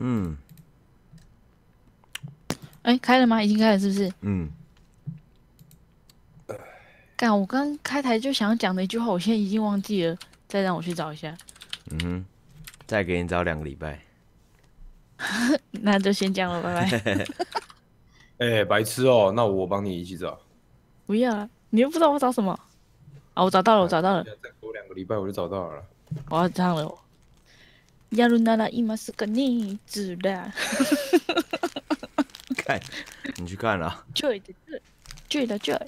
嗯哎，开了吗？已经开了是不是？嗯，干，我刚开台就想要讲的一句话，我现在已经忘记了，再让我去找一下。嗯哼，再给你找两个礼拜。那就先这样了，拜拜。哎、白痴哦、那我帮你一起找。不要啊，你又不知道我找什么。啊，我找到了，我找到了，再给我两个礼拜我就找到了。我要唱了。やるなら今すぐにずら。看，你去看了？ joy 的 joy，joy 的 joy。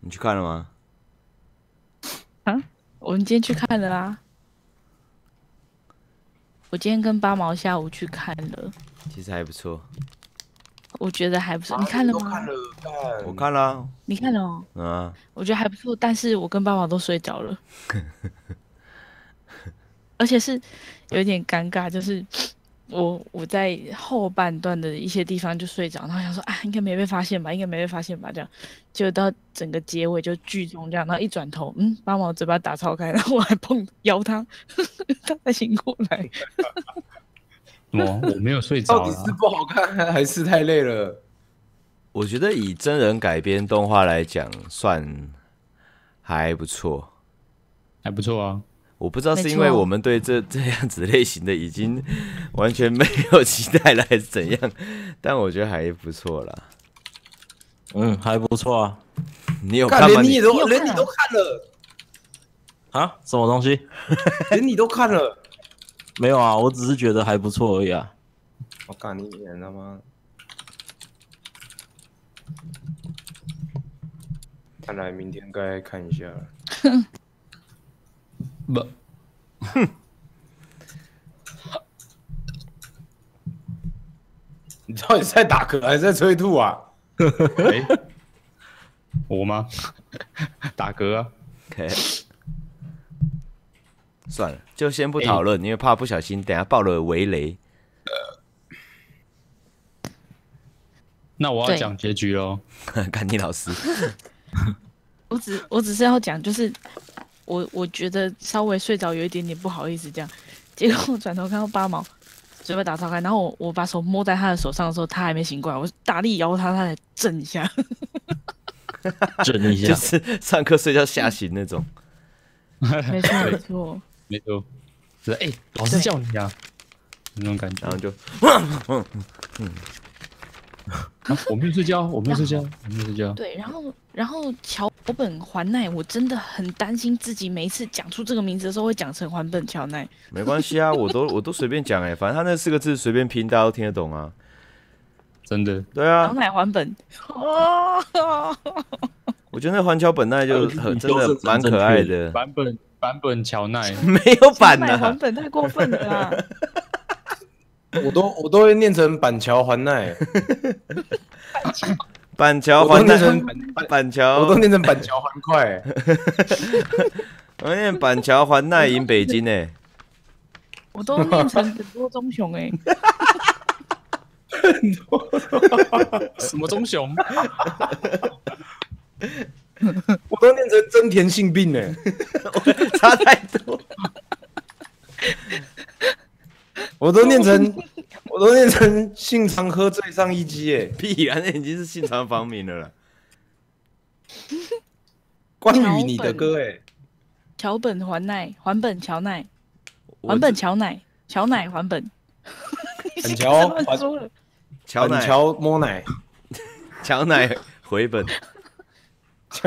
你去看了吗？我们今天去看了啦。我今天跟八毛下午去看了，其实还不错，我觉得还不错。你看了吗？都看了，看我看了啊。你看了哦？嗯啊，我觉得还不错，但是我跟爸爸都睡着了， 而且是有点尴尬，就是 我我在后半段的一些地方就睡着，然后想说啊，应该没被发现吧，应该没被发现吧，这样，就到整个结尾就剧终这样，然后一转头，嗯，八毛嘴巴打超开，然后我还碰摇 他，他才醒过来，我我没有睡着到底是啊，不好看还是太累了？我觉得以真人改编动画来讲，算还不错。还不错啊。我不知道是因为我们对这 这样子类型的已经完全没有期待了，还是怎样？但我觉得还不错啦。嗯，还不错啊。你有看吗？连你都连你都看了，啊，什么东西？连你都看了。没有啊，我只是觉得还不错而已啊。我干你演他妈！看来明天该看一下了。不，你到底是在打嗝还是在催吐啊？哎，我吗？打嗝啊。OK，算了，就先不讨论，因为怕不小心等下爆了围雷。那我要对讲结局喽。看 你老师，我只我只是要讲，就是我我觉得稍微睡着有一点点不好意思这样，结果我转头看到八毛嘴巴打超开，然后我我把手摸在他的手上的时候，他还没醒过来，我大力摇他，他才震一下。震一下 就下，是上课睡觉吓醒那种。没错没错，没错，是哎、老师叫你啊，那种感觉然。后就 啊我没有睡觉，我没有睡觉，我没有睡觉。对，然后然后桥本环奈，我真的很担心自己每一次讲出这个名字的时候会讲成环本乔奈。没关系啊，我都我都随便讲哎，反正他那四个字随便拼，大家都听得懂啊。真的，对啊乔，奈环本，哦，我觉得那环桥本奈就 很真的蛮可爱的，版本版本乔奈，没有版乔奈环。本太过分了啦！我都我都会念成板桥环奈，板桥环奈板，板桥，我都念成板桥环快。我念板桥环奈赢北京哎。我都念成很多棕熊哎、什么棕熊？我都念成真田性病呢。差太多。我都念成，我都念成信常喝醉上一机哎。屁啊，那已经是信长方明了啦。关于你的歌哎，桥本环奈，环本乔奈，我环本乔奈，乔乃环本。很桥乱说了，板乔奶桥摸奶，乔奶回本，环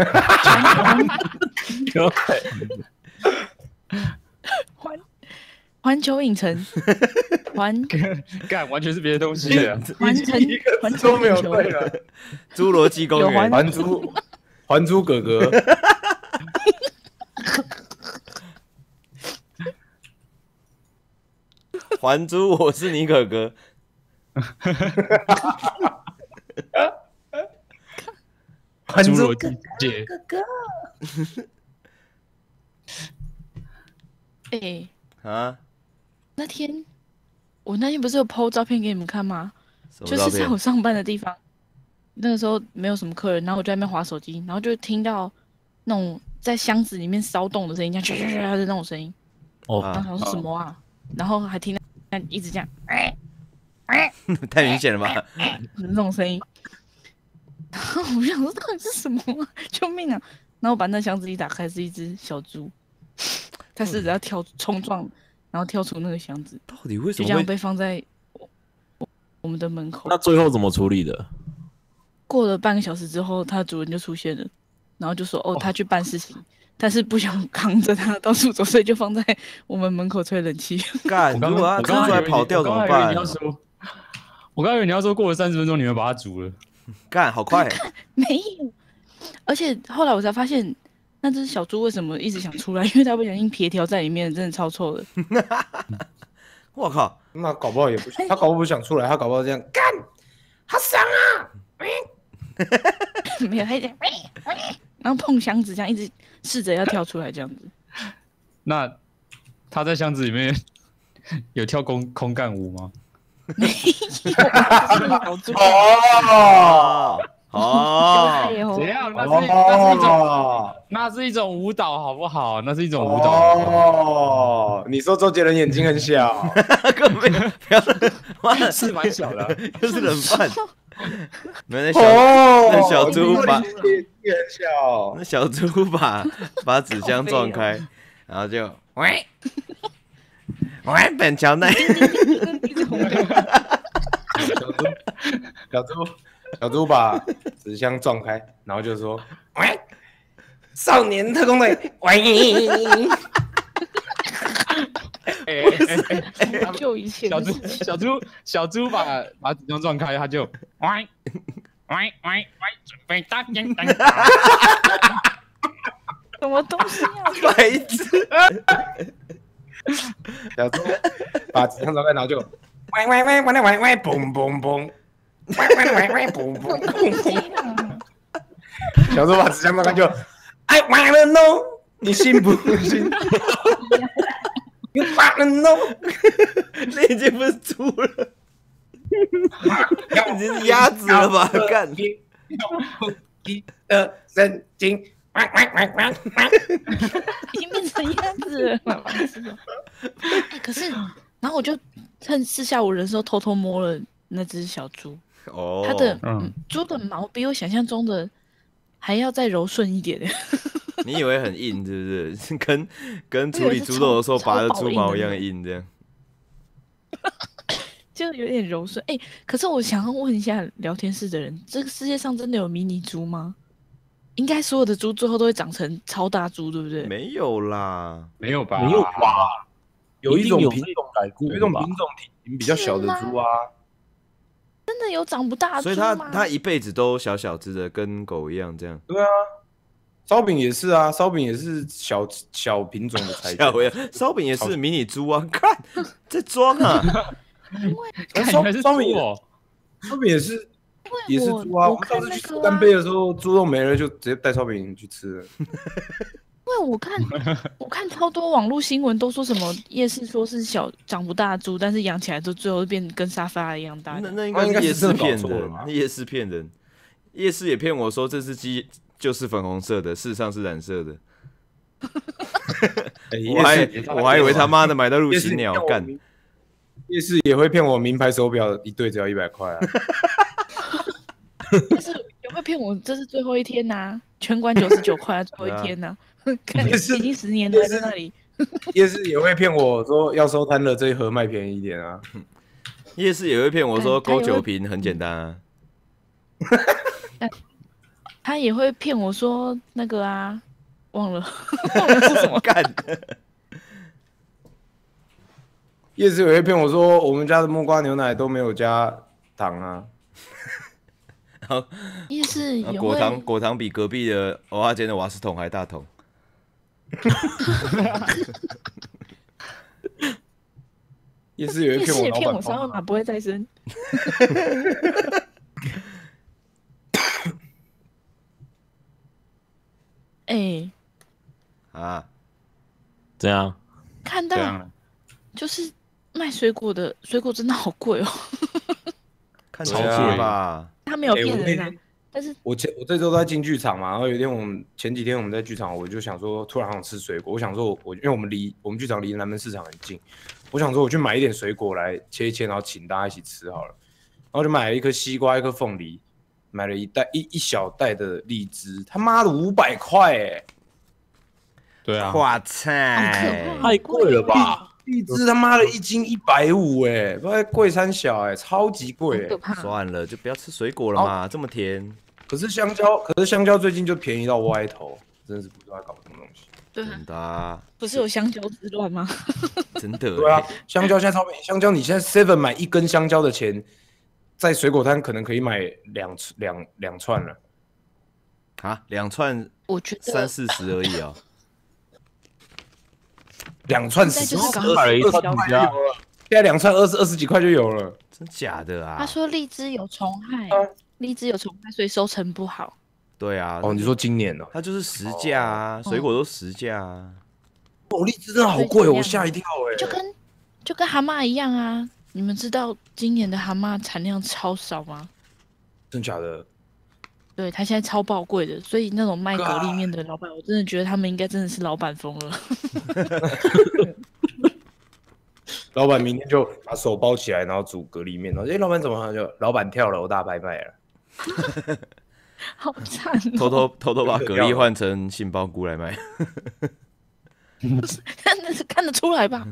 环球影城，环干完全是别的东西了。环城环球都没有对了。侏罗纪公有园还珠，还珠格格，还珠，我是你哥哥。还珠侏罗纪界，哎、啊？那天我那天不是有 PO 照片给你们看吗？就是在我？上班的地方，那个时候没有什么客人，然后我就在那边划手机，然后就听到那种在箱子里面骚动的声音，这样唰唰唰的那种声音，哦，啊然后想说什么啊？然后还听到一直这样 太明显了吧？那种声音，然后我就想说到底是什么啊？救命啊！然后我把那箱子一打开，是一只小猪，它试着要跳冲撞，然后跳出那个箱子，到底为什就这样？被放在我我我们的门口。那最后怎么处理的？过了半个小时之后，它的主人就出现了，然后就说：“哦，他去办事情，但是不想扛着它到处走，所以就放在我们门口吹冷气。干，我刚如果他我刚冲出来以为你跑掉怎么我刚刚以为办你要说，我刚以为你要说过了三十分钟你们把它煮了。干，好快！没有，而且后来我才发现，那只小猪为什么一直想出来？因为它不小心撇条在里面，真的超臭的。我靠，那搞不好也不，他搞不好不想出来，他搞不好这样干，好爽啊！没有，它一直然后碰箱子，这样一直试着要跳出来，这样子。那他在箱子里面有跳空空干舞吗？小猪哦 哦？那是那是一种哦那是一种舞蹈，好不好？那是一种舞蹈。哦，你说周杰伦眼睛很小，根本没有，不要，是蛮小的。啊、又是冷饭。那小哦，那小猪把眼睛很小那，小猪把把纸箱撞开，然后就喂。喂，本乔奈，小猪，小猪，小猪把纸箱撞开，然后就说：“喂，少年特工队，喂。哎哎哎就一切小猪小猪小猪把把纸箱撞开，他就喂喂喂喂，准备打烟弹。什么东西啊？白痴，”小猪把纸箱撞开，然后就喂喂喂喂喂喂，嘣嘣嘣，喂喂喂喂，嘣嘣嘣。小猪把纸箱撞开就，，I wanna know，你信不信？？You wanna know，那已经不是猪了，已经是鸭子了吧？干，你的神经，喂喂喂喂喂。已经变成鸭子了，是吗哎可是，然后我就趁四下无人的时候偷偷摸了那只小猪，哦，它的嗯嗯猪的毛比我想象中的还要再柔顺一点。你以为很硬是不是？是跟跟处理猪肉的时候拔的猪毛一样硬这样。就有点柔顺。哎、可是我想要问一下聊天室的人，这个世界上真的有迷你猪吗？应该所有的猪最后都会长成超大猪，对不对？没有啦，没有吧？没有吧？有一种品种改过有一种品种体型比较小的猪啊，真的有长不大的所以猪吗？它它一辈子都小小只的，跟狗一样这样。对啊，烧饼也是啊，烧饼也是小小品种的才吓我一跳烧饼也是迷你猪啊，看在装啊，烧饼。烧饼也是也是猪啊。我我们上次去干杯的时候，猪肉没了，就直接带烧饼去吃了。因为我看 我看超多网络新闻都说什么夜市说是小长不大的猪，但是养起来都最后变跟沙发一样大。那那应该夜市骗人那夜市骗人，夜市也骗我说这只鸡就是粉红色的，事实上是染色的。哎 我还我还以为他妈的买到入夜市侵鸟干，夜市也会骗我名牌手表一对只要一百块啊。但是有没有骗我？这是最后一天呐、全馆九十九块，最后一天呐、已经十年了，还在那里。夜市也会骗我说要收摊了，这一盒卖便宜一点啊。夜市也会骗我说勾酒瓶很简单啊，他也会骗我说那个啊，忘了忘了是什么。干的。夜市有一骗我说我们家的木瓜牛奶都没有加糖啊，夜市然后也会果糖果糖比隔壁的蚵仔煎的瓦斯桶还大桶。夜市有一夜骗我老市骗我三万码不会再生。哎、啊，怎样？看到就是卖水果的，水果真的好贵哦。看对超啊贵吧？他没有骗人啊天，但是我前我这周都在进剧场嘛，然后有一天我们前几天我们在剧场，我就想说突然好想吃水果，我想说我我因为我们离我们剧场离南门市场很近，我想说我去买一点水果来切一切，然后请大家一起吃好了，然后就买了一颗西瓜，一颗凤梨，买了一袋一一小袋的荔枝，他妈的五百块哎，对啊，哇塞，！太贵了吧？荔枝他妈的一斤一百五哎，不贵三小哎，超级好贵。算了，就不要吃水果了嘛，这么甜。可是香蕉，可是香蕉最近就便宜到歪头，真的是不知道在搞什么东西。对啊真，的啊，不是有香蕉之乱吗？真的。对啊，香蕉现在超便宜，香蕉你现在 seven 买一根香蕉的钱，在水果摊可能可以买两两两串了。啊，两串我觉得三四十而已哦。两串现在十，就是刚买了一串刚回家，现在两串二十二十几块就有了。真假的啊？他说荔枝有虫害啊，荔枝有虫害，所以收成不好。对啊，哦，你说今年哦，它就是实价啊，水果都实价啊。哦，荔枝真的好贵哦，我吓一跳哎。就跟就跟蛤蟆一样啊！你们知道今年的蛤蟆产量超少吗？真假的？对，它现在超爆贵的，所以那种卖蛤蜊面的老板，我真的觉得他们应该真的是老板疯了。老板明天就把手包起来，然后煮蛤蜊面。然后哎，老板怎么了？就老板跳楼大拍卖了。好惨、哦！偷偷偷偷把蛤蜊换成杏鲍菇来卖，看得看得出来吧？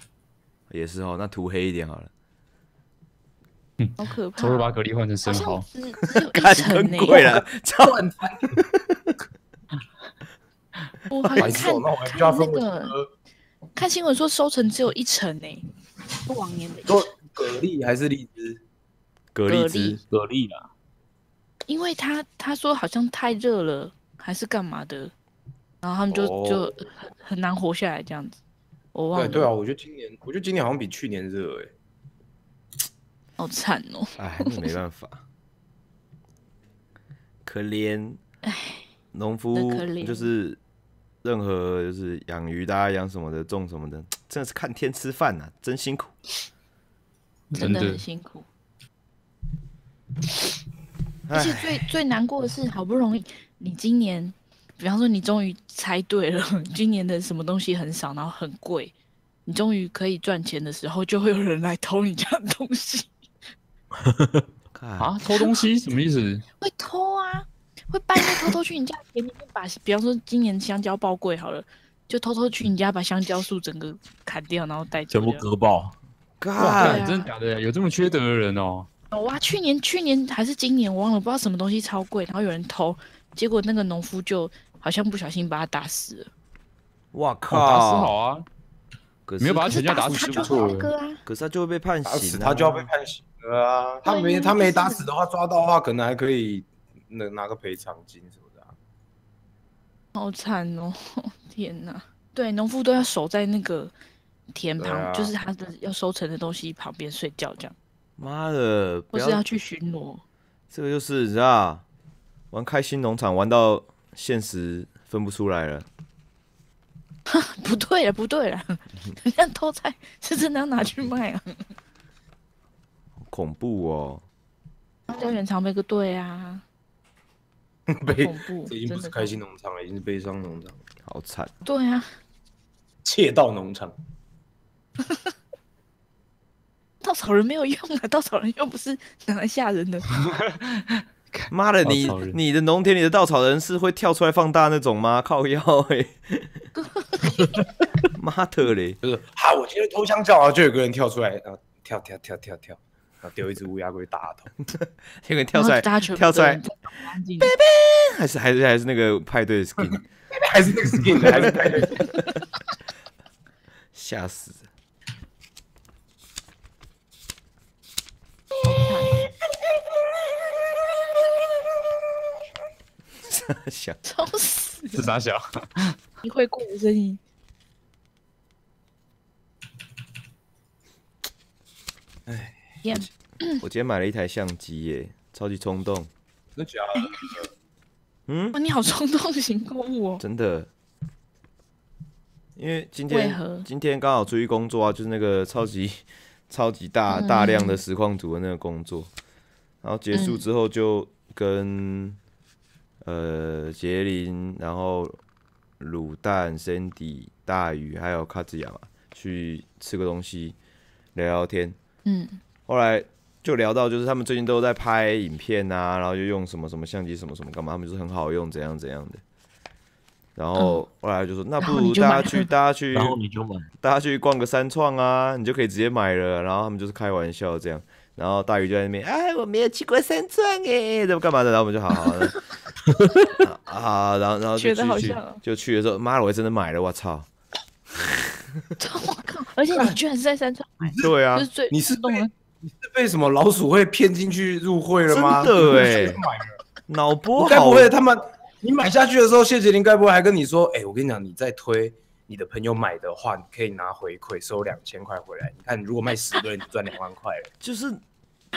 也是哦。那涂黑一点好了，好可怕！偷偷把蛤蜊换成生好蚝像，只只有一看更贵了，超 我好像白痴哦，那我们看看那分为个看新闻说收成只有一成呢、不往年的蛤蜊还是荔枝？蛤蜊汁蛤蜊啦，因为他他说好像太热了，还是干嘛的，然后他们就、哦就很很难活下来这样子。我忘了，对对啊，我觉得今年，我觉得今年好像比去年热哎。好惨哦。哎，那没办法，可怜，哎农夫就是任何就是养鱼的、啊、养什么的、种什么的，真的是看天吃饭呐、真辛苦。真的很辛苦。而且哎，最最难过的是，好不容易你今年，比方说你终于猜对了，今年的什么东西很少，然后很贵，你终于可以赚钱的时候，就会有人来偷你家的东西，看啊，偷东西什么意思？会偷啊，会半夜偷偷去你家田里面把，比方说今年香蕉爆贵好了，就偷偷去你家把香蕉树整个砍掉，然后带走全部。割爆。God，啊真的假的？有这么缺德的人哦？有啊，去年去年还是今年，我忘了，不知道什么东西超贵，然后有人偷，结果那个农夫就好像不小心把他打死了。哇靠打死好靠！啊，可是没有把他全家打死他就错了。可是他就会被判死刑、啊，他就要被判刑了啊！他没他没打死的话，抓到的话，可能还可以能拿个赔偿金什么的啊、好惨哦！天哪，对，农夫都要守在那个田旁，啊就是他的要收成的东西旁边睡觉，这样，妈的，不是要去巡逻。这个就是你知道，玩开心农场玩到现实分不出来了。不对了，不对了，人家偷菜是真的要拿去卖啊！恐怖哦！家园常备个队啊，悲恐怖，这已经不是开心农场了，已经是悲伤农场，好惨，对啊，窃盗农场。稻草人没有用啊，稻草人又不是拿来吓人的。妈的，你你的农田里的稻草人是会跳出来放大那种吗？靠腰哎、妈的嘞！就是啊，我今天偷香蕉啊，就有个人跳出来，然后跳跳跳跳跳，然后丢一只乌鸦过去打头。那个人跳出来跳出来。还是还是还是那个派对的 skin，还是那个 skin 的，还是派对。吓死！想笑死！是傻小，你会过的声音，哎，耶！我今天买了一台相机耶，超级冲动，真假的？嗯，哇，你好冲动型购物哦。真的。因为今天为何今天刚好出去工作啊，就是那个超级 超级大嗯大量的实况组的那个工作，然后结束之后就跟、呃杰林，然后卤蛋、Sandy、大宇还有卡子雅嘛去吃个东西聊聊天，嗯，后来就聊到，就是他们最近都在拍影片啊，然后就用什么什么相机什么什么干嘛，他们就是很好用，怎样怎样的。然后后来就说，那不如大家去，大家去，然后你就买，大家去逛个三创啊，你就可以直接买了。然后他们就是开玩笑这样。然后大鱼就在那边，哎，我没有去过三创哎，怎么干嘛的？然后我们就好好的啊，然后然后就觉得好去去像哦就去的时候，妈的，我真的买了，我操！我靠！而且你居然是在山上买，对啊就，是最你是动的，是被什么老鼠会骗进去入会了吗？真的哎谁买了脑波我该不好会他们你买下去的时候，谢杰林该不会还跟你说，哎、我跟你讲，你在推你的朋友买的话，你可以拿回馈收两千块回来。你看，如果卖十个人，你赚两万块了。就是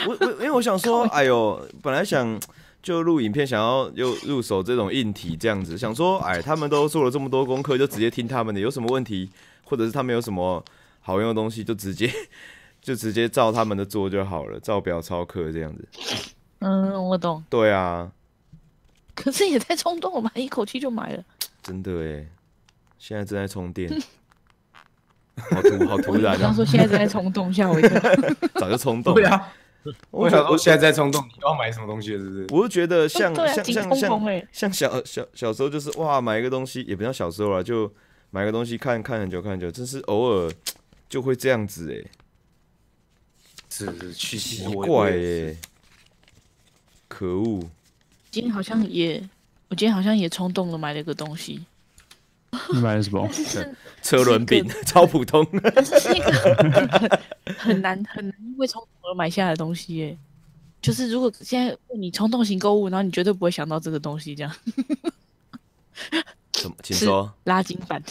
我我因为我想说，哎呦，本来想就录影片，想要又入手这种硬体这样子，想说，哎，他们都做了这么多功课，就直接听他们的，有什么问题，或者是他们有什么好用的东西，就直接 就直接照他们的做就好了，照表操课这样子。嗯，我懂。对啊，可是也太冲动了吧，一口气就买了。真的哎，现在正在充电，好突好突然啊，我刚说现在正在冲动，吓我一跳。早就冲动。对，啊，我我想说现在在冲动，你要买什么东西了？是不是？我就觉得像对啊，像急冲像像像小小小时候就是哇，买一个东西也不像小时候了，就买个东西看看很久看很久，真是偶尔就会这样子哎、是是，去奇我怪哎、可恶！今天好像也，我今天好像也冲动了买了一个东西，你买了什么？是车轮饼超普通，但是是一个很 很难很难因为冲动而买下的东西耶。就是如果现在问你冲动型购物，然后你绝对不会想到这个东西，这样怎么？请是说拉筋板。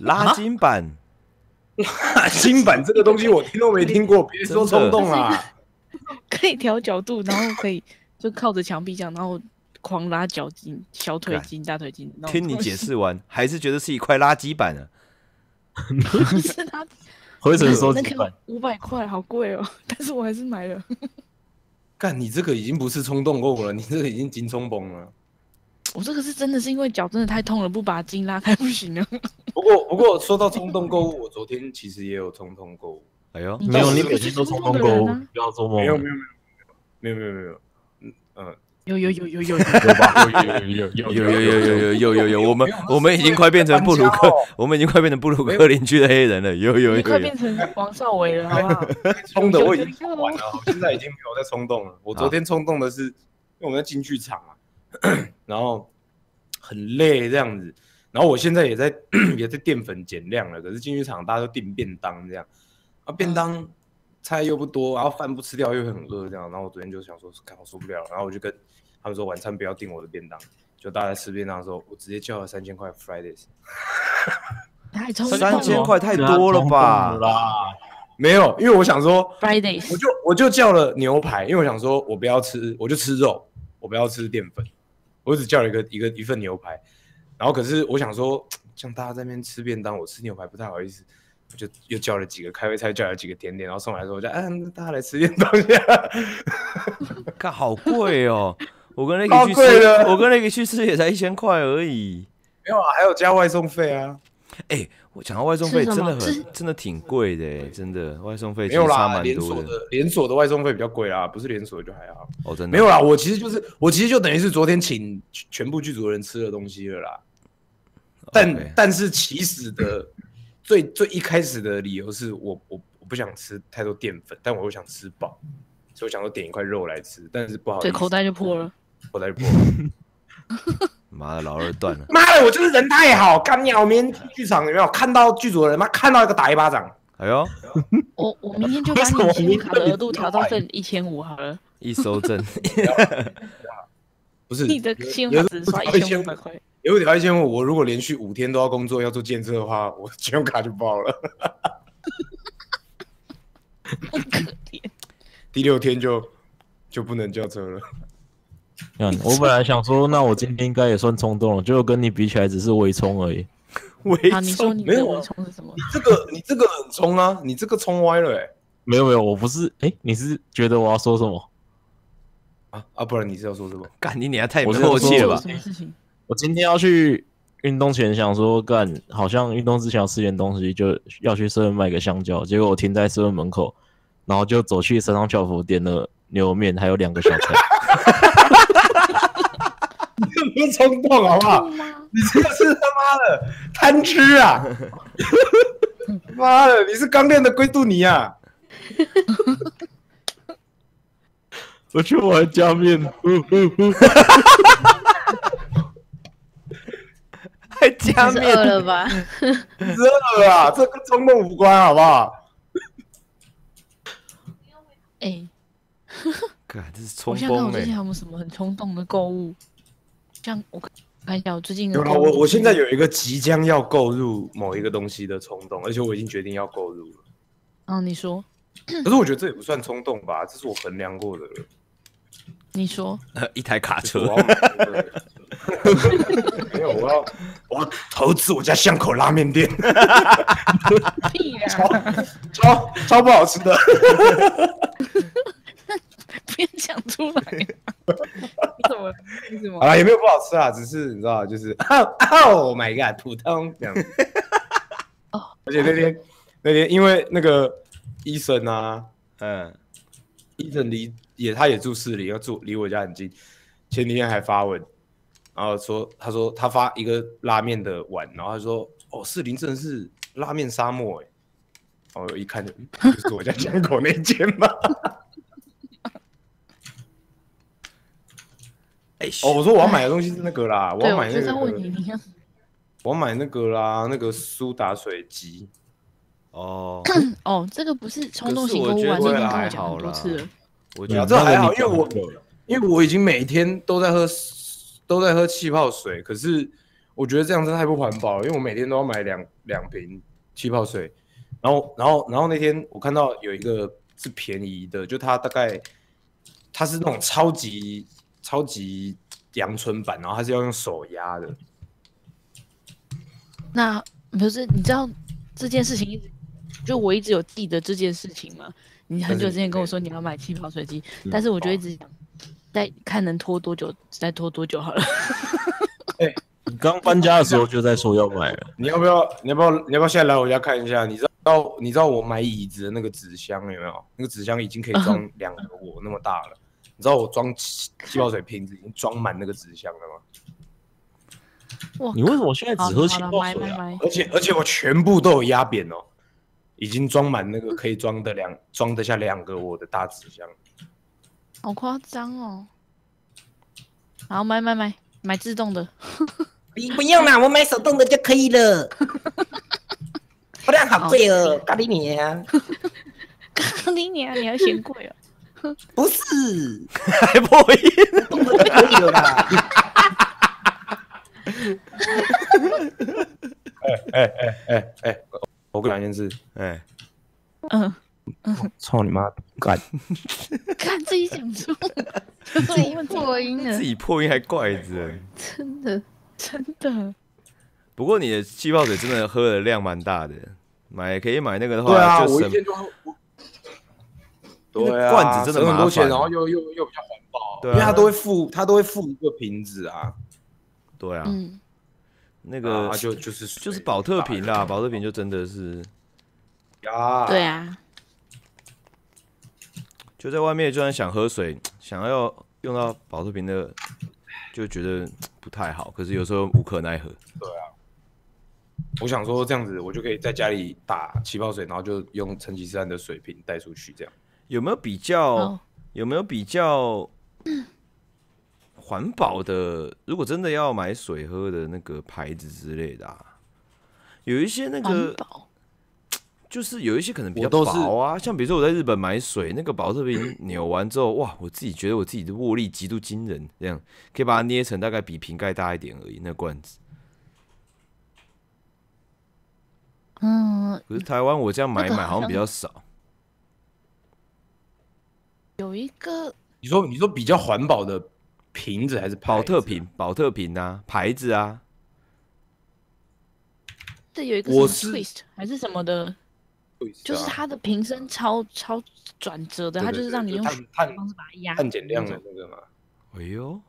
拉筋板，拉筋板这个东西我听都没听过，别说冲动啦。可以调角度，然后可以就靠着墙壁这样，然后狂拉脚筋、小腿筋、大腿筋。听你解释 完，还是觉得是一块垃圾板啊。不是它 回程收那几板个，五百块，好贵哦，但是我还是买了。干，你这个已经不是冲动购物了，你这个已经紧冲崩了。我这个是真的是因为脚真的太痛了，不把筋拉开不行啊。不过不过说到冲动购物，我昨天其实也有冲动购物。哎呦，你没有，你每天都冲动冲购物不要做梦没。有没有没有没有没有没有没有，嗯嗯，有有有有有，有吧？有有有有有有有有有有有，我们 我们已经快变成布鲁克，我们已经快变成布鲁克林区的黑人了。有有有快有有变成王少伟了，好不好？冲的我已经有有有冲完了，我现在已经没有在冲动了。我昨天冲动的是，因为我们在进剧场啊，然后很累这样子，然后我现在也在 也在淀粉减量了，可是进剧场大家都订便当这样，啊便当菜又不多，然后饭不吃掉又很饿这样，然后我昨天就想说，看我受不了了，然后我就跟他们说晚餐不要订我的便当，就大家吃便当的时候，我直接叫了三千块 Fridays。太冲动三千。块太多了吧？啦，没有，因为我想说，Fridays 我就我就叫了牛排，因为我想说我不要吃，我就吃肉，我不要吃淀粉，我只叫了一个一个一份牛排。然后可是我想说，像大家在那边吃便当，我吃牛排不太好意思，我就又叫了几个开胃菜，叫了几个甜点，然后送来的时候我就嗯，大家来吃点东西、啊。看好贵哦！我跟那个去吃我跟那个去吃也才一千块而已。没有啊，还有加外送费啊。哎、我讲到外送费，真的很真的挺贵的欸，真的外送费没有差啦，连蛮多的。锁的连锁的外送费比较贵啦，不是连锁的就还好。哦，真的没有啦，我其实就是我其实就等于是昨天请全部剧组的人吃的东西了啦。但但是起始的最最一开始的理由是我我我不想吃太多淀粉，但我又想吃饱，所以我想说点一块肉来吃，但是不好意思，对口袋就破了。口袋就破了。妈的老二断了。妈的，我就是人太好，干鸟！我明天去剧场有没有看到剧组的人？妈看到一个打一巴掌。哎呦，我我明天就把你信用卡的额度调到剩一千五好了。一收证，不不是你的信用卡只刷一千五百块，有一条一千五，我如果连续五天都要工作要做监测的话，我信用卡就爆了。好可怜。第六天就就不能叫车了。嗯，我本来想说，那我今天应该也算冲动了，结果跟你比起来只是微冲而已。微冲没有啊微冲是什么？你这个你这个很冲啊，你这个冲歪了哎、没有没有，我不是，哎、你是觉得我要说什么？啊啊，不然你是要说什么？干你娘太没我是要说默契了吧什？么事情？我今天要去运动前想说，干，好像运动之前要吃点东西，就要去 seven 买个香蕉，结果我停在 seven 门口，然后就走去山上教府点了牛肉面，还有两个小菜。你不要冲动好不好？你这个是他妈的贪吃啊！妈的，你是刚练的龟杜尼啊！我去玩加面，呼呼呼还加是面饿了吧？真的啊，这跟冲动无关好不好？哎、干这是冲我想想看我最近还有没有什么很冲动的购物？像我看一下我最近有了，我我现在有一个即将要购入某一个东西的冲动，而且我已经决定要购入了。嗯，你说，可是我觉得这也不算冲动吧，这是我衡量过的了。你说，呃 一台卡车 没有，我要我要投资我家巷口拉面店，屁呀、超超不好吃的。不要讲出来。你怎么？你怎么好？了，也没有不好吃啊，只是你知道，就是 Oh my god，普通这样。哦而且那天那天因为那个医生啊，嗯，医生离也他也住市里，要住离我家很近。前几天还发文，然后说他说他发一个拉面的碗，然后他说哦，士林真的是拉面沙漠哎。然后我一看就，是我家 巷口那间吧。哎、哦，我说我要买的东西是那个啦，我，要买那个，我要买那个啦，那个苏打水机。哦，哦，这个不是冲动型购物啊，我觉得你已经跟我讲很好啦多次了。我觉得这还好，因为我因为我已经每天都在喝都在喝气泡水，可是我觉得这样真的太不环保了，因为我每天都要买两两瓶气泡水，然后然后然后那天我看到有一个是便宜的，就它大概它是那种超级超级阳春版，然后它是要用手压的，那不是你知道这件事情一直，就我一直有记得这件事情吗？你很久之前跟我说你要买气泡水机，嗯但是我就一直在，看能拖多久，再拖多久好了。你刚搬家的时候就在说要买了，你要不要？你要不要？你要不要现在来我家看一下？你知道你知道我买椅子的那个纸箱有没有？那个纸箱已经可以装两个我那么大了。你知道我装气气泡水瓶子已经装满那个纸箱了吗？哇你为什么现在只喝气泡水啊？而且而且我全部都有压扁哦，已经装满那个可以装的两装得下两个我的大纸箱。好夸张哦！好，买买买买自动的，你不用啦，我买手动的就可以了。不然好贵哦，咖喱你啊！咖喱你啊，你还嫌贵哦？不是，还破音，动的就可以了啦。哎哎哎哎，我跟你讲一件事，哎，嗯，操你妈，干！看自己讲出来，自己？破音了自，己破音还怪着。真的。真的，不过你的气泡水真的喝的量蛮大的，买可以买那个的对啊，话就省我一天都喝。对啊，罐子真的很多钱，然后又又又比较环保，对啊因为它都会附，它都会附一个瓶子啊，对啊，嗯，那个啊就就是就是保特瓶啦，保特瓶就真的是呀，对啊，就在外面，就算想喝水，想要用到保特瓶的，就觉得不太好。可是有时候无可奈何。对啊我想说这样子，我就可以在家里打气泡水，然后就用成吉思汗的水瓶带出去，这样。有没有比较哦？有没有比较环保的？如果真的要买水喝的那个牌子之类的啊，有一些那个，就是有一些可能比较薄啊，像比如说我在日本买水，那个保特瓶扭完之后，哇，我自己觉得我自己的握力极度惊人，这样可以把它捏成大概比瓶盖大一点而已，那罐子。嗯，可是台湾我这样买一买好像比较少，有一个你说你说比较环保的瓶子还是保特瓶、保特瓶啊，牌子啊，这有一个什么我是 twist 还是什么的，啊？就是它的瓶身超超转折的，它就是让你用碳碳方式把它压碳减量的那个嘛。哎呦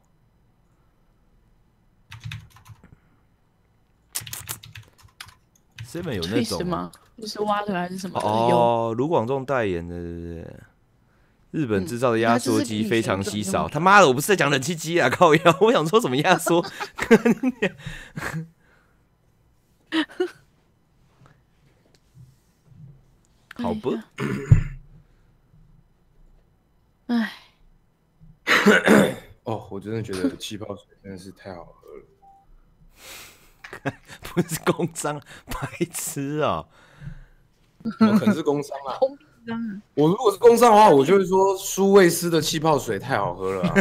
，seven 有那种吗？就是 water 还是什么哦，卢广仲代言的，对不对？日本制造的压缩机非常稀少。他妈的，我不是在讲冷气机啊，靠腰！我想说什么压缩？好不？哎，哦，我真的觉得气泡水真的是太好喝了。不是工商，白痴啊！我可能是工商啊。我如果是工商的话，我就会说苏味斯的气泡水太好喝了、啊。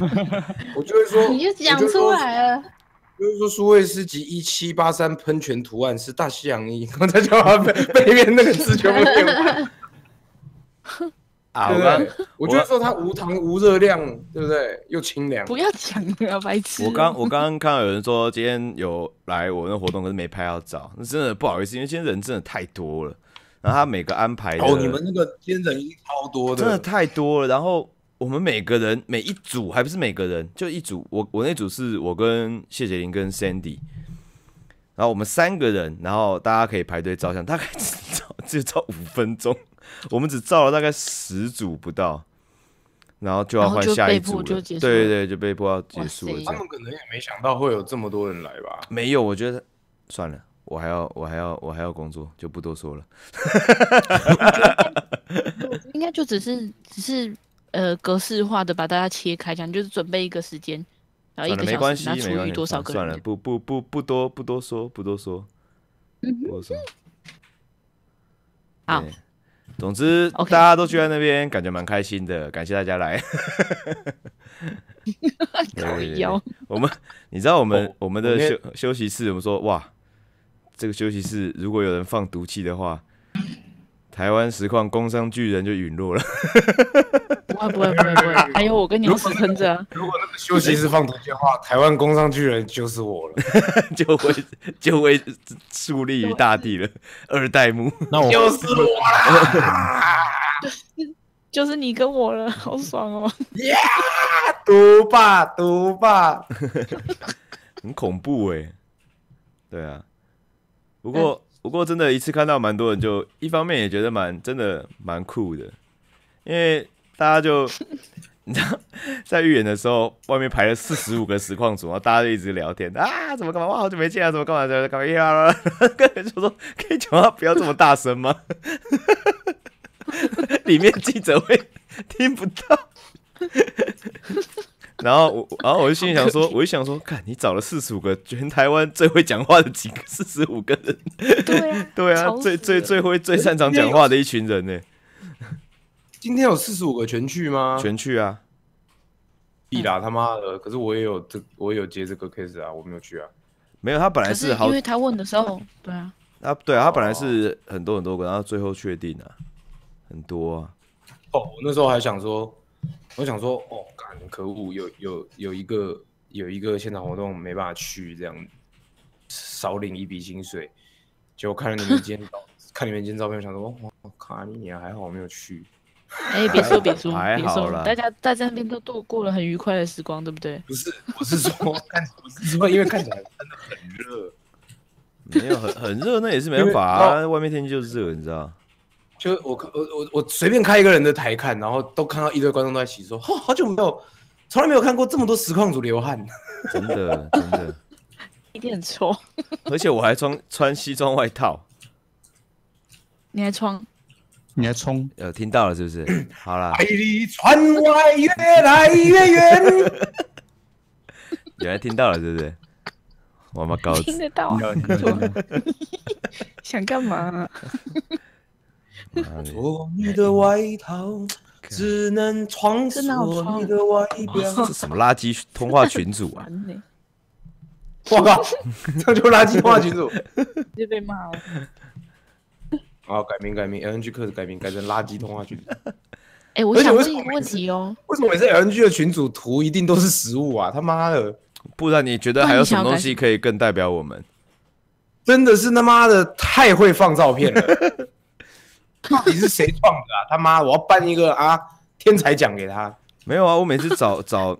我就会说，你就讲出来了。就是说，苏卫斯及一七八三喷泉图案是大西洋衣，刚才叫他背背面那个字全部念完，啊，对我刚？我就是说它无糖无热量，对不对？又清凉。不要讲了，白痴！我刚我刚刚看到有人说今天有来我那活动，可是没拍到照，那真的不好意思，因为今天人真的太多了。然后他每个安排的哦，你们那个今天人一定超多的，真的太多了。然后我们每个人每一组还不是每个人，就一组。我我那组是我跟谢杰林跟 Sandy，然后我们三个人，然后大家可以排队照相，大概只照只照五分钟，我们只照了大概十组不到，然后就要换下一组了。迫就结束了对对，就被迫要结束了。他们可能也没想到会有这么多人来吧？没有，我觉得算了，我还要我还要我还要工作，就不多说了。应该就只是只是呃格式化的把大家切开，这样就是准备一个时间，然后一个小时，然后除以没关系，多少个算了，不不不不多不多说，不多说，嗯不多说。好，总之大家都聚在那边，感觉蛮开心的，感谢大家来。对 靠对对。腰我们你知道我们、哦我们的休休息室，我们说哇，这个休息室如果有人放毒气的话，台湾实况工商巨人就陨落了。不会不会不会不会，还有我跟牛屎喷着啊！如果那个休息室放毒气的话，台湾工商巨人就是我了。就会就会树立于大地了，二代目。那我就是我啦！就是你跟我了，好爽哦！毒霸，毒霸。很恐怖哎、对啊，不过不过真的，一次看到蛮多人就，一方面也觉得蛮真的蛮酷的，因为大家就 你知道，在预演的时候，外面排了四十五个实况组，然后大家就一直聊天啊，怎么干嘛？哇，好久没见啊，怎么干嘛？怎么干嘛呀？跟人就说可以讲话不要这么大声吗？里面记者会听不到。然后我，然后我就心里想说，我就想说，看你找了四十五个全台湾最会讲话的几个，四十五个人，对啊，对啊最最最会、最擅长讲话的一群人呢，今天有四十五个全去吗？全去啊！必啦，他妈的！可是我也有这，我也有接这个 case 啊，我没有去啊。没有，他本来是好因，为他问的时候，对啊，啊，对啊，他本来是很多很多个，然后最后确定啊，很多啊，哦，我那时候还想说，我想说，哦，干可恶，有有有一个有一个现场活动没办法去，这样少领一笔薪水。结果看了你们今天，看你们今天照片，想说，哇，卡你你还好我没有去。哎，别说别说别说，了大家大家那边都度过了很愉快的时光，对不对？不是，我是说 看，我是说因为看起来真的很热，没有很很热，那也是没办法啊，外面天气就是热，你知道。就我看我我我随便开一个人的台看，然后都看到一堆观众都在一起说，哦，好久没有，从来没有看过这么多实况组流汗。真的真的，一定很臭，而且我还穿穿西装外套，你还穿？你还冲？呃，听到了是不是？好了，海里船外越来越远。原来听到了，对不对？我们高听得到啊？想干嘛？脱你的外套，只能穿真的好穿梭你的外表。这什么垃圾通话群组啊？我靠，这就垃圾通话群主。直接被骂了。好，改名改名，LNG 课改名改成垃圾通话群组。哎，我想问一个问题哦，为什么每次 LNG 的群主图一定都是食物啊？他妈的，不然你觉得还有什么东西可以更代表我们？真的是他妈的太会放照片了。到底是谁创的啊？他妈，我要颁一个啊天才奖给他。没有啊，我每次找 找。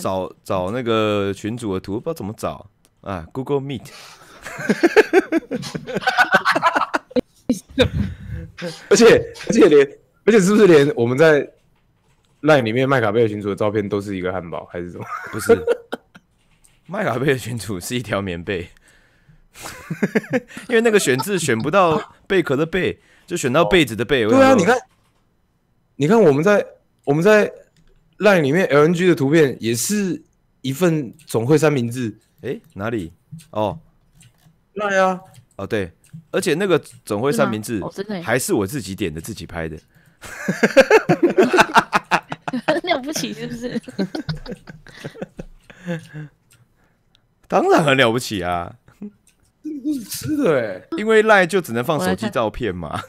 找找那个群主的图，不知道怎么找啊，Google Meet。而且而且连而且是不是连我们在 LINE 里面麦卡贝的群主的照片都是一个汉堡还是什么？不是，麦卡贝的群主是一条棉被，因为那个选字选不到贝壳的贝，就选到被子的被。我对啊，你看，你看我们在我们在 LINE 里面 LNG 的图片也是一份总会三明治。哎哪里？哦 LINE 啊，哦对，而且那个总会三明治哦真的还是我自己点的，自己拍的。很了不起是不是？当然很了不起啊，都是吃的哎、因为赖就只能放手机照片嘛。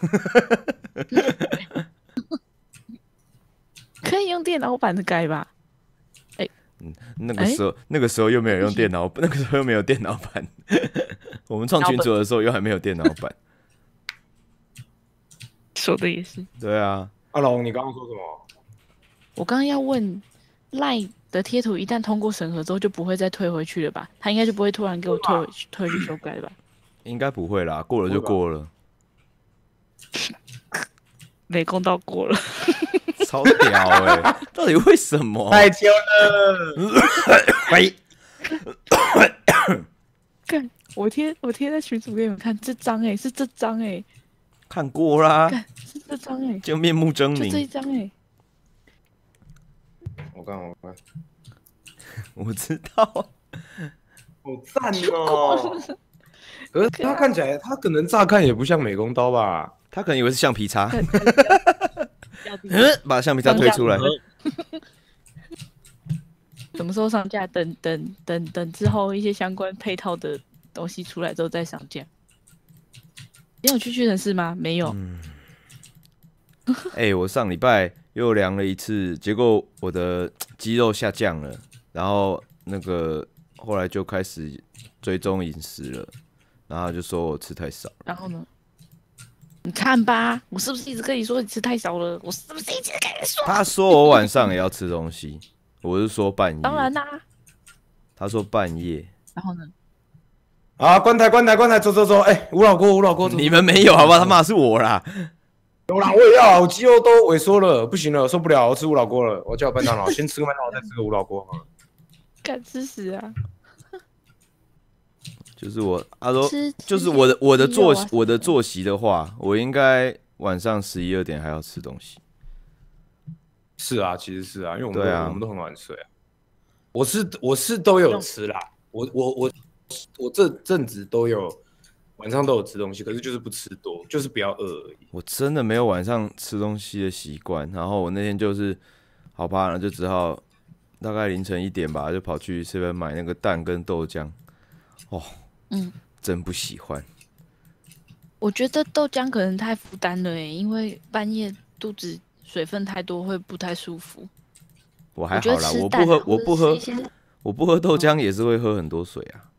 可以用电脑版的改吧嗯？那个时候，那个时候又没有用电脑，那个时候又没有电脑版。我们创群组的时候又还没有电脑版。说的也是。对啊，阿龙，你刚刚说什么？我刚刚要问赖的贴图一旦通过审核之后就不会再退回去了吧？他应该就不会突然给我退回去退回去修改了吧？应该不会啦，过了就过了，没公道过了，超屌哎、到底为什么？太丢了！喂，干！我贴我贴在群组给你们看，这张哎、是这张哎、看过啦，是这张哎、就面目狰就这一。张哎、我看我看，我知道，好赞 哦！可是他看起来，他可能乍看也不像美工刀吧？他可能以为是橡皮擦，嗯，把橡皮擦推出来。什么时候上架？等等等等之后一些相关配套的东西出来之后再上架。你有去屈臣氏吗？没有。哎、我上礼拜又量了一次，结果我的肌肉下降了，然后那个后来就开始追踪饮食了，然后就说我吃太少了。然后呢？你看吧，我是不是一直跟你说你吃太少了？我是不是一直跟你说？他说我晚上也要吃东西，我是说半夜。当然啦、他说半夜，然后呢？啊，关台关台关台，走走走！哎，吴老郭吴老郭，走你们没有好不好？他骂是我啦。有啦，我也要啊，我肌肉都萎缩了，不行了，受不了，我吃五老锅了，我叫麦当劳，先吃个麦当劳，再吃个五老锅。好了敢吃屎啊！就是我，他说吃就是我的我的鸡肉啊作息我的作息的话，我应该晚上十一二点还要吃东西。是啊，其实是啊，因为我们我们都很晚睡啊。我是我是都有吃啦，我我我我这阵子都有晚上都有吃东西，可是就是不吃多，就是不要饿而已。我真的没有晚上吃东西的习惯，然后我那天就是好吧，那就只好大概凌晨一点吧，就跑去 seven 买那个蛋跟豆浆。哦，嗯，真不喜欢。我觉得豆浆可能太负担了诶，因为半夜肚子水分太多会不太舒服。我还好啦，我不喝，我不喝我不喝豆浆也是会喝很多水啊。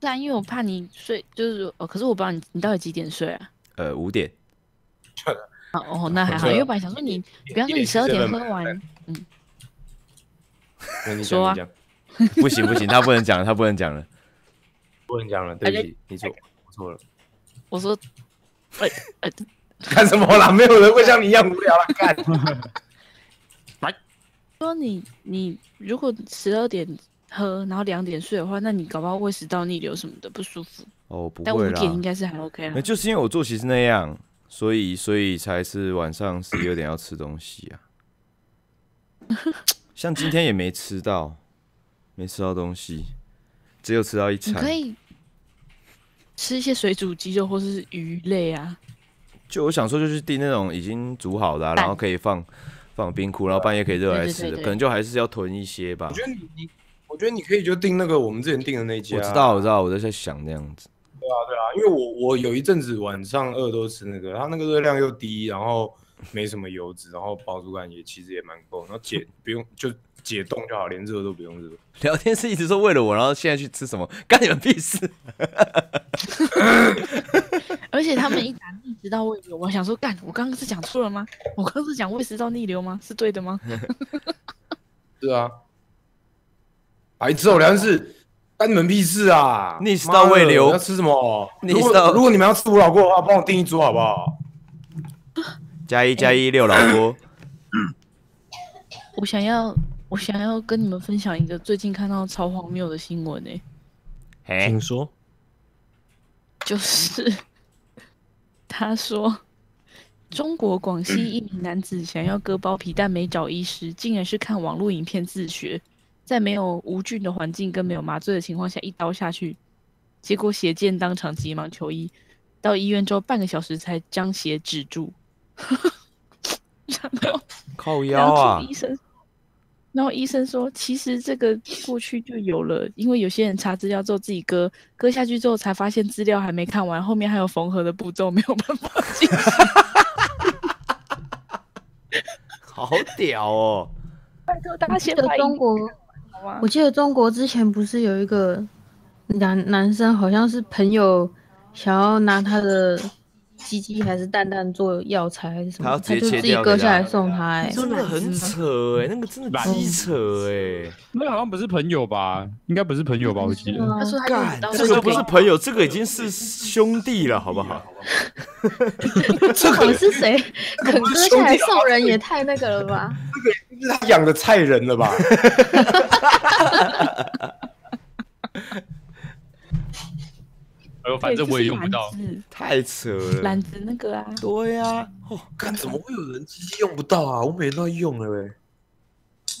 不然因为我怕你睡，就是哦，可是我不知道你你到底几点睡啊？呃，五点，哦哦，那还好，因为本来想说你，比方说你十二点喝完，那你说啊 不行不行，他不能讲了，他不能讲了。不能讲了，对不起，你错，我错了。我说，哎哎，干什么啦？没有人会像你一样无聊啦，干。说你你如果十二点喝，然后两点睡的话，那你搞不好胃食道逆流什么的不舒服。哦，不会但五点应该是还 OK 那啦。就是因为我作息是那样，所以所以才是晚上十一二点要吃东西啊。像今天也没吃到，没吃到东西，只有吃到一你餐。可以吃一些水煮鸡肉或是鱼类啊。就我想说，就是订那种已经煮好的啊、然后可以放放冰库，然后半夜可以热来吃的，可能就还是要囤一些吧我。觉得你你，我觉得你可以就订那个我们之前订的那家。我知道，我知道，我在想那样子。对啊，对啊，因为我我有一阵子晚上饿都吃那个，它那个热量又低，然后没什么油脂，然后饱足感也其实也蛮够，然后解 不用就解冻就好，连热都不用热。聊天是一直说为了我，然后现在去吃什么，干你们屁事！而且他们一打逆食道胃流，我想说，干，我刚刚是讲错了吗？我刚刚是讲胃食道逆流吗？是对的吗？是啊，白痴哦，聊天是干你们屁事啊！逆食道胃流妈的要吃什么？如果如果你们要吃五老锅的话，帮我订一桌好不好？加一加一六老锅，我想要，我想要跟你们分享一个最近看到超荒谬的新闻呢、哎听说就是他说，中国广西一名男子想要割包皮，但没找医师，竟然是看网络影片自学，在没有无菌的环境跟没有麻醉的情况下一刀下去，结果血溅当场急忙求医，到医院之后半个小时才将血止住，然后靠腰啊！医生，然后医生说，其实这个过去就有了，因为有些人查资料之后自己割，割下去之后才发现资料还没看完，后面还有缝合的步骤没有办法进行。好屌哦！拜托大家先把中国，我？记得中国之前不是有一个男男生，好像是朋友想要拿他的鸡鸡还是蛋蛋做药材还是什么，他要直接就自己割下来送他、哎，真的很扯哎、那个真的鸡扯哎、那个好像不是朋友吧？应该不是朋友吧？我记得。他说他这个不是朋友，这个已经是兄弟了，好不好？这可是谁？肯割下来送人也太那个了吧？这个是他养的菜人了吧？哎呦，反正我也用不到。太扯了。就是篮子那个啊，对呀、哦，看怎么会有人机器用不到啊？我每天都在用了呗。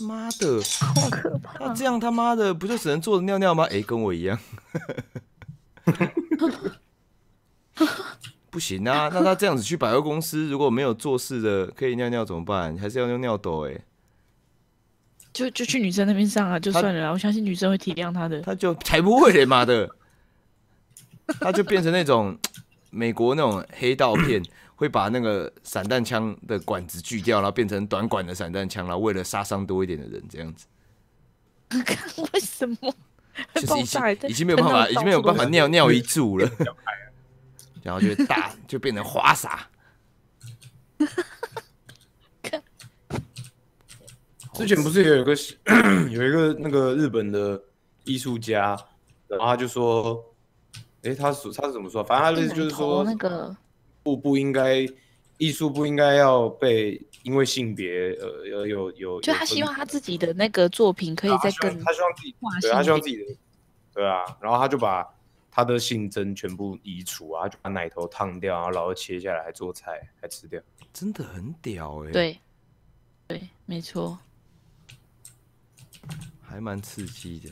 妈的，好可怕！那这样他妈的不就只能坐着尿尿吗？哎、跟我一样。不行啊，那他这样子去百货公司，如果没有做事的可以尿尿怎么办？还是要用尿斗哎、就就去女生那边上啊，就算了啦，我相信女生会体谅他的。他就才不会嘞，妈的，他就变成那种美国那种黑道片，会把那个散弹枪的管子锯掉，然后变成短管的散弹枪，然后为了杀伤多一点的人，这样子，看 为什么就是已经？已经没有办法，已经没有办法尿尿一柱了，然后就大就变成花洒。之前不是有一个 有一个那个日本的艺术家，然后他就说，诶，他是他是怎么说？反正他的意思就是说，那个不不应该艺术不应该要被因为性别呃有有有，就他希望他自己的那个作品可以再更他希望自己画对他希望自己的对啊，然后他就把他的性征全部移除啊，就把奶头烫掉，然后然后切下来还做菜还吃掉。真的很屌哎、，对对，没错。还蛮刺激的。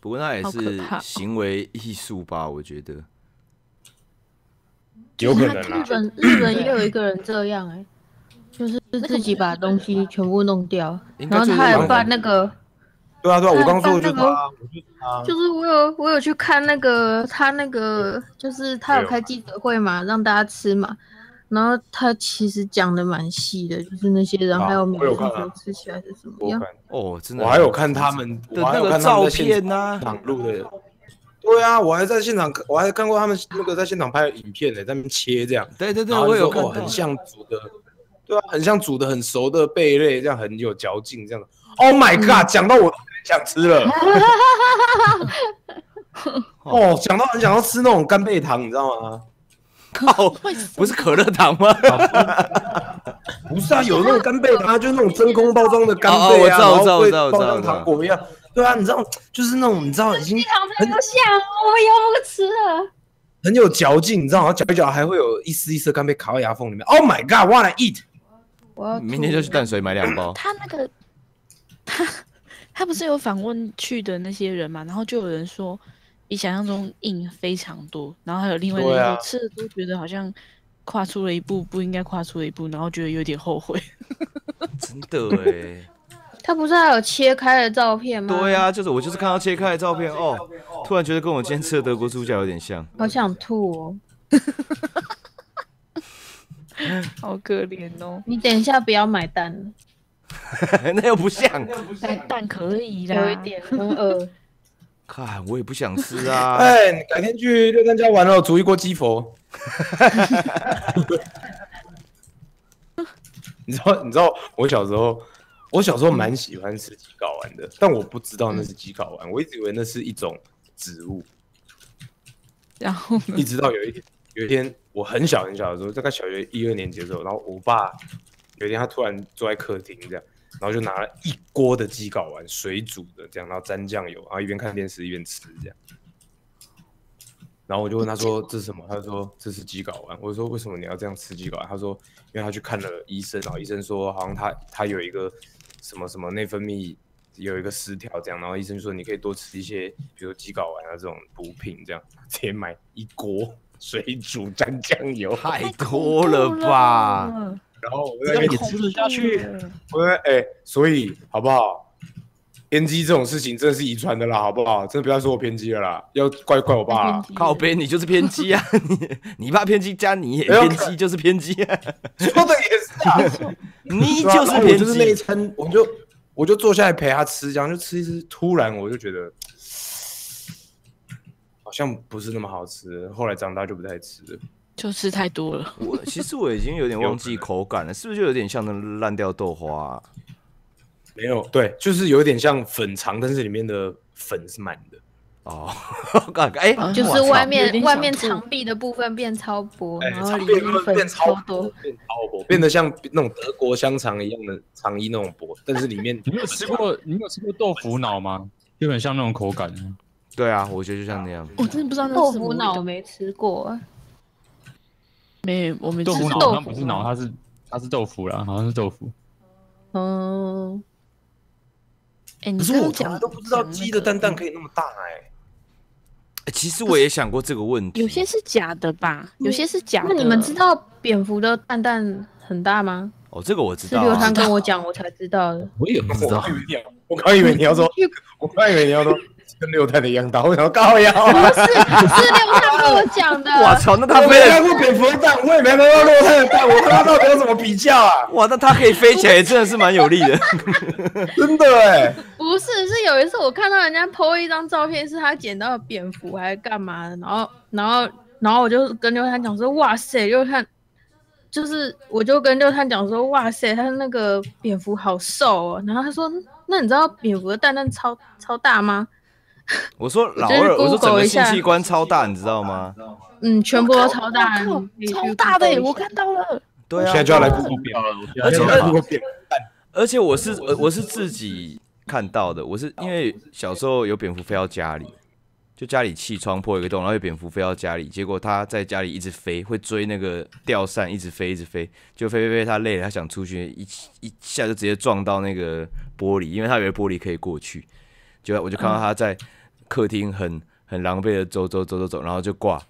不过那也是行为艺术吧，我觉得。有可能日啊，本日本也有一个人这样哎、就是自己把东西全部弄掉，然后他还把那个，对啊对啊，我刚说的那那个。就是我有我有去看那个他那个，就是他有开记者会嘛，让大家吃嘛。然后他其实讲的蛮细的，就是那些人啊还有每个吃起来是什么样。哦，真的，我还有看他们的那个照片呐、场录的。对啊，我还在现场，我还看过他们那个在现场拍的影片呢，在那边切这样，对对对，我有看到，就说哦很像煮的，对啊，很像煮的很熟的贝类，这样很有嚼劲，这样。Oh my god！讲到我都很想吃了。哦，讲到很想要吃那种干贝糖，你知道吗？靠，不是可乐糖吗？不是啊，有那种干贝糖啊，就是那种真空包装的干贝啊，我知道然后会我知道我知道知道糖果一样。对啊，你知道，就是那种你知道已经糖才有像，我要不吃了。很有嚼劲，你知道，然后嚼一嚼还会有一丝一丝干贝卡到牙缝里面。Oh my god，wanna eat！我要明天就去淡水买两包。他那个他他不是有访问去的那些人嘛，然后就有人说比想象中硬非常多，然后还有另外一个啊吃的都觉得好像跨出了一步不应该跨出的一步，然后觉得有点后悔。真的哎，他不是还有切开的照片吗？对啊，就是我就是看到切开的照片哦，突然觉得跟我今天吃的德国猪脚有点像。好想吐哦！好可怜哦，你等一下不要买单了，那又不像，但但可以啦，有一点很恶。看我也不想吃啊。哎，你改天去六三家玩了，煮一锅鸡佛。你知道，你知道我小时候，我小时候蛮喜欢吃鸡睾丸的，但我不知道那是鸡睾丸，我一直以为那是一种植物。然后呢一直到有一天，有一天我很小很小的时候，大概小学一二年级的时候，然后我爸有一天他突然坐在客厅这样，然后就拿了一锅的鸡睾丸水煮的这样，然后沾酱油，然后一边看电视一边吃这样。然后我就问他说这是什么？他说这是鸡睾丸。我说为什么你要这样吃鸡睾丸？他说因为他去看了医生，然后医生说好像他他有一个什么什么内分泌有一个失调这样，然后医生说你可以多吃一些，比如鸡睾丸啊这种补品这样，直接买一锅水煮沾酱油，太多了吧？然后我在那边也吃得下去？我说哎、所以好不好？偏激这种事情真的是遗传的啦，好不好？真的不要说我偏激了啦，要怪怪我爸啦。靠背，你就是偏激啊！你你爸偏激加你也偏激，就是偏激啊！说的也是啊，你就是偏然后我就是那一激。餐，我就我就坐下来陪他吃，这样就吃一吃，突然我就觉得好像不是那么好吃，后来长大就不太吃了。就吃太多了。我其实我已经有点忘记口感了，是不是就有点像那烂掉豆花啊？没有，对，就是有点像粉肠，但是里面的粉是满的。哦，干哎，就是外面外面肠壁的部分变超薄，哎，然后里变面粉变超超多。，变超薄，变得像那种德国香肠一样的肠衣那种薄，但是里面你没有吃过？你没有吃过豆腐脑吗？有点像那种口感。对啊，我觉得就像那样。我真的不知道那豆腐脑我没吃过，没，我没吃豆腐脑豆好像不是脑，它是它是豆腐啦，好像是豆腐。嗯，哎，你可是我从来都不知道鸡的蛋蛋可以那么大哎、哎其实我也想过这个问题，有些是假的吧？有些是假的。那你们知道蝙蝠的蛋蛋很大吗？哦，这个我知道啊是刘汤。跟我讲，我才知道的。我也不知道我刚以。为你要，我刚以为你要说，我刚以为你要说 跟六蛋的一样大，我想说高腰不啊。是，是刘汤跟我讲的。我操，那他飞的看过蝙蝠的蛋，我也没看到六蛋的蛋，我他妈到底有什么比较啊？哇，那他可以飞起来，真的是蛮有力的。真的哎、不是，是有一次我看到人家 PO 一张照片，是他捡到蝙蝠还是干嘛的，然后，然后，然后我就跟六探讲说，哇塞，六探，就是我就跟六探讲说，哇塞，他那个蝙蝠好瘦哦，然后他说，那你知道蝙蝠的蛋蛋超超大吗？我说老二，我说整个性器官超大，你知道吗？嗯，全部都超大，超大的我看到了。对啊，现在就要来对啊 Google 表了，而且。而且我是我我是自己看到的，我是因为小时候有蝙蝠飞到家里，就家里气窗破一个洞，然后有蝙蝠飞到家里，结果它在家里一直飞，会追那个吊扇，一直飞一直飞，就飞飞飞，它累了，它想出去，一一下就直接撞到那个玻璃，因为它以为玻璃可以过去，就我就看到它在客厅很很狼狈的走走走走走，然后就挂。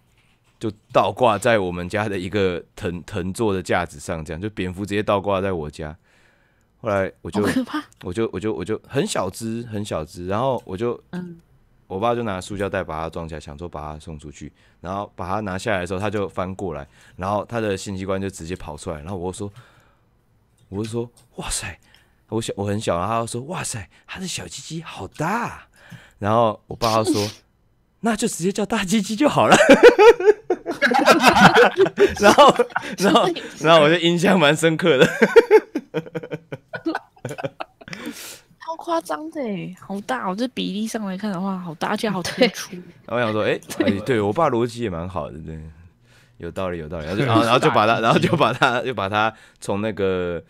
就倒挂在我们家的一个藤藤做的架子上，这样就蝙蝠直接倒挂在我家。后来我就！我就我就我就很小只很小只，然后我就嗯我爸就拿塑胶袋把它装起来，想说把它送出去，然后把它拿下来的时候，它就翻过来，然后它的性器官就直接跑出来，然后我就说，我就说哇塞，我小我很小，然后他就说哇塞，它的小鸡鸡好大，然后我爸爸说 那就直接叫大鸡鸡就好了，然后然后然后我就印象蛮深刻的。超夸张的哎，好大哦！这比例上来看的话，好大，而且好突出。然后我想说，哎、哎，对我爸逻辑也蛮好的，对，有道理，有道理。然后就然后然后就把他，然后就把他，就把他从那个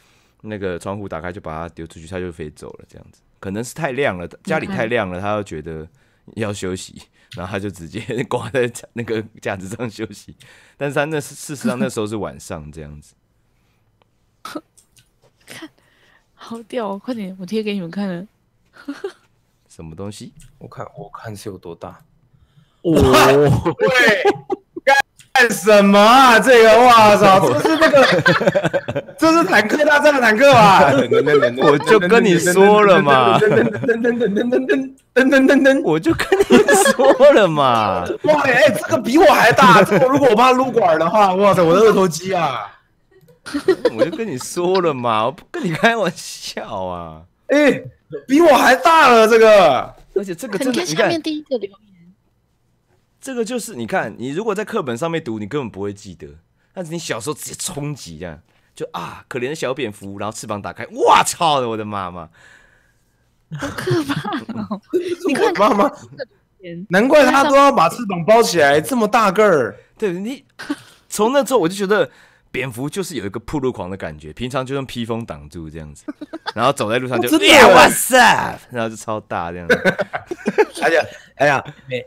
那个窗户打开，就把他丢出去，他就飞走了，这样子。可能是太亮了，家里太亮了，他又觉得要休息，然后他就直接挂在那个架子上休息。但是他那事实上那时候是晚上这样子。看好屌、哦！快点，我贴给你们看了。什么东西？我看我看是有多大？哦，对，干什么啊？这个，哇操，这是那个，这是坦克大战的坦克吧？我就跟你说了嘛噔噔噔噔噔噔噔噔噔噔噔噔，我就跟你说了嘛，哇，哎，这个比我还大。这个如果我怕撸管的话，哇塞，我的二头肌啊！我就跟你说了嘛，我不跟你开玩笑啊。哎，比我还大了，这个。而且这个真的，你看看下面第一个留言，这个就是你看，你如果在课本上面读，你根本不会记得，但是你小时候直接冲击这样，就啊，可怜的小蝙蝠，然后翅膀打开，哇操的，我的妈妈！好可怕 你看妈妈，难怪他都要把翅膀包起来，这么大个儿。对你从那之后我就觉得蝙蝠就是有一个铺路狂的感觉，平常就用披风挡住这样子，然后走在路上就哇塞，然后就超大这样子。而且，哎呀，妹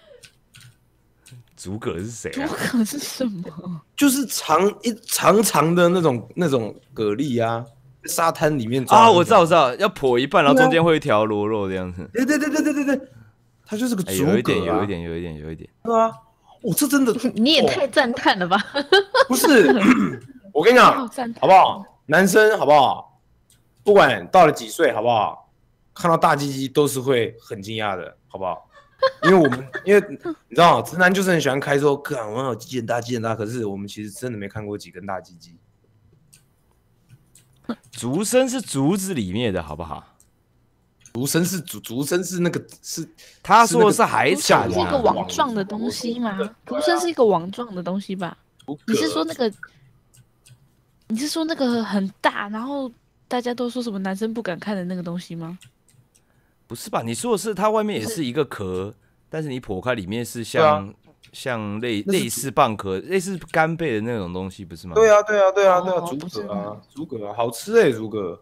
竹葛是谁竹葛？是什么？就是长一长长的那种那种蛤蜊啊，沙滩里面抓啊，我知道，我知道，要剖一半，然后中间会有一条螺肉这样子。对对对对对对对，它就是个哎，竹葛、啊有一点，有一，点，有一点，有一点。对啊，哦，这真的你也太赞叹了吧！不是，我跟你讲，好不好？男生好不好？不管到了几岁，好不好？看到大鸡鸡都是会很惊讶的，好不好？因为我们，因为你知道，直男就是很喜欢开说，看我有鸡很大，鸡很大，可是我们其实真的没看过几根大鸡鸡。竹生是竹子里面的好不好？竹生是竹，竹生是那个是，他说的是海竹产是一个网状的东西吗？竹生是一个网状的东西吧？你是说那个？你是说那个很大，然后大家都说什么男生不敢看的那个东西吗？不是吧？你说的是它外面也是。一个壳，但是你剖开里面是像像类类似蚌壳、类似干贝的那种东西，不是吗？对啊，对啊，对啊，对啊，竹哦不是葛啊，竹葛啊，好吃哎、竹葛。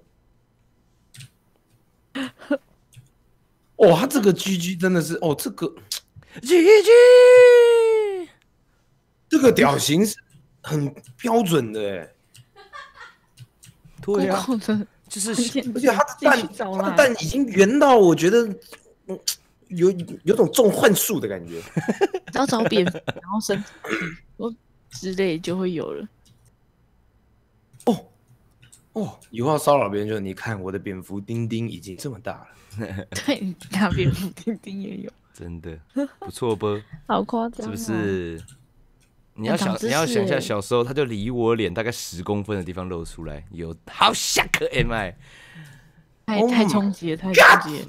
哦，它这个 GG 真的是哦，这个 GG，，这个屌型是很标准的哎，对啊，Google 的就是而且他的蛋自己找，啦它的蛋已经圆到我觉得，嗯，有有种中幻术的感觉。只要找蝙蝠，然后生我之类就会有了。哦哦，以后要骚扰别人就你看我的蝙蝠丁丁已经这么大了。对，大蝙蝠丁丁也有，真的不错不？好夸张、是哦，不？是？你要想你要想一下，小时候他就离我脸大概十公分的地方露出来，有好下颗 M I，太太冲击了，太冲击了。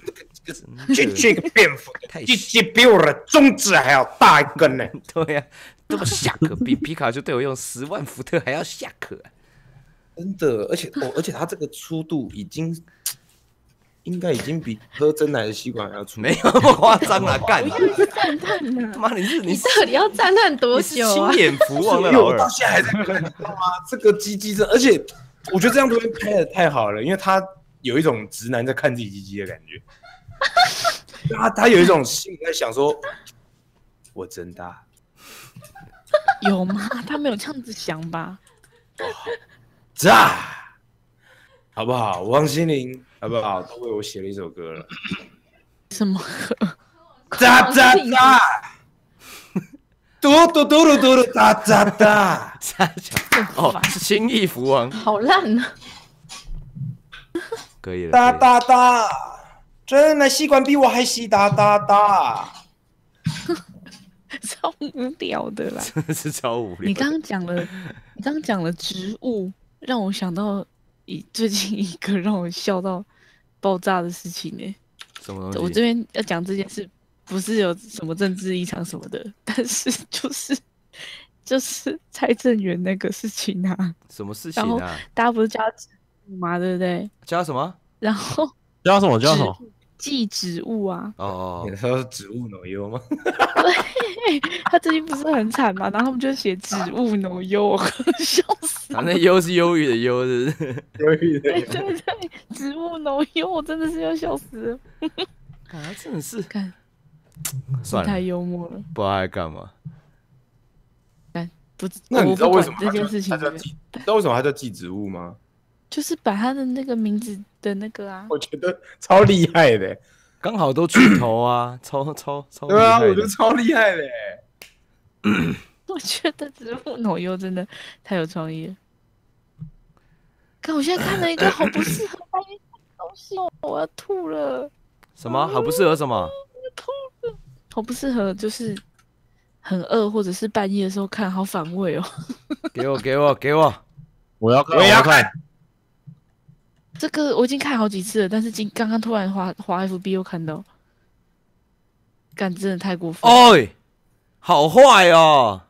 这这个蝙蝠太鸡鸡比我的中指还要大一根呢。对呀、这么下颗，比皮卡丘对我用十万伏特还要下颗、啊。真的，而且哦，而且它这个粗度已经，应该已经比喝真奶的吸管还要粗。没有那么夸张啊！干，赞叹呢？妈你是你到底要赞叹多久啊亲？眼福望的老二因为我到，现在还在看，你知道吗？这个鸡鸡真，而且我觉得这样图片拍的太好了，因为他有一种直男在看自己鸡鸡的感觉。他他有一种心里在想说，我真大，有吗？他没有这样子想吧？炸，好不好？王心凌好不好？都为我写了一首歌了，什么？炸炸炸，嘟嘟嘟嘟嘟嘟哒哒哒。哦，是轻易福王，好烂啊！可以了。哒哒哒，真的吸管比我还细哒哒哒。超无聊的啦！真的是超无聊。你刚刚讲了，你刚刚讲了植物，让我想到一 最近一个让我笑到爆炸的事情呢、什么东西？我这边要讲这件事，不是有什么政治异常什么的，但是就是 就是蔡正元那个事情啊，什么事情然后啊？大家不是叫他植物吗？对不对？加什么？然后加什么加什么？寄植物啊，哦你，说植物脑优吗？对 他最近不是很惨嘛，然后他们就写植物脑优，笑死。反正忧是忧郁的忧，是不是？忧郁的对对对，植物脑优，我真的是要笑死了，啊，真的是看 算了，太幽默了。不知道在干嘛。不知，那你知道为什么这件事情？你知道为什么它叫寄植物吗？就是把他的那个名字的那个啊，我觉得超厉害的，刚好都出头啊，超超超厉对啊，我觉得超厉害的。我觉得植物脑优真的太有创意了。看，我现在看了一个好不适合半夜看的东西哦，我要吐了，什么好不适合什么？好不适合，就是很饿或者是半夜的时候看，好反胃哦。给我给我给我！我要看，我也要看。这个我已经看好几次了，但是今刚刚突然滑滑 FB 又看到，干真的太过分。哎，好坏哦！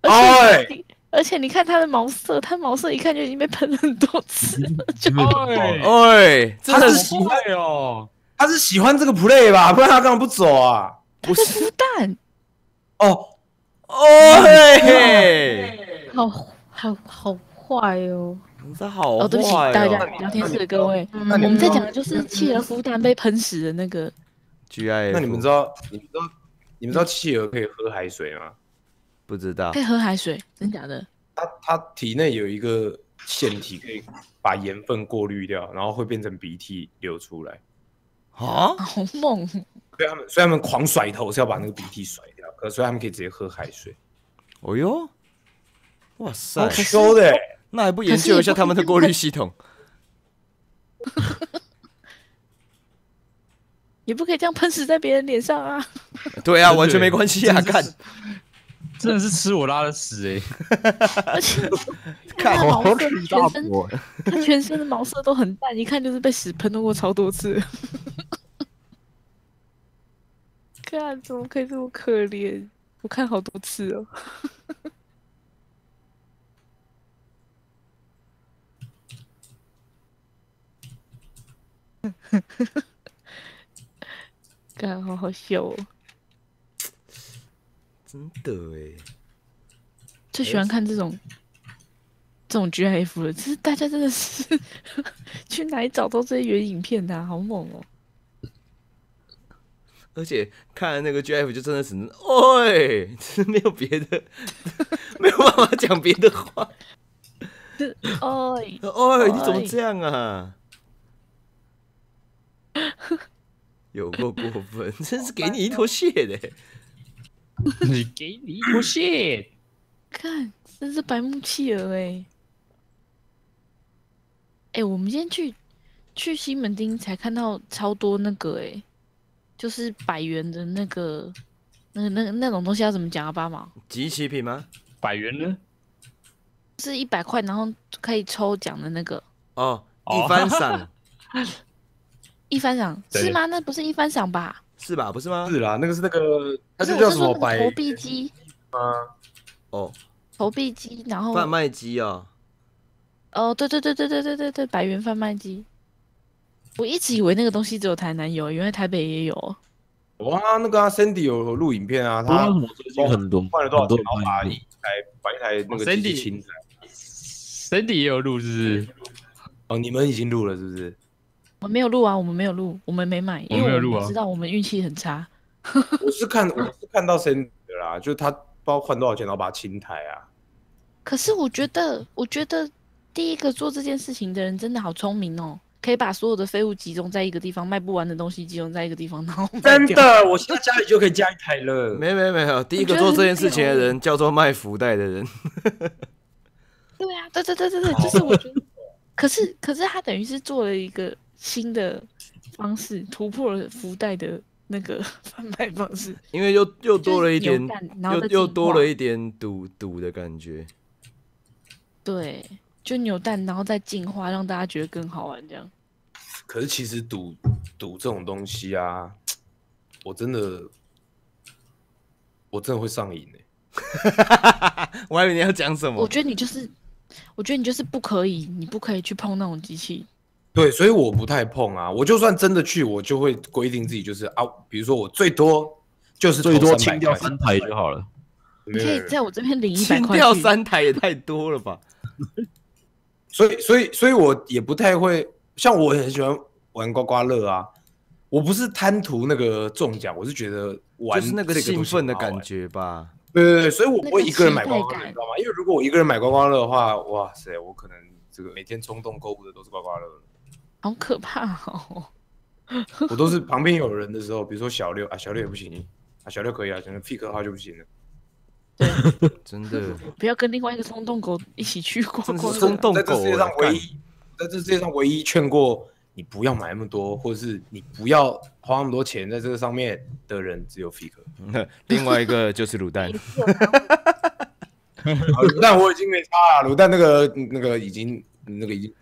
而哎且你而且你看它的毛色，它毛色一看就已经被喷了很多次了，就哎，哎，真的是他是喜欢哦，他是喜欢这个 play 吧？不然他干嘛不走啊？不是孵蛋，哦，哦嘿，好好好坏哦！这好哦，对不起大家哦聊天室的各位，嗯我们在讲的就是企鹅孵蛋被喷死的那个，！GI，那你们知道你们知道你们知道企鹅可以喝海水吗？不知道可以喝海水，真假的？它它体内有一个腺体可以把盐分过滤掉，然后会变成鼻涕流出来。啊？好猛！所以他们所以他们狂甩头是要把那个鼻涕甩掉，可所以他们可以直接喝海水。哦哟，哇塞好，羞的欸，那还不研究一下他们的过滤系统？也不可以这样喷死在别人脸上啊！对啊，完全没关系啊！看真的是吃我拉的屎哎！而且 看毛色全身，他，全身的毛色都很淡，一看就是被屎喷过超多次。看怎么可以这么可怜？我看好多次哦。看好好笑哦！真的哎，最喜欢看这种这种 GIF 了，就是大家真的是 去哪里找到这些原影片的、啊，好猛哦！而且看了那个 GIF 就真的只能，哎，是 没有别的，没有办法讲别的话。哦，哎，你怎么这样啊？有过过分，真是给你一坨血的。你给你一坨血，看，真是白目企鹅哎！哎，我们今天去去西门町才看到超多那个哎，就是百元的那个那个那个那种东西要怎么讲啊？八毛集齐品吗？百元呢？是一百块，然后可以抽奖的那个哦，哦一番赏一番赏是吗？那不是一番赏吧？是吧？不是吗？是啦，那个是那个，它不是，叫什么白投币机，吗？哦，投币机，然后贩卖机啊。哦，对对对对对对对对，百元贩卖机。我一直以为那个东西只有台南有，原来台北也有。哇，那个啊，Cindy 有录影片啊，他最近很多换了多少钱，然后把拍一台把一台那个哦机器 Sandy 清台。Cindy 也有录，是不是？哦，你们已经录了是不是？没有录啊，我们没有录，我们没买，因为我没有录啊我们知道我们运气很差。我是看我是看到 Sandy 的啦，就是他不知道换多少钱，然后把它清台啊。可是我觉得，我觉得第一个做这件事情的人真的好聪明哦，可以把所有的废物集中在一个地方，卖不完的东西集中在一个地方，然后。真的，我现在家里就可以加一台了。没没没有，第一个做这件事情的人叫做卖福袋的人。对啊，对对对对对，就是我觉得，可是可是他等于是做了一个新的方式，突破了福袋的那个 贩卖方式，因为又又多了一点又又多了一点赌赌的感觉。对，就扭蛋，然后再进化，让大家觉得更好玩，这样。可是其实赌赌这种东西啊，我真的我真的会上瘾哎、我还以为你要讲什么我。觉得你就是，我觉得你就是不可以，你不可以去碰那种机器，对，所以我不太碰啊。我就算真的去，我就会规定自己就是啊，比如说我最多就是最多清掉三台就好了。你可以在我这边领一百清块去掉三台也太多了吧？所以所以所以我也不太会，像我很喜欢玩刮刮乐啊。我不是贪图那个中奖，我是觉得玩就是那个兴奋的感。觉吧。对对对，所以我不会一个人买刮刮乐，你知道吗？因为如果我一个人买刮刮乐的话，哇塞，我可能这个每天冲动购物的都是刮刮乐。好可怕哦！我都是旁边有人的时候，比如说小六啊，小六也不行啊，小六可以啊，可能 pick 号就不行了。对真的，不要跟另外一个冲动狗一起去刮真的是刮乐冲动狗在这世界上唯一，在这世界上唯一劝过你不要买那么多，或者是你不要花那么多钱在这个上面的人，只有 pick。另外一个就是卤蛋，啊卤蛋我已经没差了，卤蛋那个那个已经那个已经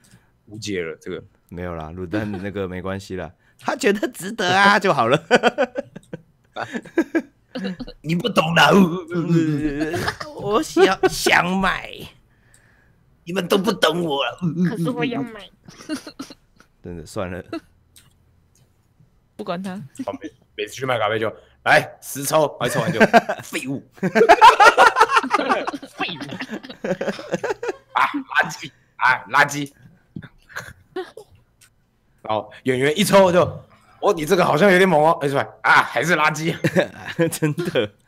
无解了，这个没有啦，卤蛋那个没关系啦，他觉得值得啊 就好了。你不懂啦，我想想买，你们都不懂我了。可是我要买，真的算了，不管他。旁边每次去买咖啡就来十抽，白抽完就 废物，废物，啊垃圾啊垃圾，然后演员一抽就，哦你这个好像有点猛哦，哎出来啊还是垃圾，真的。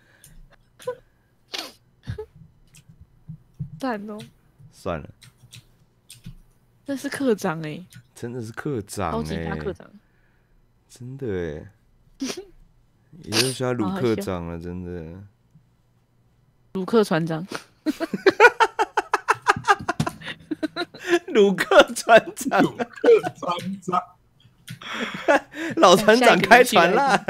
赞哦！算了，那是课长哎，真的是课长哎、大课长。真的哎、也就需要 鲁课长了，真的。鲁克船长，鲁克船长，船长，老船长开船啦！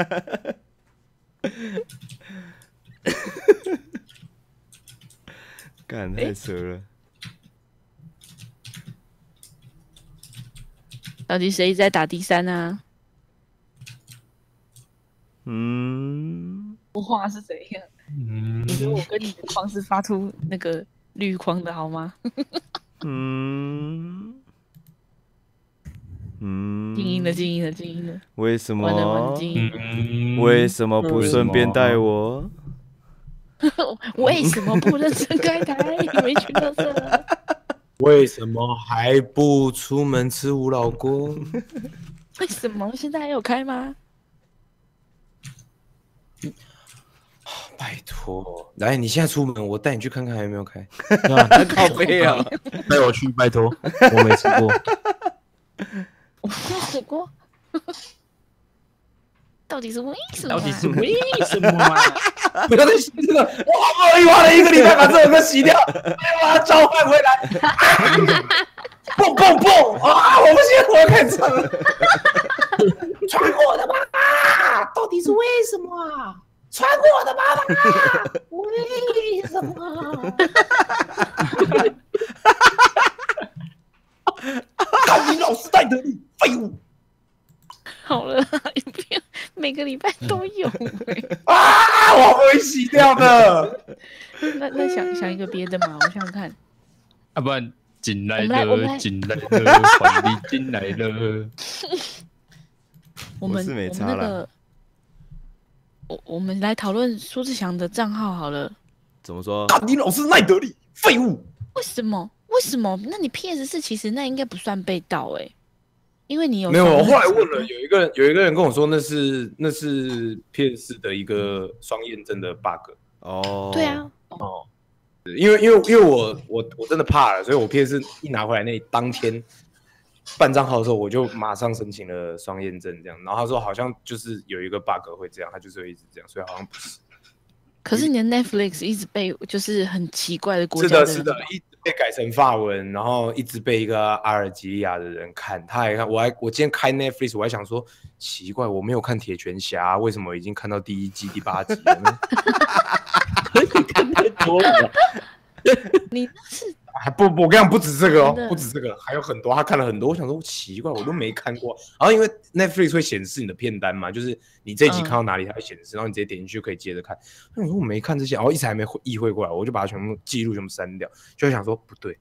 干太扯了，到底谁在打第三啊？嗯，不画是怎样？嗯你觉得我跟你的框是发出那个绿框的好吗？嗯嗯，静音了，静音了，静音了，为什完了完了，么？静音。嗯为什么不顺便带我？为什么不认真开台？你们一群乐色。为什么还不出门吃无老锅？为什么现在还有开吗？拜托，来，你现在出门，我带你去看看还有没有开。那靠背啊！带我去，拜托，我没吃过。我没有吃过。到底是为什么啊？到底是为什么啊？不要再洗这个，我好不容易花了一个礼拜把这首歌洗掉，还要把它召唤回来。蹦蹦蹦啊！我不行，我要开始唱了。穿过我的妈妈，到底是为什么啊？穿过我的妈妈，为什么？看你老师戴德利，废物好了，别每个礼拜都有欸、啊！我好不容易洗掉的。那那想想一个别的嘛，我想想看。啊，不然进来了，来进来了，欢迎进来了。我们我是没我们差啦那个，我我们来讨论苏志祥的账号好了。怎么说？看你老师奈德利，废物。为什么？为什么？那你 PS 四其实那应该不算被盗哎、因为你有没有，我双后来指问了，有一个人有一个人跟我说，那是那是 PS 的一个双验证的 bug。哦，对啊，哦因为因为因为我我我真的怕了，所以我 PS 一拿回来那当天办账号的时候，我就马上申请了双验证，这样。然后他说好像就是有一个 bug 会这样，他就是会一直这样，所以好像不是。可是你的 Netflix 一直被就是很奇怪的国是的，家人是的，一直被改成法文，然后一直被一个阿尔及利亚的人看，他还看，我还我今天开 Netflix，我还想说奇怪，我没有看铁拳侠，为什么已经看到第一季第八集了呢？看太多了，你那是还不不，我跟你讲，不止这个哦不止这个，还有很多，他看了很多。我想说奇怪，我都没看过。然后因为 Netflix 会显示你的片单嘛，就是你这一集嗯看到哪里，它会显示，然后你直接点进去就可以接着看。那我说我没看这些，然后一直还没会意会过来，我就把它全部记录全部删掉，就会想说不对，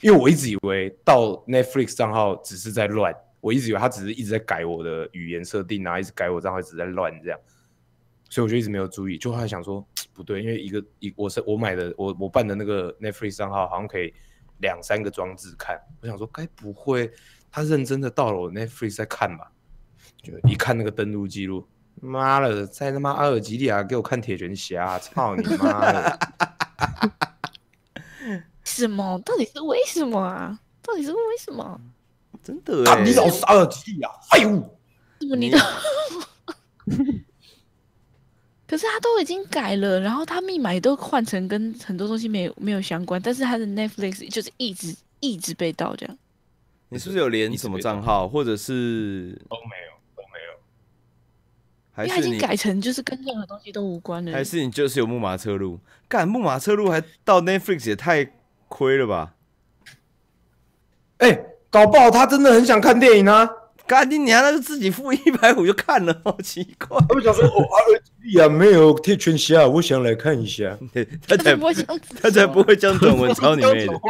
因为我一直以为到 Netflix 账号只是在乱，我一直以为他只是一直在改我的语言设定啊，一直改我账号，一直在乱这样，所以我就一直没有注意。就后来想说不对，因为一个一我是我买的我我办的那个 Netflix 账号好像可以两三个装置看，我想说该不会他认真的到了我 Netflix 在看吧？就一看那个登录记录，妈的，在他妈阿尔及利亚给我看铁拳侠，操你妈的！什么？到底是为什么啊？到底是为什么？真的你老是阿尔及利亚，废物！怎么你的？可是他都已经改了，然后他密码也都换成跟很多东西没有没有相关，但是他的 Netflix 就是一直一直被盗这样。你是不是有连什么账号，或者是都没有，都没有。还因为他已经改成就是跟任何东西都无关了。还是你就是有木马车路？干木马车路还到 Netflix 也太亏了吧！哎、搞不好他真的很想看电影啊！干你娘，那就自己付一百五就看了，好奇怪。我想说，哦，阿尔及利亚没有铁拳侠，我想来看一下。他 才他才不会这样子他才不会讲短文，操你妹的！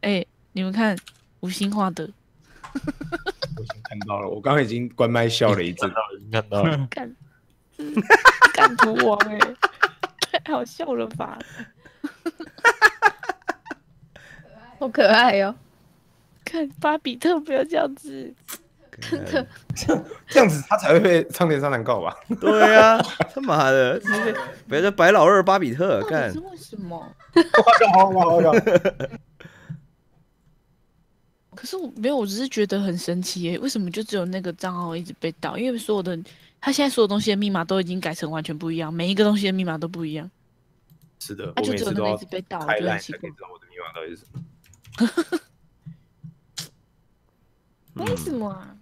哎、你们看无心画的，我已经看到了，我刚刚已经关麦笑了一阵。看到了，干，是干图王哎、太好笑了吧？好可爱哦、看巴比特不要这样子，真的。这样子他才会被苍田沙男告吧？对啊，他妈的，直接不要叫白老二巴比特干是。为什么？好好好好。可是我没有，我只是觉得很神奇耶，为什么就只有那个账号一直被盗？因为所有的他现在所有东西的密码都已经改成完全不一样，每一个东西的密码都不一样，是的，那、我就只有那个一直被盗，我觉得很奇怪才可以知道我的密码到底是什么。为什么啊？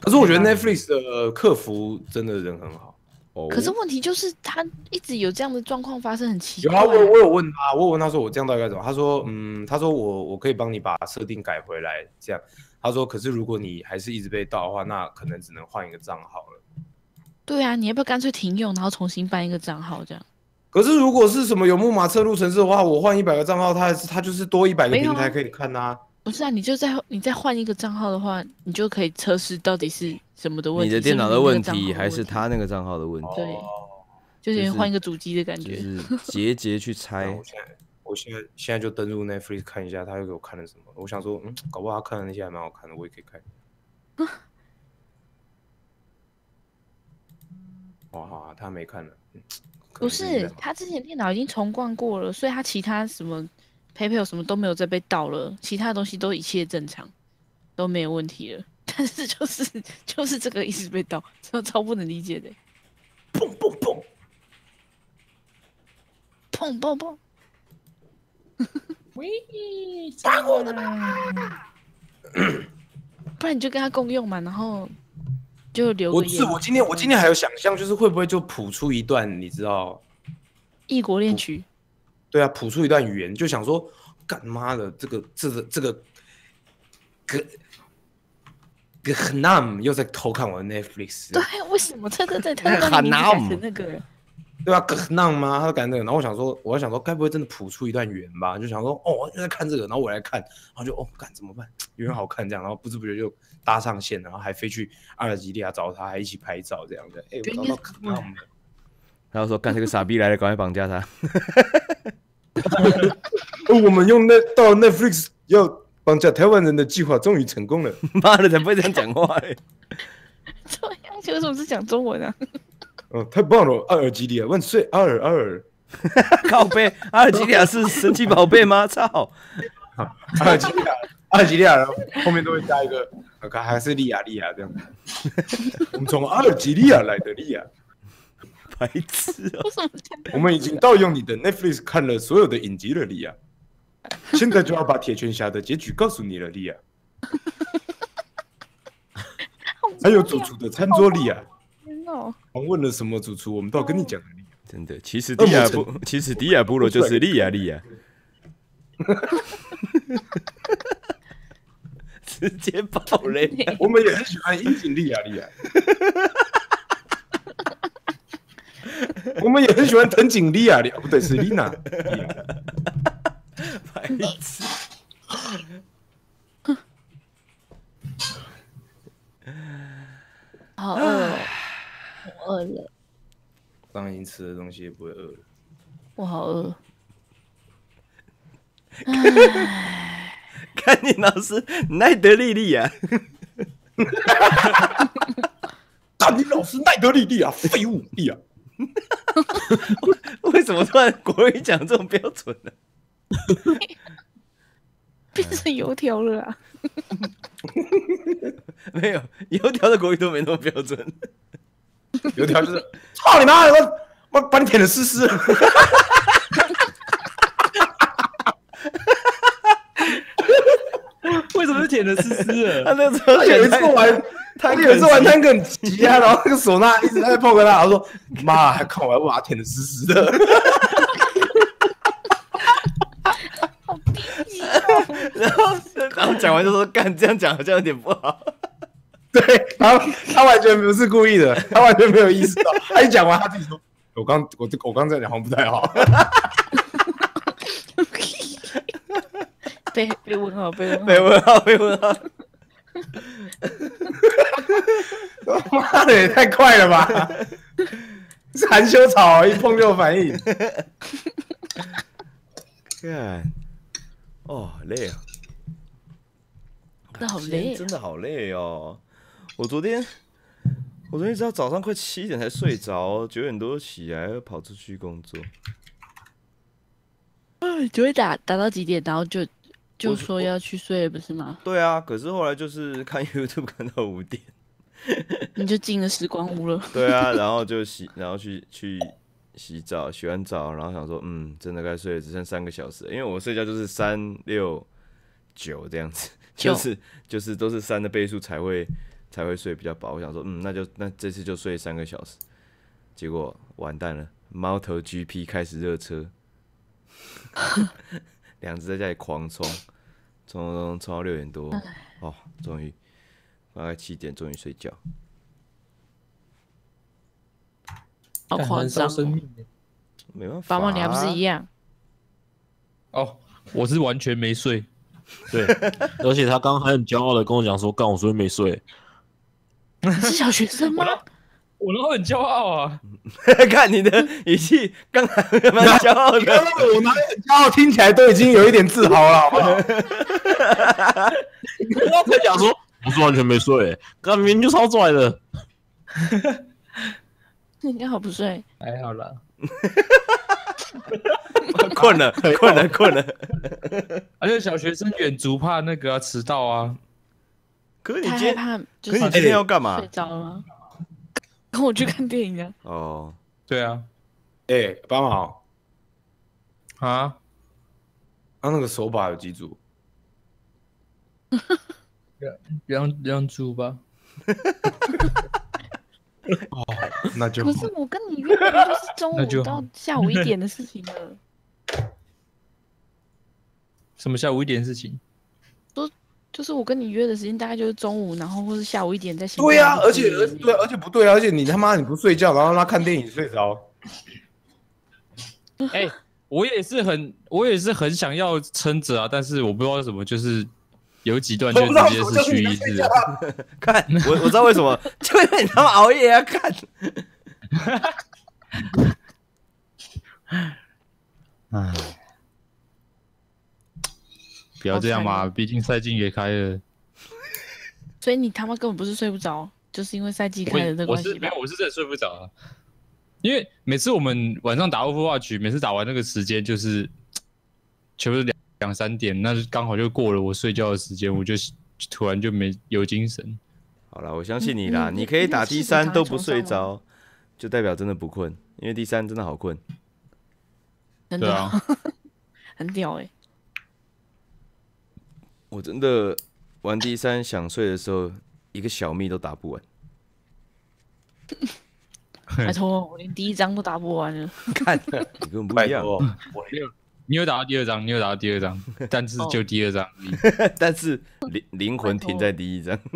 可是我觉得 Netflix 的客服真的人很好。哦可是问题就是他一直有这样的状况发生，很奇怪。有啊，我我有问他，我有问他说我这样到底该怎么？他说，嗯，他说我我可以帮你把设定改回来，这样。他说，可是如果你还是一直被盗的话，那可能只能换一个账号了。对啊，你要不要干脆停用，然后重新办一个账号这样？可是如果是什么有木马车路城市的话，我换一百个账号，它还是它就是多一百个平台可以看呐、不是啊，你就再你再换一个账号的话，你就可以测试到底是什么的问题，你的电脑的问题，还是他那个账号的问题？对，哦就是换一个主机的感觉。就是节节去 那猜我。现在我现在现在就登录 Netflix 看一下，他又给我看了什么。我想说，嗯，搞不好他看的那些还蛮好看的，我也可以看。哇，他没看了。嗯可不是，他之前电脑已经重灌过了，所以他其他什么 PayPal 什么都没有再被盗了，其他东西都一切正常，都没有问题了。但是就是就是这个一直被盗，超超不能理解的。蹦蹦蹦，砰砰砰！喂，不然你就跟他共用嘛，然后就留我。是我今天我今天还有想象，就是会不会就谱出一段，你知道？异国恋曲，对啊，谱出一段语言，就想说，干妈的这个这个这个，格格 Nam 又在偷看我的 Netflix，对，为什么？对对对，他就把你名字改成那个人。对吧？格 Nam 吗？他就改那个，然后我想说，我在想说，该不会真的谱出一段缘吧？就想说，哦，又在看这个，然后我来看，然后就哦，干怎么办？有点好看这样，然后不知不觉就搭上线，然后还飞去阿尔及利亚找他，还一起拍照这样的。哎，我找到格 Nam 了。然后说干这个傻逼来了，赶快绑架他。哦 我们用那到 Netflix 要绑架台湾人的计划终于成功了。妈的，怎么会这样讲话嘞！对呀，为什么是讲中文啊？哦，太棒了！阿尔及利亚万岁！阿尔阿尔，靠背，阿尔及利亚是神奇宝贝吗？操！阿尔及利亚，阿尔及利亚，然后后面都会加一个，呃还是利亚利亚这样。我们从阿尔及利亚来的利亚，白痴哦、为什么？我们已经盗用你的 Netflix 看了所有的影集了，利亚。现在就要把铁拳侠的结局告诉你了，利亚。还有主厨的餐桌，利亚。天哦！访问了什么主厨，我们都要跟你讲的，真的，其实迪亚布，其实迪亚布罗就是利亚利亚，直接爆雷。我们也很喜欢樱井利亚利亚。我们也很喜欢藤井利亚，不对，是丽娜。白痴。好饿饿了，刚刚已经吃的东西，也不会饿了。我好饿。看你老师奈德利利啊，看你老师奈德利利啊，废物利啊！为什么突然国语讲这种标准呢？变成油条了啊！没有，油条的国语都没那么标准。油条就是操你妈！我我把你舔的湿湿。为什么是舔的湿湿的？他那时候他有一次玩，他有一次玩 tank 很急啊，然后那个唢呐一直在碰跟他，我说妈，还看我要把他舔的湿湿的。然后然后讲完就说干这样讲好像有点不好。对，然后他完全不是故意的，他完全没有意识到。他一讲完，他自己说：“ 我刚我我刚在讲好像不太好。被被问号，被问号，没问号，被问号。”妈的，也太快了吧！是含羞草，一碰就有反应。看，哦，累啊，真的好累啊真的好累哦。我昨天，我昨天直到早上快七点才睡着，九点多起来要跑出去工作。就会打打到几点，然后就就说要去睡了，不是吗？对啊，可是后来就是看 YouTube 看到五点。你就进了时光屋了。对啊，然后就洗，然后去去洗澡，洗完澡，然后想说，嗯，真的该睡了，只剩三个小时了，因为我睡觉就是三六九这样子，就是就是都是三的倍数才会才会睡比较饱。我想说，嗯，那就那这次就睡三个小时，结果完蛋了，猫头 GP 开始热车，两只在家里狂冲，冲冲冲冲到六点多，哦，终于大概七点终于睡觉。好夸很张。没办法、啊，宝宝，你还不是一样？哦，我是完全没睡。对，而且他刚刚还很骄傲的跟我讲说，干我昨天没睡，你 是小学生吗？我然后很骄傲啊！看你的语气，刚才蛮骄傲的。我哪里很骄傲？听起来都已经有一点自豪了，好不好？然后才讲说不是完全没睡，刚明明就超拽的，你刚好不睡，还好啦，困了，困了，困了。而且小学生远足怕那个啊迟到啊。可是你今天，太害怕，可是你今天要干嘛睡？着了吗？跟我去看电影啊！哦，对啊，哎，八毛，啊，他那个手把有几组？两两两组吧。哦那就可是我跟你约的就是中午 到下午一点的事情了。什么下午一点的事情？就是我跟你约的时间大概就是中午，然后或是下午一点在新对呀、店而且的而对啊，而且不对啊，而且你他妈你不睡觉，然后让他看电影睡着，哎、我也是很，我也是很想要撑着啊，但是我不知道为什么，就是有几段就直接是去一日你在睡觉。看我我知道为什么，就因为你他妈熬夜啊！看，不要这样嘛，毕竟赛季也开了。所以你他妈根本不是睡不着，就是因为赛季开了的我关系吧是没有，？我是真的睡不着啊。因为每次我们晚上打 Overwatch，每次打完那个时间就是，全部是两两三点，那就刚好就过了我睡觉的时间，我就突然就没有精神。好了，我相信你啦，嗯你可以打你第三都不睡着，就代表真的不困，因为第三真的好困。真的、对啊，很屌哎、我真的玩第三想睡的时候，一个小蜜都打不完。拜托，我连第一章都打不完了。看，你跟我不一样。拜托，你有打到第二章，你有打到第二章，但是就第二章而已。但是灵灵魂停在第一章。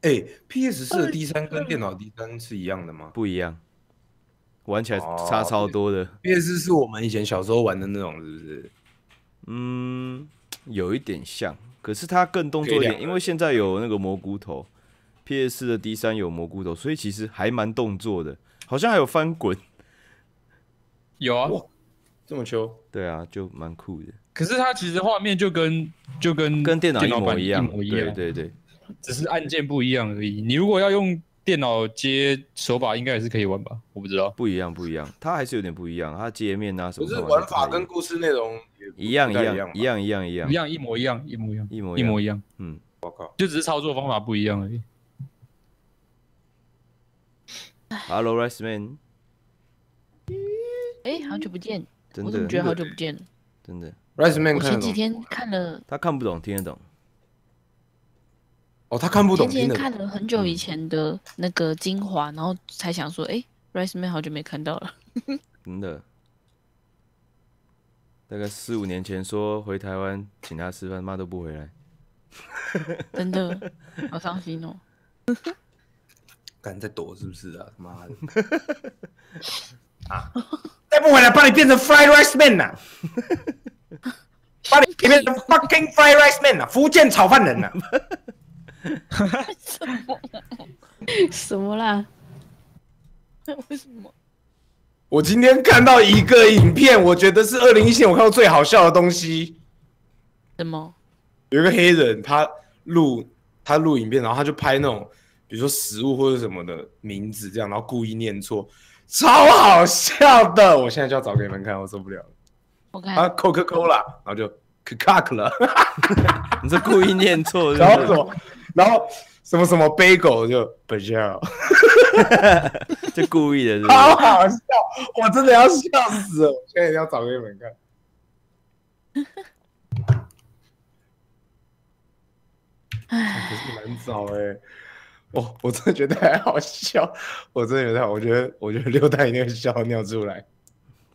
哎，PS 四的 D 三跟电脑 D 三是一样的吗不一样，玩起来哦差超多的。？PS 是我们以前小时候玩的那种，是不是？嗯，有一点像，可是它更动作一点，因为现在有那个蘑菇头，PS 的 D 三有蘑菇头，所以其实还蛮动作的，好像还有翻滚。有啊，这么秋？对啊，就蛮酷的，可是它其实画面就跟就跟跟电脑一模一样。模一样，对对对，只是按键不一样而已。你如果要用电脑接手把，应该也是可以玩吧？我不知道。不一样不一样，它还是有点不一样，它界面啊什么可是玩法跟故事内容也一样一样一。样一样一样一，样一模一样，一模一样，一模一模一样，嗯，我靠！就只是操作方法不一样而已。Hello Rice Man，哎、好久不见，我怎么觉得好久不见了？真的，Rice Man 前几天看了，他看不懂听得懂，哦，他看不懂，前几天看了很久以前的那个精华，然后才想说，哎、r i c e Man 好久没看到了。真的。大概四五年前说回台湾请他吃饭，妈都不回来。真的，好伤心哦。敢在躲是不是啊？他妈的！啊！再不回来，把你变成 Fried Rice Man 呐、把你变成 fucking Fried Rice Man 呐、福建炒饭人呐、什 么什么啦？为什么？我今天看到一个影片，我觉得是二零一七年我看到最好笑的东西。什么？有一个黑人，他录他录影片，然后他就拍那种，比如说食物或者什么的名字这样，然后故意念错，超好笑的。我现在就要找给你们看，我受不了了。我看、啊，Coca Cola，然后就 Coca 了，你这故意念错，然后什么，然后什么什么 bagel 就 bagel，就故意的，是不好？好笑，我真的要笑死了。我现在要找给你们看。是难找哎、我，我真的觉得还好笑，我真的觉得，我觉得，我觉得六代一定会笑尿出来。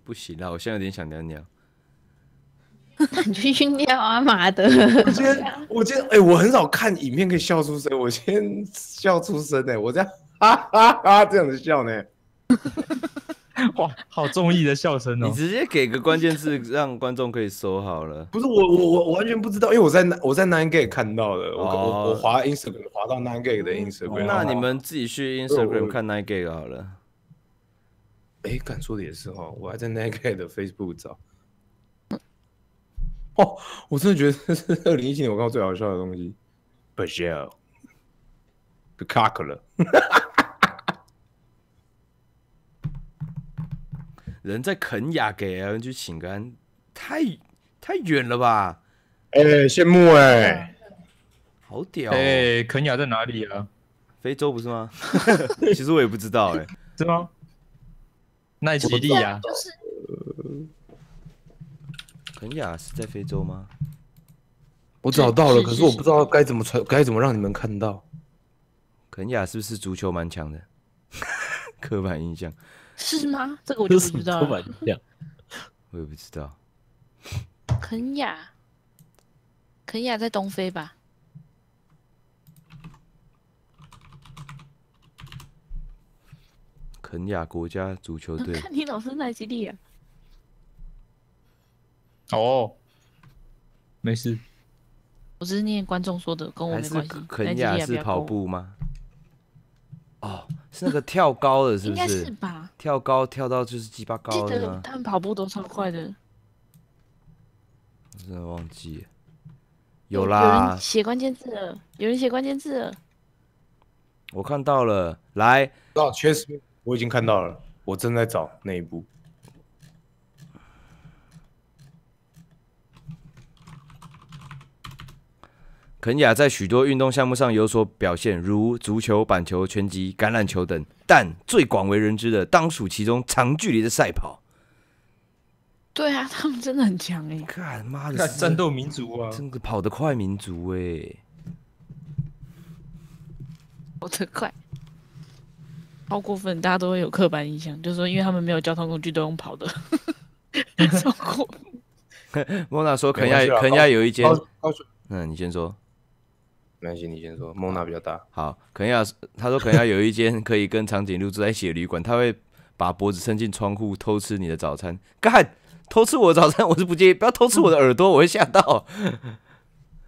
不行啦，我现在有点想尿尿。你去训练啊妈的！我今天，我今天，哎、我很少看影片可以笑出声，我今天笑出声哎、我这样哈哈哈这样子笑呢、哇，好中意的笑声哦！你直接给个关键字，让观众可以搜好了。不是我，我我我完全不知道，因为我在我在 Nine Gag 看到的，我、哦我我滑 Instagram 滑到 Nine Gag 的 Instagram，那你们自己去 Instagram 看 Nine Gag 好了。哎，敢说的也是哈，我还在 Nine Gag 的 Facebook 找。哦，我真的觉得这是二零一七年我看到最好笑的东西 b a z e l 被 cock 了。人在肯雅给 ng 请个安，太太远了吧？哎、羡慕哎、好屌、哦！哎，肯雅在哪里啊？非洲不是吗？其实我也不知道哎、是吗？奈吉利亚，就是肯雅是在非洲吗？我找到了，可是我不知道该怎么传，该怎么让你们看到。肯雅是不是足球蛮强的？刻板印象，是吗？这个我就是不知道了。刻板印象。我也不知道。肯雅，肯雅在东非吧？肯雅国家足球队，看 你老是奈吉利亚，哦，没事，我只是念观众说的，跟我没关系。奈肯亚是跑步吗？哦，是那个跳高的，是不是应该是？吧？跳高跳到就是鸡巴高的他们跑步都超快的。我真的忘记了。有有啦人，写关键字了，有人写关键字了。我看到了。来，到确实我已经看到了，我正在找那一部。肯雅在许多运动项目上有所表现，如足球、板球、拳击、橄榄球等，但最广为人知的当属其中长距离的赛跑。对啊，他们真的很强哎、看妈的，战斗民族啊！真的跑得快民族哎！跑得快，超过分，大家都会有刻板印象，就是说因为他们没有交通工具，都用跑的，超过。莫娜说肯亚肯亚有一间，嗯，你先说。没关系，你先说。蒙娜比较大，好，肯亚他说肯亚有一间可以跟长颈鹿住在一起的旅馆，他会把脖子伸进窗户偷吃你的早餐。干，偷吃我的早餐我是不介意，不要偷吃我的耳朵，我会吓到。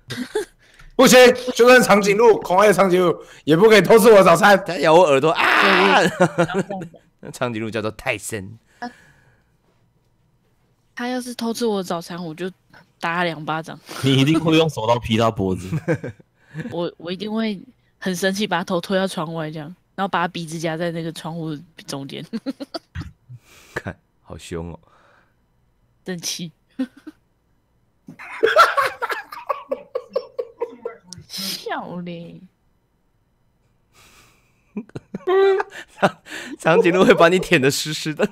不行，就算长颈鹿，恐爱长颈鹿也不可以偷吃我的早餐。他咬我耳朵啊！长颈鹿叫做泰森。他要是偷吃我的早餐，我就打他两巴掌。你一定会用手刀劈他脖子。我我一定会很生气，把他头推到窗外，这样，然后把他鼻子夹在那个窗户中间，看，好凶哦！生气。笑嘞！长颈鹿会把你舔的湿湿的。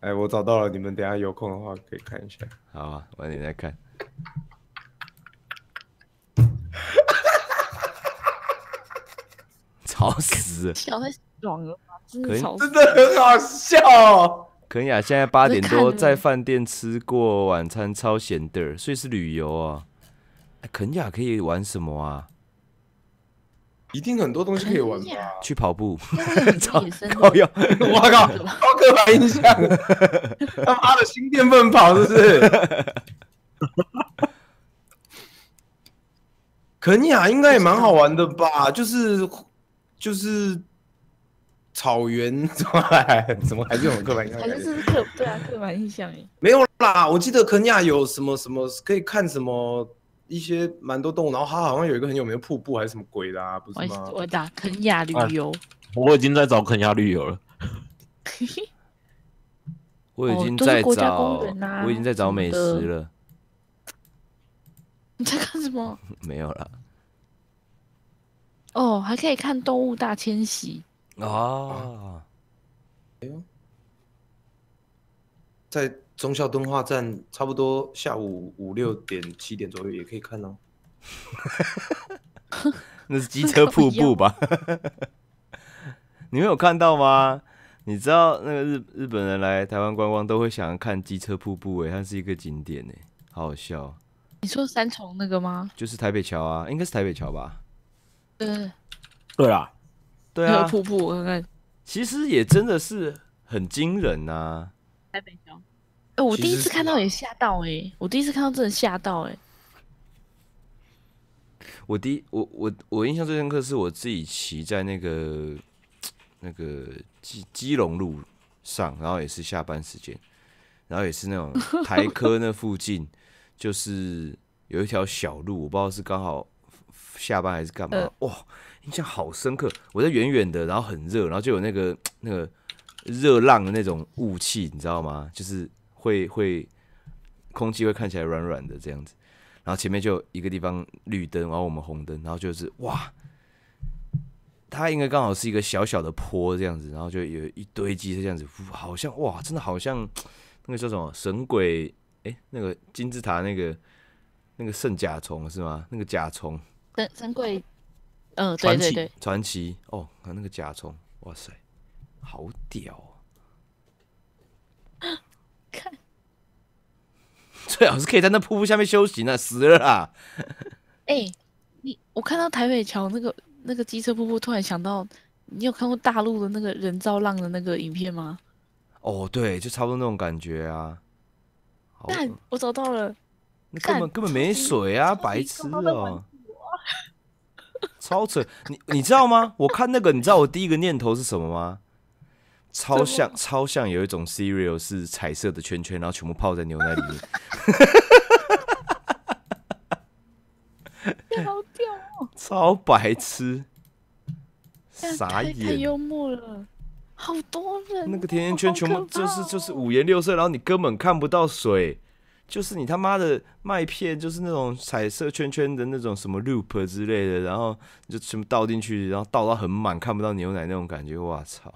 哎，我找到了，你们等下有空的话可以看一下。好啊，晚点再看。吵死了！笑太爽了吧，真可以的真的很好笑哦。肯雅现在八点多在饭店吃过晚餐，超咸的，所以是旅游啊。哎肯雅可以玩什么啊？一定很多东西可以玩吧？去跑步，超野生我靠，好刻板印象！他妈的新店不能跑，是不是？肯雅应该也蛮好玩的吧？就是就是草原，怎么还怎么还是有刻板印象？还是是刻对啊刻板印象哎。没有啦，我记得肯亚有什么什么可以看什么一些蛮多动物，然后它好像有一个很有名的瀑布还是什么鬼的啊，不是我吗？我打肯亚旅游，我已经在找肯亚旅游了。我已经在国家找公园啊我已经在找美食了，你在看什么？没有了哦，还可以看动物大迁徙。啊。在忠孝敦化站，差不多下午五六点、七点左右也可以看哦。那是机车瀑布吧？你没有看到吗？你知道那个日日本人来台湾观光都会想要看机车瀑布，哎，它是一个景点，哎，好好笑哦。你说三重那个吗？就是台北桥啊，应该是台北桥吧？对，对啦，对啊，那个瀑布，我看看其实也真的是很惊人呐、台北桥。哎，我第一次看到也吓到哎，我第一次看到真的吓到哎。我第一我我我印象最深刻是我自己骑在那个那个基基隆路上，然后也是下班时间，然后也是那种 台科那附近，就是有一条小路，我不知道是刚好下班还是干嘛，呃哇，印象好深刻。我在远远的，然后很热，然后就有那个 那个热浪的那种雾气，你知道吗？就是会会空气会看起来软软的这样子。然后前面就一个地方绿灯，然后我们红灯，然后就是哇，它应该刚好是一个小小的坡这样子，然后就有一堆机车这样子，好像哇，真的好像那个叫什么神鬼，哎，那个金字塔那个那个圣甲虫是吗？那个甲虫神神鬼，嗯，对传奇对对，传奇哦，看那个甲虫，哇塞，好屌、哦！看最好是可以在那瀑布下面休息呢，死了啦！哎、你我看到台北桥那个那个机车瀑布，突然想到，你有看过大陆的那个人造浪的那个影片吗？哦，对，就差不多那种感觉啊。但我找到了，那根本根本没水啊，白痴哦、超扯！你你知道吗？我看那个，你知道我第一个念头是什么吗？超像超像有一种 cereal 是彩色的圈圈，然后全部泡在牛奶里面。好屌哦！超白痴，干傻眼太眼。幽默了，好多人哦、那个甜甜圈全部就是就是哦五颜六色，然后你根本看不到水，就是你他妈的麦片就是那种彩色圈圈的那种什么 loop 之类的，然后你就全部倒进去，然后倒到很满，看不到牛奶那种感觉，我操！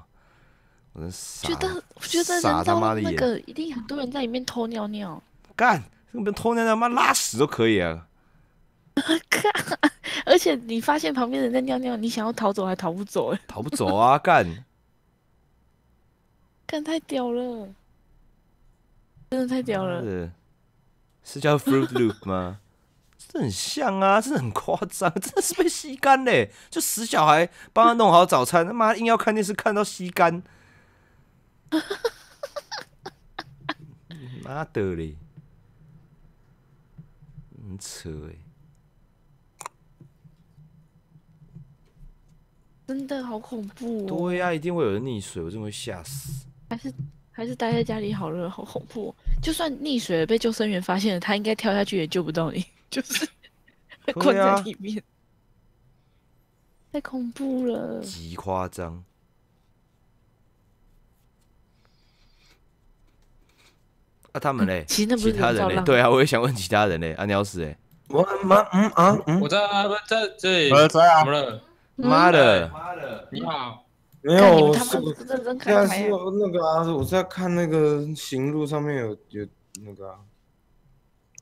我觉得我觉得人造妈的眼浪那个一定很多人在里面偷尿尿，干，根本偷尿尿妈拉屎都可以啊！看，而且你发现旁边人在尿尿，你想要逃走还逃不走，哎，逃不走啊，干！干太屌了，真的太屌了。是是叫 Fruit Loop 吗？这很像啊，真的很夸张，真的是被吸干嘞！就死小孩帮他弄好早餐，他妈硬要看电视看到吸干，妈的嘞，很扯哎、真的好恐怖哦！对呀、一定会有人溺水，我真的会吓死。还是还是待在家里好了，好恐怖哦、就算溺水了被救生员发现了，他应该跳下去也救不到你，就是被 困在里面，太恐怖了。极夸张。啊，他们嘞？其实那不是其他人嘞？对啊，我也想问其他人嘞。啊，鸟死哎！我妈嗯啊嗯，我在啊在这里，我在啊怎么了？妈的，你好，没有，我们认真现在是开牌啊！那个啊，我在看那个行路上面有有那个啊，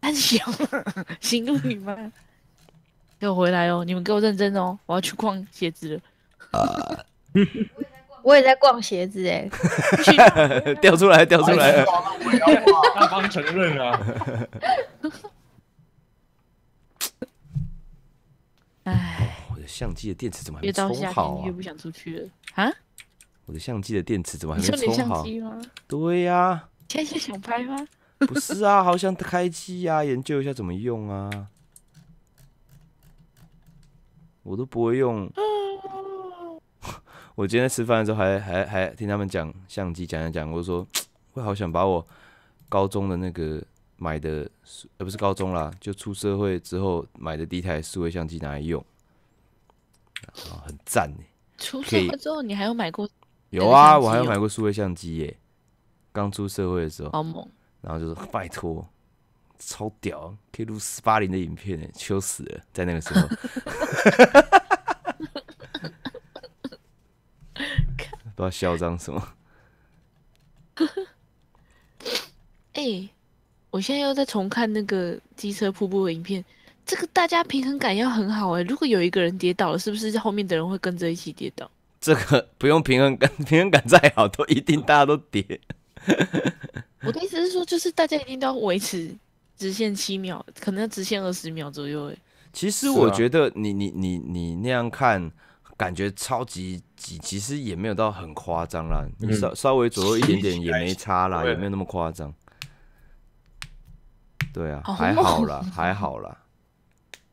太小了，行路你吗？给我回来哦！你们给我认真哦！我要去逛鞋子了。我也在逛鞋子 哎、掉出来，掉出来了。大方承认啊，哎，我的相机的电池怎么还没越到夏充好啊天越？不想出去了啊！我的相机的电池怎么还没充好？对呀、现在是想拍吗？不是啊，好想开机呀、研究一下怎么用啊。我都不会用。我今天吃饭的时候还还还听他们讲相机，讲讲讲，我就说 我好想把我高中的那个买的数，呃不是高中啦，就出社会之后买的第一台数位相机拿来用，啊，很赞呢。出社会之后，你还有买过有啊，我还有买过数位相机耶，刚出社会的时候，好猛？然后就说拜托，超屌，可以录十八零的影片哎，羞死了，在那个时候。不知道嚣张什么，哎、我现在又在重看那个机车瀑布的影片，这个大家平衡感要很好哎、如果有一个人跌倒了，是不是后面的人会跟着一起跌倒？这个不用平衡感，平衡感再好，都一定大家都跌。我的意思是说，就是大家一定都要维持直线七秒，可能要直线二十秒左右哎。其实我觉得你你你你那样看，感觉超级挤，其实也没有到很夸张啦，你稍稍微左右一点点也没差啦，也没有那么夸张。对啊，还好啦，还好啦。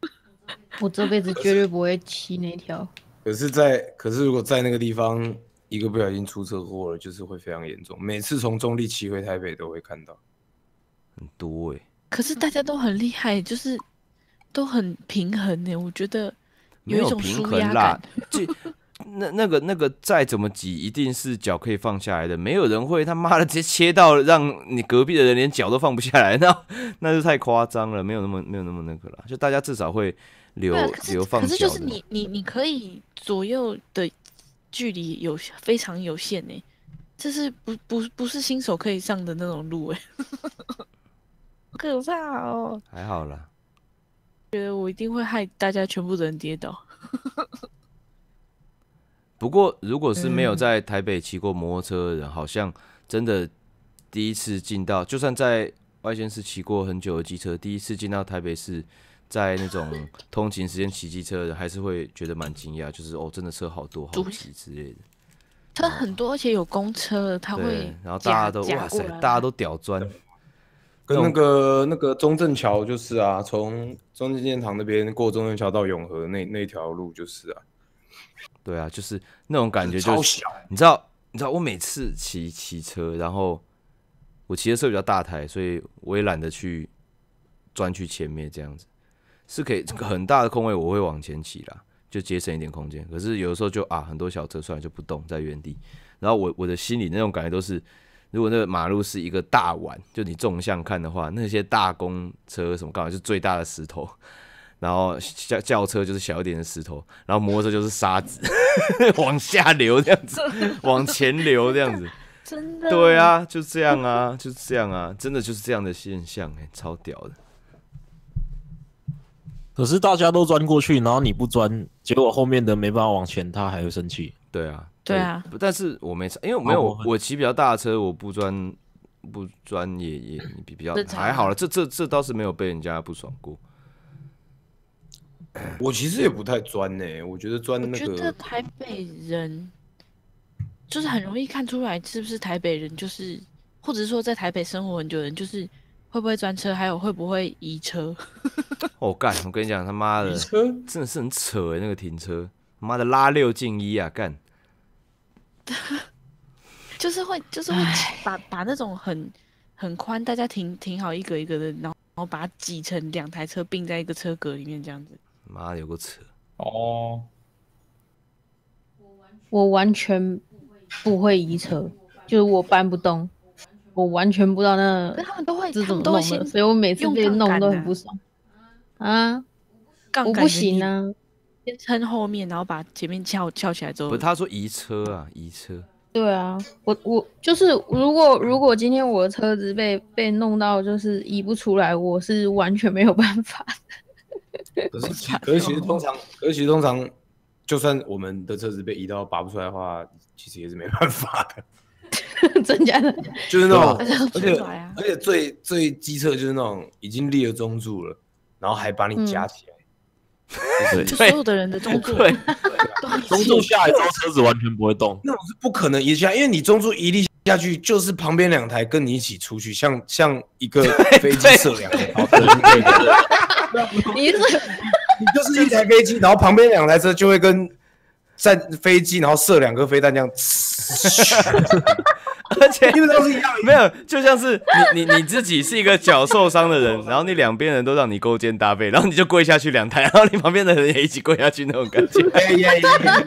我这辈子绝对不会骑那条。可是在，可是如果在那个地方一个不小心出车祸了，就是会非常严重。每次从中立骑回台北都会看到。很多哎、可是大家都很厉害，就是都很平衡呢。我觉得没有一种舒平衡啦压 感。。就那那个那个再怎么挤，一定是脚可以放下来的，没有人会他妈的直接切到让你隔壁的人连脚都放不下来，那 那就太夸张了，没有那么没有那么那个了。就大家至少会留留放可是就。是你你你可以左右的距离有非常有限呢，这是不不不是新手可以上的那种路哎，好可怕哦！还好啦，觉得我一定会害大家全部的人跌倒。不过如果是没有嗯。在台北骑过摩托车的人，好像真的第一次进到，就算在外县市骑过很久的机车，第一次进到台北市，在那种通勤时间骑机车的人，还是会觉得蛮惊讶，就是哦，真的车好多好主挤之类的。车很多，而且有公车，他会，然后大家都哇塞，大家都屌钻，跟那个那个中正桥就是啊，从中正纪念堂那边过中正桥到永和那那条路就是啊，对啊，就是那种感觉，就。你知道，你知道我每次骑骑车，然后我骑的车比较大台，所以我也懒得去钻去前面这样子，是可以很大的空位我会往前骑啦，就节省一点空间。可是有的时候就啊，很多小车出来就不动在原地，然后我我的心里那种感觉都是，如果那个马路是一个大碗，就你纵向看的话，那些大公车什么刚好就是最大的石头。然后轿轿车就是小一点的石头，然后摩托车就是沙子，往下流这样子，往前流这样子。真的对，啊，就这样啊，就是这样啊，真的就是这样的现象、哎，超屌的。可是大家都钻过去，然后你不钻，结果后面的没办法往前，他还会生气。对啊，对啊不但是我没差，因为没有我骑比较大的车，我不钻不钻也也比比较还好了，这这这倒是没有被人家不爽过。我其实也不太钻呢、我觉得专我那个我觉得台北人就是很容易看出来是不是台北人，就是或者是说在台北生活很久的人，就是会不会专车，还有会不会移车。哦干，我跟你讲他妈的，车真的是很扯哎，那个停车，他妈的拉六进一啊干！就是会，就是会把把那种很很宽，大家停停好一格一格的，然后然后把它挤成两台车并在一个车格里面这样子。妈的有个扯，哦，我完全不会移车，就是我搬不动，我完全不知道那他们都会，是怎么弄的，所以我每次被弄都很不爽。啊，杠我不行啊，先撑后面，然后把前面翘翘起来之后。不是，他说移车啊，移车，对啊，我我就是如果如果今天我的车子被被弄到就是移不出来，我是完全没有办法。可是可是其实通常，可是其实通常，就算我们的车子被移到拔不出来的话，其实也是没办法的。真假的？就是那种，而且而且最最机车就是那种已经立了中柱了，然后还把你夹起来，所有的人的中柱对，中柱下来之后，车子完全不会动。那种是不可能移下，因为你中柱一立下去，就是旁边两台跟你一起出去，像像一个飞机射两个，你是你就是一台飞机，然后旁边两台车就会跟战飞机，然后射两颗飞弹这样，而且因为都是一样的。没有，就像是你你你自己是一个脚受伤的人，然后你两边人都让你勾肩搭背，然后你就跪下去两台，然后你旁边的人也一起跪下去那种感觉。哎呀呀呀！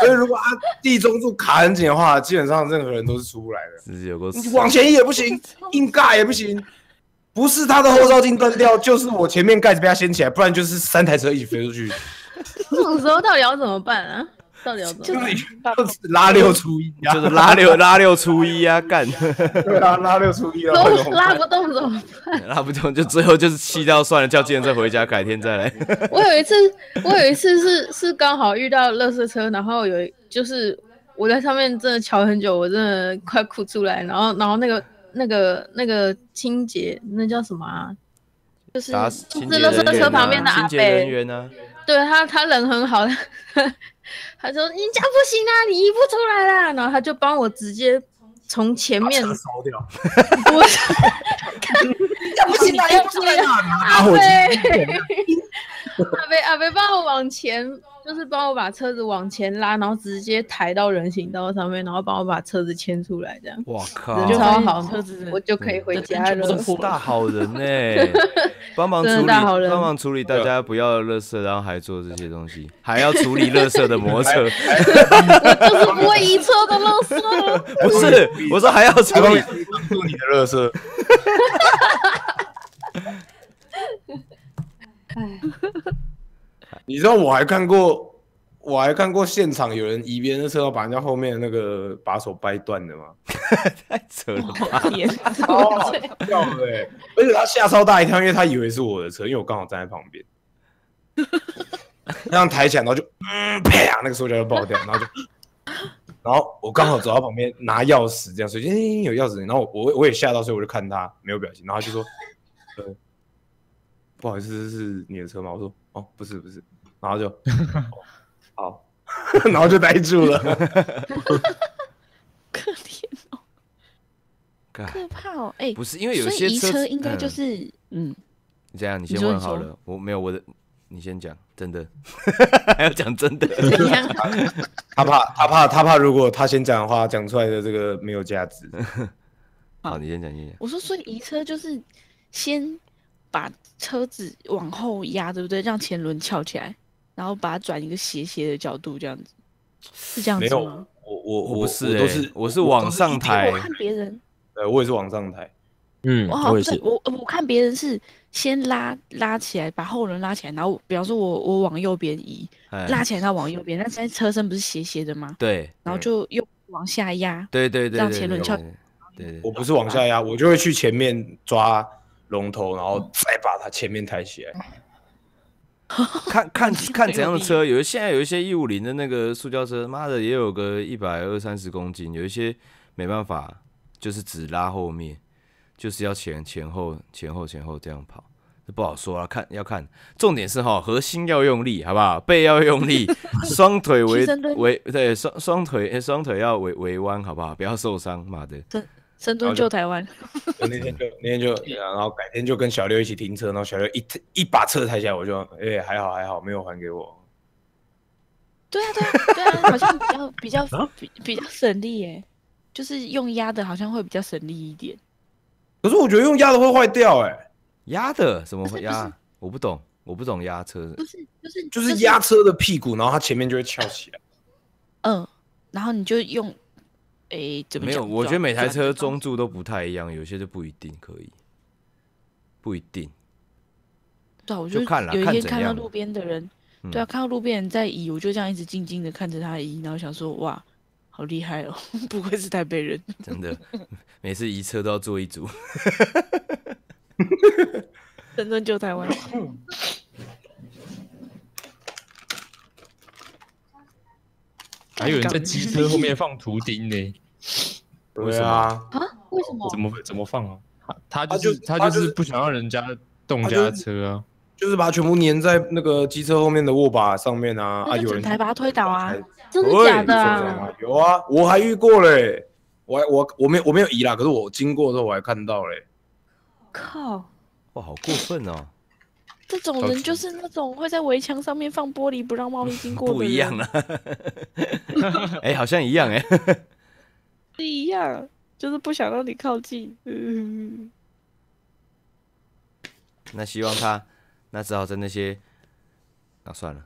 所以如果他地中柱卡很紧的话，基本上任何人都是出不来的。是有个你往前移也不行，硬尬也不行，不是他的后照镜断掉，就是我前面盖子被他掀起来，不然就是三台车一起飞出去，这种时候到底要怎么办啊？到底要怎么办？就是拉六出一啊，就是拉六拉六出一啊，干对啊，拉六出一啊，都拉不动怎么办？拉不动就最后就是气到算了，叫计程车回家，改天再来。我有一次，我有一次是是刚好遇到垃圾车，然后有一就是我在上面真的瞧很久，我真的快哭出来。然后然后那个那个那个清洁那叫什么啊？就是打就是清洁垃圾车旁边的啊，阿清洁人伯，员啊，对他他人很好，他说你这样不行啊，你移不出来啦。然后他就帮我直接从前面车烧掉，不是 不行啊，要不出来啊，打阿火机，阿贝阿贝帮我往前，就是帮我把车子往前拉，然后直接抬到人行道上面，然后帮我把车子牵出来，这样。哇靠。超好，车子我就可以回家的了。是大好人呢、帮忙处真理，的大好人。帮忙处理大家不要的垃圾，然后还做这些东西，还要处理垃圾的摩托车，我就是不会移车的垃圾。不是，我说还要处理。你，帮助你 你知道我还看过，我还看过现场有人移别人的车，要把人家后面的那个把手掰断的吗？太扯了吧？超好笑的欸，而且他吓超大一跳，因为他以为是我的车，因为我刚好站在旁边。那样抬起来，然后就嗯啪，那个塑胶就爆掉，然后就，然后我刚好走到旁边拿钥匙，这样，所以、欸、有钥匙，然后我我也吓到，所以我就看他没有表情，然后他就说，呃，不好意思，这是你的车吗？我说哦，不是不是，然后就，哦好，然后就呆住了。可怜哦，可怕哦，哎、不是因为有所些车以移车应该就嗯是嗯你这样，你先问好了，我没有我的，你先讲，真的，还要讲真的，他怕他怕他怕，如果他先讲的话，讲出来的这个没有价值。好，你先讲，你先讲。我说，所以移车就是先把车子往后压，对不对？让前轮翘起来，然后把它转一个斜斜的角度，这样子是这样没有，子吗？我我我不是、欸，我都是我是往上抬为我，看别人，对，我也是往上抬。嗯，我好我也是。像不是我我看别人是先拉拉起来，把后轮拉起来，然后比方说我我往右边移，哎拉起来它往右边，但现在车身不是斜斜的吗？对然后就又往下压，对对对，对对让前轮翘对对对我不是往下压，我就会去前面抓龙头，然后再把它前面抬起来。看看 看怎样的车，有现在有一些一五零的那个塑胶车，妈的也有个一百二三十公斤，有一些没办法，就是只拉后面，就是要前前后前后前后这样跑，这不好说啊，看要看，重点是哈，核心要用力，好不好？背要用力，双腿围屈深蹲围对双双腿双腿要围围弯，好不好？不要受伤，妈的。深蹲救台湾，我那天就那天就，然后改天就跟小六一起停车，然后小六一一把车抬起来，我就哎、还好还好，没有还给我。对啊对啊对啊，好像比较比较 比比较省力耶，就是用压的，好像会比较省力一点。可是我觉得用压的会坏掉、哎，压的什么会压？我不懂，我不懂压车。不是就是就是压车的屁股，然后它前面就会翘起来。嗯，然后你就用，诶，怎么没有，我觉得每台车中中柱都不太一样，有些就不一定可以，不一定。对啊，我就就有一看啦看怎样天看到路边的人，嗯对啊，看到路边人在移，我就这样一直静静的看着他移，然后想说哇，好厉害哦，不愧是台北人。真的，每次移车都要做一组。深圳救台湾，还有人在机车后面放图钉呢，为什么对啊，啊？为什么怎？么怎么放啊？他就就是他就是他就是不想让人家动家车啊。就是把它全部粘在那个机车后面的握把上面啊啊！有人个整台把它推倒啊！真的假的有啊，我还遇过嘞，我还我我没有我没有移啦，可是我经过的时候我还看到嘞。靠！哇，好过分哦！这种人就是那种会在围墙上面放玻璃不让猫咪经过的 不一样人啊。哎、好像一样哎、是一样，就是不想让你靠近。嗯，那希望他，那只好在那些，啊，算了，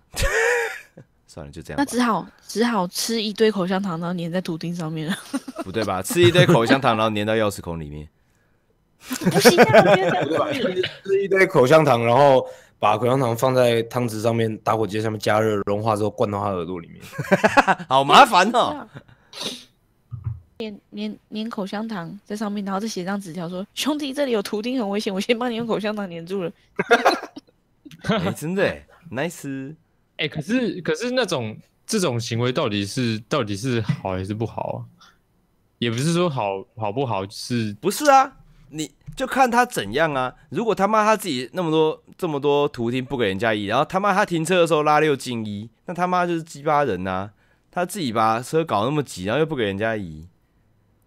算了，就这样。那只好只好吃一堆口香糖，然后粘在图钉上面了。不对吧？吃一堆口香糖，然后粘到钥匙孔里面。不行 啊，不要这样对吧？子。吃一堆口香糖，然后把口香糖放在汤匙上面，打火机上面加热，融化之后灌到他耳朵里面。好麻烦哦。粘粘粘口香糖在上面，然后再写张纸条说：“兄弟，这里有图钉，很危险，我先帮你用口香糖粘住了。哎、真的哎，nice。哎、可是可是那种这种行为到底是到底是好还是不好啊？也不是说好好不好，是不是啊，你就看他怎样啊。如果他妈他自己那么多这么多图钉不给人家移，然后他妈他停车的时候拉六进一，那他妈就是鸡巴人呐、他自己把车搞那么挤，然后又不给人家移，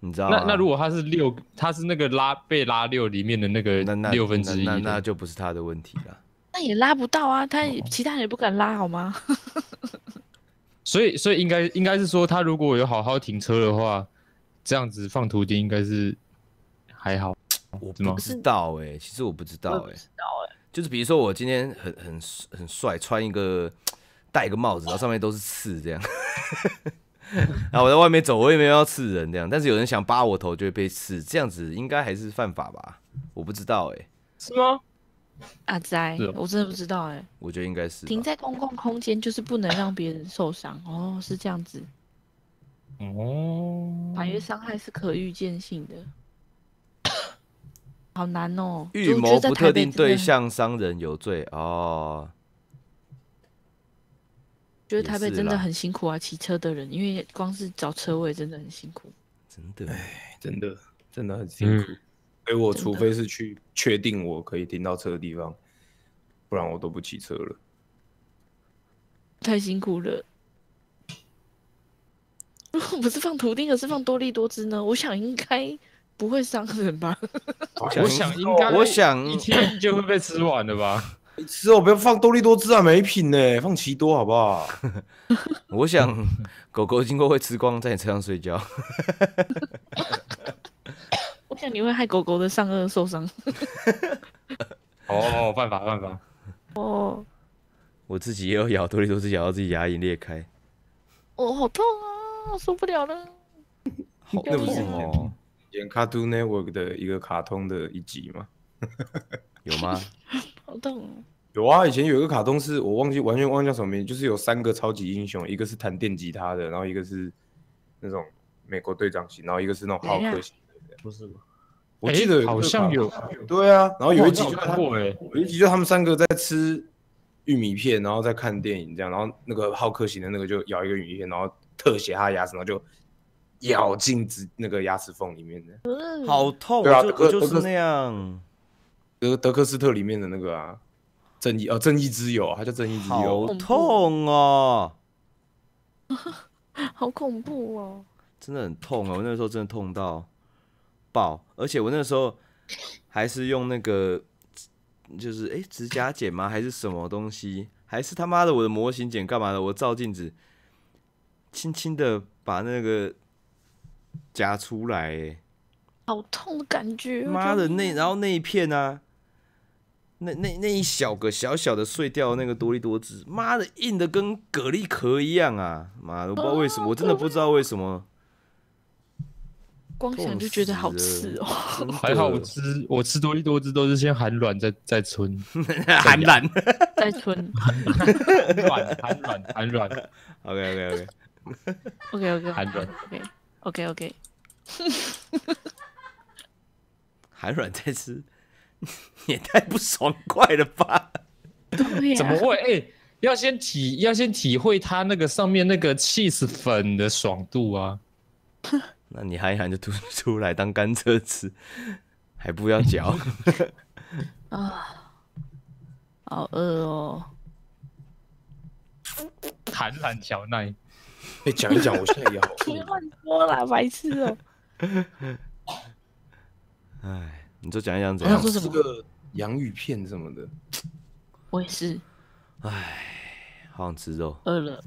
你知道吗？那那如果他是六，他是那个拉被拉六里面的那个那那六分之一的，那那那就不是他的问题了。那也拉不到啊，他也其他人也不敢拉，好吗？所以所以应该应该是说，他如果有好好停车的话，这样子放图钉应该是还好。我不知道哎、其实我不知道哎、知道哎、就是比如说我今天很很很帅，穿一个戴一个帽子，然后上面都是刺这样，然后我在外面走，我也没有要刺人这样，但是有人想扒我头就会被刺，这样子应该还是犯法吧？我不知道哎、是吗？阿仔我真的不知道哎、我觉得应该是。停在公共空间就是不能让别人受伤哦，是这样子。哦，法律伤害是可预见性的，好难哦。预谋不特定对象伤人有罪哦。觉得台北真的很辛苦啊，骑车的人，因为光是找车位真的很辛苦。真的，哎真的真的很辛苦。所以我除非是去确定我可以停到车的地方，不然我都不骑车了。太辛苦了。如 果不是放图钉，而是放多利多姿呢？我想应该不会伤人吧？我想应该，我想一天就会被吃完的吧？吃哦，不要放多利多汁啊，没品呢，放奇多好不好？我想狗狗经过会吃光，在你车上睡觉。我想你会害狗狗的上颚受伤。哦，办法办法，哦，我自己也有咬多利多汁，咬到自己牙龈裂开，哦，好痛啊，受不了了。好那不是痛哦。演 Cartoon Network 的一个卡通的一集吗？有吗？好痛哦！有啊，以前有一个卡通是我忘记完全忘记叫什么名字，就是有三个超级英雄，一个是弹电吉他的，然后一个是那种美国队长型，然后一个是那种浩克型的。不是吗？我记得诶好像有，对啊，然后有一集就他看过哎，有一集就他们三个在吃玉米片，然后在看电影这样，然后那个浩克型的那个就咬一个玉米片，然后特写他牙齿，然后就咬进子那个牙齿缝里面的。好痛，对啊我就是那样，德德克斯特里面的那个啊，正义哦，正义之友，他叫正义之友。好痛哦，好恐怖哦！真的很痛哦，我那时候真的痛到爆，而且我那时候还是用那个就是哎、诶指甲剪吗？还是什么东西？还是他妈的我的模型剪干嘛的？我照镜子，轻轻的把那个夹出来、诶好痛的感觉。妈的那然后那一片啊，那那那一小个小小的碎掉的那个多利多汁，妈的硬的跟蛤蜊壳一样啊！妈的，我不知道为什么，我真的不知道为什么。光想就觉得好吃哦。还好我吃我吃多利多汁都是先含卵再再吞，寒冷。在村卵含卵 含 卵 OK OK OK 含卵，OK OK，寒软在吃，也太不爽快了吧？对呀，怎么会？哎、要先体要先体会它那个上面那个 cheese 粉的爽度啊！那你含一含就吐出来当甘蔗吃，还不要嚼？啊？好饿哦！含卵小奈，哎，讲一讲，我现在也好 别乱说啦，白痴哦！哎，你就讲一讲怎样我想说？什么吃个洋芋片什么的。我也是哎好想吃肉，饿了。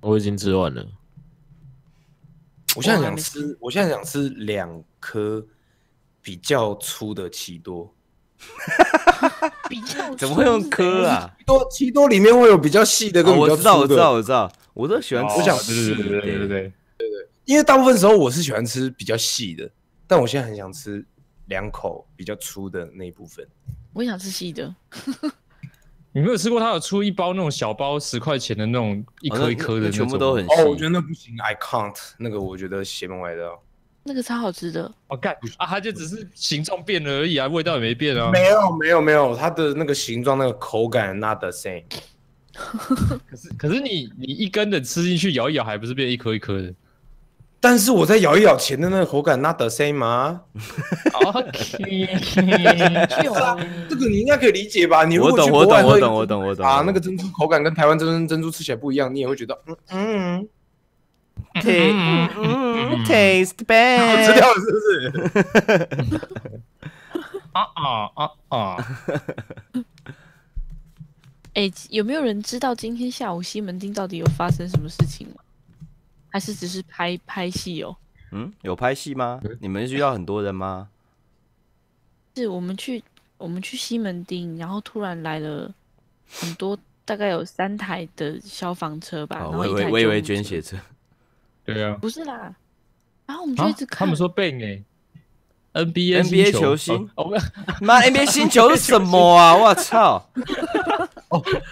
我已经吃完了。我现在想吃，我现在想吃两颗比较粗的奇多。比较怎么会用颗啊？奇多奇多里面会有比较细的跟哦比较我知道，我知道，我知道，我都喜欢吃。我想对对对对对对对，因为大部分时候我是喜欢吃比较细的，但我现在很想吃两口比较粗的那一部分。我也想吃细的，你没有吃过它有出一包那种小包十块钱的那种一颗一颗的全部都很细。哦，我觉得那不行，I can't。那个我觉得邪门歪道。那个超好吃的。哦干啊，它就只是形状变了而已啊，味道也没变啊。没有没有没有，它的那个形状、那个口感 not the same。可是可是你你一根的吃进去咬一咬，还不是变一颗一颗的但是我在咬一咬前的那个口感 not the same 吗？？OK，这个你应该可以理解吧？你如我懂，我懂，我懂，我懂，我懂啊，那个珍珠口感跟台湾珍珠珍珠吃起来不一样，你也会觉得嗯嗯，taste 吃 bad。掉了是不是？啊啊啊啊！哎、有没有人知道今天下午西门町到底有发生什么事情吗？还是只是拍拍戏哦？嗯，有拍戏吗？你们需要很多人吗？是我们去我们去西门町，然后突然来了很多，大概有三台的消防车吧，哦，然后微微一台微微捐血车，对啊，不是啦，然后我们就啊一直看，他们说 Bang 哎，NBA NBA 球星哦，哦妈，NBA 星球是什么啊？我操！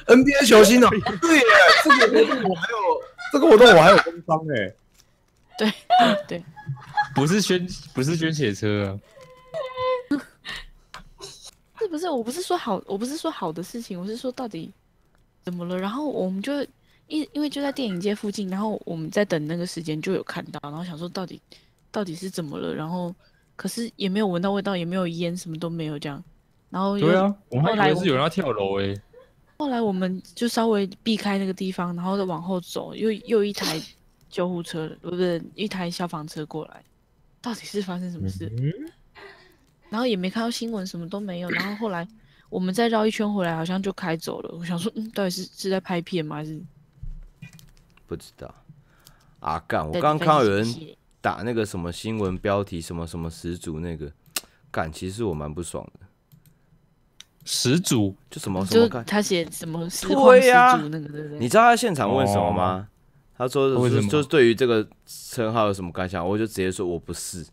NBA 球星哦，对耶，这个活动我还有这个活动我还有工商哎，对对，不是捐不是捐血车啊，是不是？我不是说好，我不是说好的事情，我是说到底怎么了？然后我们就因因为就在电影街附近，然后我们在等那个时间就有看到，然后想说到底到底是怎么了？然后可是也没有闻到味道，也没有烟，什么都没有这样。然后对啊，我们后来我还以为是有人要跳楼哎，后来我们就稍微避开那个地方，然后再往后走，又又一台救护车，不是一台消防车过来，到底是发生什么事？然后也没看到新闻，什么都没有。然后后来我们再绕一圈回来，好像就开走了。我想说，嗯，到底是是在拍片吗？还是不知道啊，干！我刚刚看到有人打那个什么新闻标题，什么什么始祖那个，干，其实我蛮不爽的，始祖。就什么什就么看，他写什么实对始呀祖那个，对不对？你知道他现场问什么吗？他说就是为什么？就是对于这个称号有什么感想？我就直接说我不是，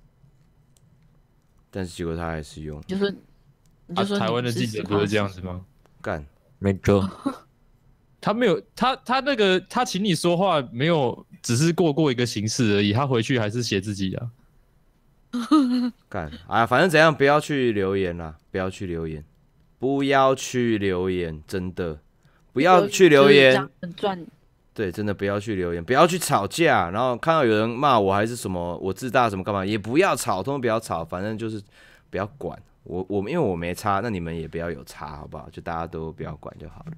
但是结果他还是用。你就说，你就啊，说台湾的记者不是这样子吗？干，没错，他没有，他他那个他请你说话没有，只是过过一个形式而已，他回去还是写自己的啊。干。啊，反正怎样，不要去留言啦，不要去留言，不要去留言，真的不要去留言对，真的不要去留言，不要去吵架，然后看到有人骂我还是什么我自大什么干嘛，也不要吵，通通不要吵，反正就是不要管我我因为我没差，那你们也不要有差，好不好？就大家都不要管就好了。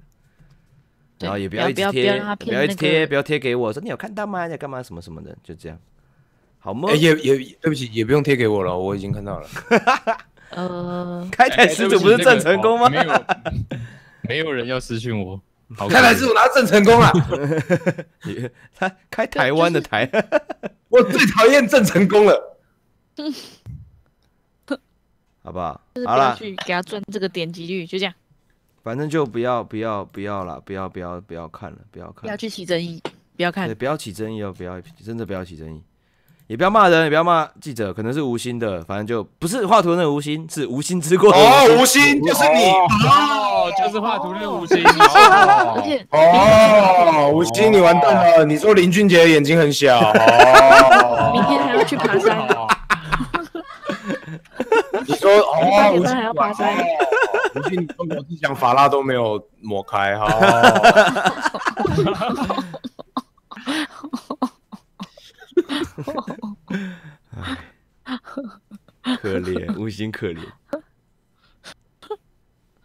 然后也不要一直贴，不要一直贴，不要贴给我说你有看到吗？你在干嘛什么什么的，就这样，好吗哎、？也也对不起，也不用贴给我了，我已经看到了。呃，开台始祖不是郑成功吗？没有，没有人要私讯我。好可看来怜是我拿郑成功 了，他开台湾的台，我最讨厌郑成功了。好不好就是？好了，不要去给他赚这个点击率，就这样，反正就不要不要不要了，不要不要不要看了，不要看了。不要去起争议，不要看对，，不要起争议哦，不要，真的不要起争议，也不要骂人，也不要骂记者，可能是无心的，反正就不是画图那个无心，是无心之过的哦，无无心。就是你哦，就是画图那无心。而且哦，无心你完蛋了。你说林俊杰的眼睛很小，哦、明天还要去爬山，你说哦，无心还要爬山，无心你说罗志祥法拉都没有抹开哈。可怜，无心可怜。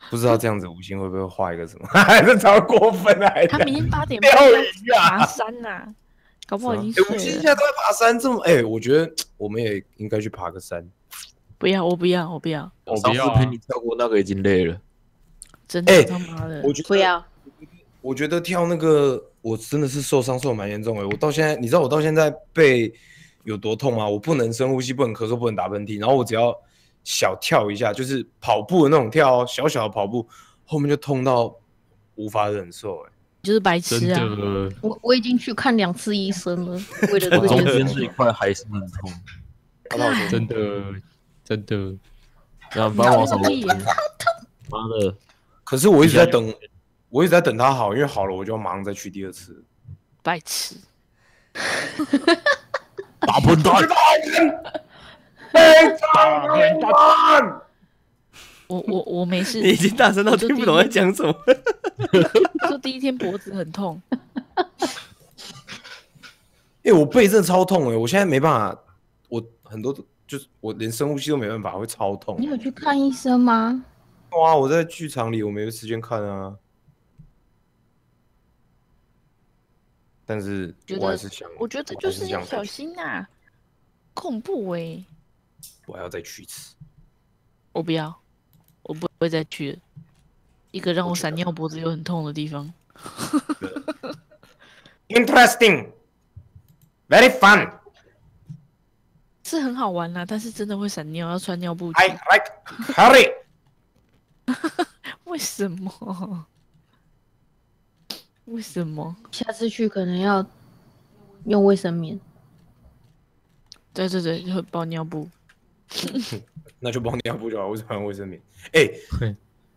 不知道这样子无心会不会画一个什么？还是超过分来的。他明天八点半钓要鱼啊爬山呐，搞不好已经哎，无心睡了。现在都在爬山，这么哎、我觉得我们也应该去爬个山。不要，我不要，我不要，我上次不要啊陪你跳过那个已经累了。真哎的他妈的，我觉得不要，我觉得跳那个，我真的是受伤受的蛮严重的。我到现在，你知道我到现在背有多痛吗？我不能深呼吸，不能咳嗽，不能打喷嚏，然后我只要小跳一下，就是跑步的那种跳哦，小小的跑步，后面就痛到无法忍受。哎，就是白痴啊！的，我我已经去看两次医生了，为了这件这一块还是很痛。真的，真的。然后帮我什么？屁妈的，可是我一直在等，我一直在等它好，因为好了我就要马上再去第二次。白痴！大笨蛋！我我我没事你，已经大声到听不懂在讲什么。说第一天脖子很痛，哎、我背真的超痛哎、我现在没办法，我很多就是我连深呼吸都没办法，会超痛你。有去看医生吗？哇，我在剧场里，我没有时间看啊。但是我还是想，我觉得就是要小心呐，恐怖哎！我还要再去一次。我不要，我不会再去了。一个让我闪尿脖子又很痛的地方，Interesting, very fun. 是很好玩啦，但是真的会闪尿，要穿尿布 I 去。like hurry. 为什么？为什么？下次去可能要用卫生棉。对对对，就会包尿布。那就包尿布就好，为什么要用卫生棉？哎、对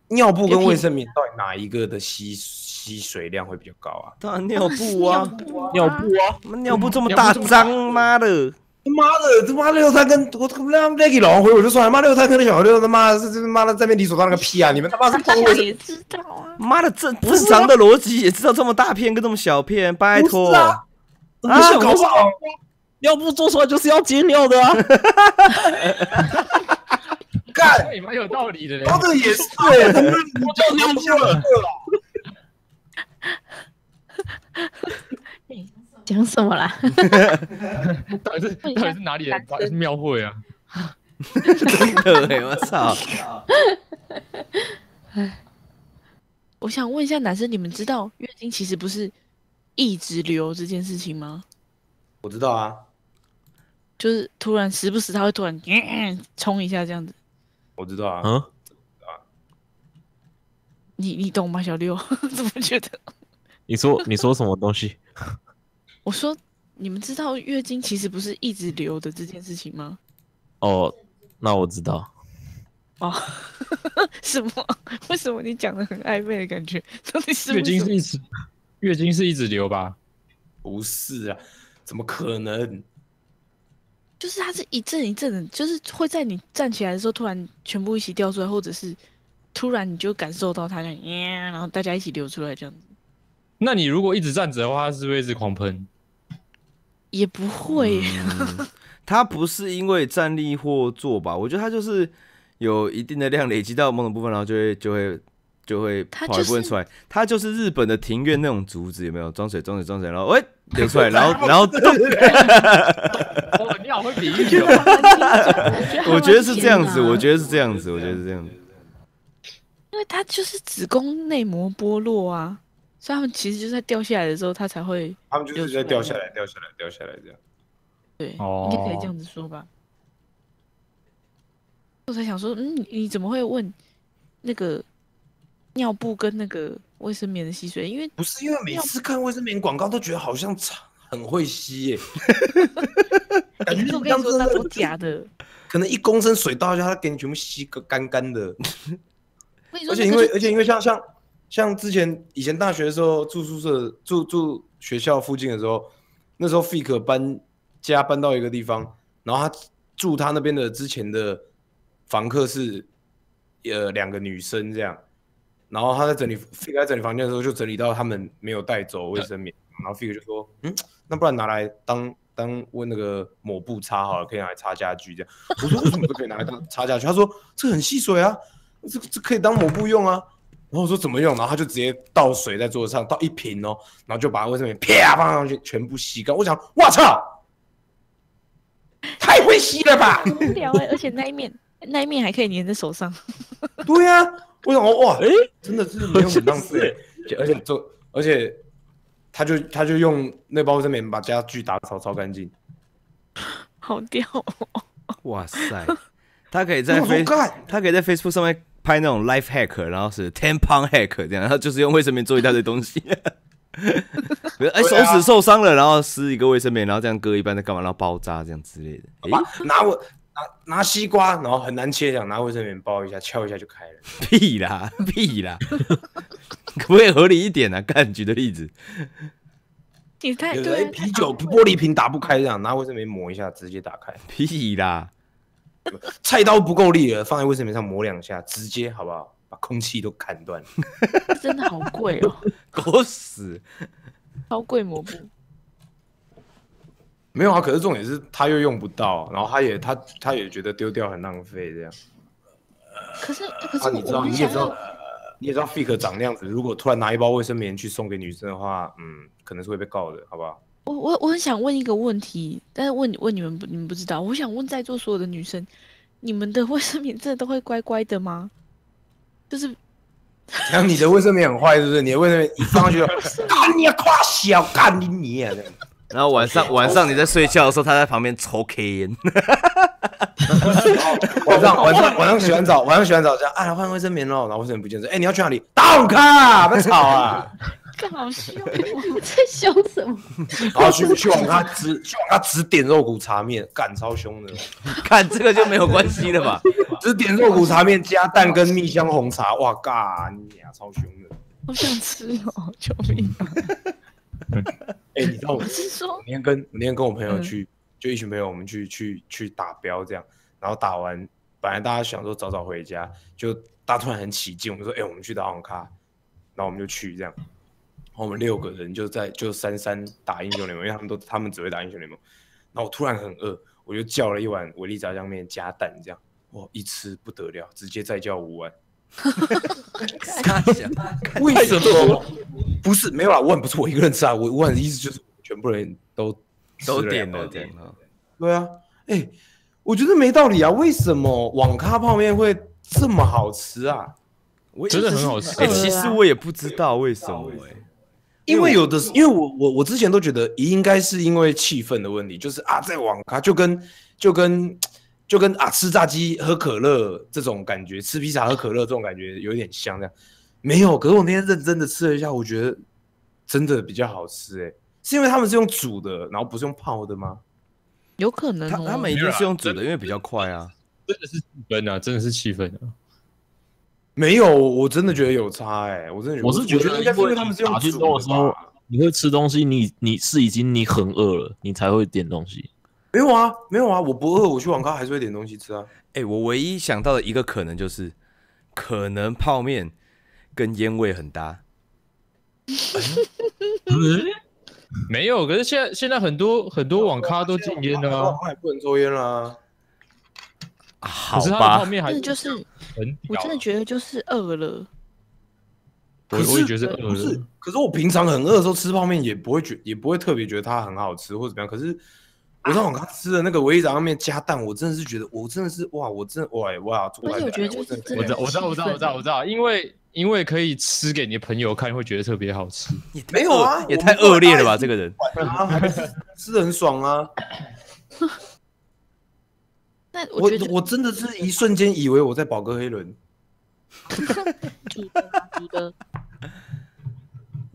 尿布跟卫生棉到底哪一个的吸吸水量会比较高啊？当然尿布啊，尿布啊，妈尿布这么大张，妈的！他妈的，他妈六三跟我他妈 Maggie 老王回我就算了，妈六三跟那小六他妈是这他妈的在那边理所当然个屁啊！你们他妈是包卫生也知道啊，妈的，正正常的逻辑也知道这么大片跟这么小片，拜托。不是啊啊搞不好尿布做出来就是要接尿的啊！干，也蛮有道理的嘞。他这个也是哎，他妈我 叫尿布了。讲什么啦？到底是 到底是哪里人？到底是庙会啊？真的哎，我操！我想问一下男生，你们知道月经其实不是一直流这件事情吗？我知道啊，就是突然时不时他会突然嗯冲一下这样子，我知道啊，嗯，你你懂吗？小六怎么觉得？你说你说什么东西？我说你们知道月经其实不是一直流的这件事情吗？哦，那我知道。哦，什么？为什么你讲的很暧昧的感觉？到底是月经是一直月经是一直流吧？不是啊，怎么可能？就是它是一阵一阵的，就是会在你站起来的时候突然全部一起掉出来，或者是突然你就感受到它这样，嗯然后大家一起流出来这样子。那你如果一直站着的话，它是不是一直狂喷？也不会，嗯，它不是因为站立或坐吧？我觉得他就是有一定的量累积到某种部分，然后就会就会就会跑一部分出来。它就是日本的庭院那种竹子，有没有装水装水装水，然后喂 流出来，然后 然后动。哦，你好会比喻哦。我觉得是这样子，我得，觉得是这样子，我觉得是这样子。因为它就是子宫内膜剥落啊，所以他们其实就是在掉下来的时候，它才会他们就是在掉下来，掉下来，掉下来这样。对，哦应该可以这样子说吧。我才想说，嗯，你你怎么会问那个尿布跟那个卫生棉的吸水？因为不是因为每次看卫生棉广告都觉得好像很会吸耶，感觉可是我跟你说，像真的那都假的。可能一公升水倒下去，它给你全部吸个干干的。而且因为而且因为像像像之前以前大学的时候住宿舍住住学校附近的时候，那时候 Fike 搬家搬到一个地方，然后他住他那边的之前的房客是呃两个女生这样，然后他在整理 Fik 在整理房间的时候就整理到他们没有带走卫生棉，然后 Fike 就说嗯，那不然拿来当。当问那个抹布擦好了，可以拿来擦家具这样。我说为什么都可以拿来当擦家具？他说这很吸水啊，这这可以当抹布用啊。然后我说怎么用？然后他就直接倒水在桌子上，倒一瓶哦，然后就把卫生棉啪放上去，全部吸干。我想，我操，太会吸了吧？无聊哎、而且那一面那一面还可以粘在手上。对呀、我想哇，哎、真的是没有很浪费，而且就而且他就他就用那包卫生棉把家具打扫超干净。好屌、哦！哇塞，他可以在他可以在 Facebook 上面拍那种 life hack，然后是 ten pound hack 这样，然后就是用卫生棉做一大堆东西。哎，手指受伤了，然后撕一个卫生棉，然后这样割一半在干嘛，然后包扎这样之类的。诶、把拿我拿拿西瓜，然后很难切，这样拿卫生棉包一下，敲一下就开了。屁 啦屁啦，可 不可以合理一点啊？干，举的例子，你太对啤酒玻璃瓶打不开，这样拿卫生棉抹一下，直接打开。屁啦，菜刀不够力了，放在卫生棉上磨两下，直接好不好？把空气都砍断。真的好贵哦，狗屎！超贵抹布。没有啊，可是重点是他又用不到，然后他也他他也觉得丢掉很浪费这样。可是可是啊，你知道，你也知道，，你也知道 Fik 长那样子，如果突然拿一包卫生棉去送给女生的话，嗯，可能是会被告的，好不好？我我我很想问一个问题，但是问问你们不你们不知道，我想问在座所有的女生，你们的卫生棉真的都会乖乖的吗？就是 然后你的卫生棉很坏，是不是？你的卫生棉一放上去就，干你啊，夸小，干你你啊！然后晚上晚上你在睡觉的时候，他在旁边抽 K 烟，晚上晚上晚上洗完澡，晚上洗完澡这样，啊，换卫生棉喽，然后卫生棉不见了，哎、你要去哪里？打网咖，别吵啊！更好笑。在凶什么？然后去去网咖只去网咖只点肉骨茶面，干超凶的，看这个就没有关系了吧？只点肉骨茶面加蛋跟蜜香红茶，哇，嘎你俩超凶的。好想吃哦！救命啊！哎、你知道我我是说我，那天跟我那天跟我朋友嗯去，就一群朋友，我们去去去打标这样，然后打完，本来大家想说早早回家，就大家突然很起劲，我们说，哎、我们去打网咖，然后我们就去这样，我们六个人就在就三三打英雄联盟，因为他们都他们只会打英雄联盟，然后我突然很饿，我就叫了一碗维力炸酱面加蛋这样，哇，一吃不得了，直接再叫五碗。为什么？不是没有啊，五碗不是我一个人吃啊，我五碗的意思就是全部人都都点了点了。对啊，哎、我觉得没道理啊，为什么网咖泡面会这么好吃啊？我也真的很好吃哎、其实我也不知道为什么哎、因为有的，因为我我我之前都觉得应该是因为气氛的问题，就是啊，在网咖就跟就跟就跟啊吃炸鸡喝可乐这种感觉，吃披萨喝可乐这种感觉有点像这样。没有，可是我那天认真的吃了一下，我觉得真的比较好吃哎、是因为他们是用煮的，然后不是用泡的吗？有可能哦。他他们一定是用煮的，因为比较快啊。真的是气氛啊，真的是气氛啊。没有，我真的觉得有差哎、我真的觉得我是觉得应该是因为他们是用打去煮中的时候。你会吃东西，你你是已经你很饿了，你才会点东西。没有啊，没有啊，我不饿，我去网咖还是会点东西吃啊。哎、我唯一想到的一个可能就是，可能泡面跟烟味很搭。没有，可是现在现在很多很多网咖都禁烟了啊，也不能抽烟啦。好吧，面还是真的就是，很我真的觉得就是饿了。我可是我也觉得是饿不是了。，可是我平常很饿的时候吃泡面也不会觉也不会特别觉得它很好吃或者怎么样。可是我在网咖吃的那个唯一炸酱面加蛋，我真的是觉得我真的是哇，我真的哇哇，出来而且我觉得就是真的真的我知道，我知道，我知道，我知道，我知道，因为因为可以吃给你的朋友看，会觉得特别好吃。也没有啊也太恶劣了吧，这个人。吃的很爽啊！但我我觉得我真的是一瞬间以为我在宝哥黑轮，煮的，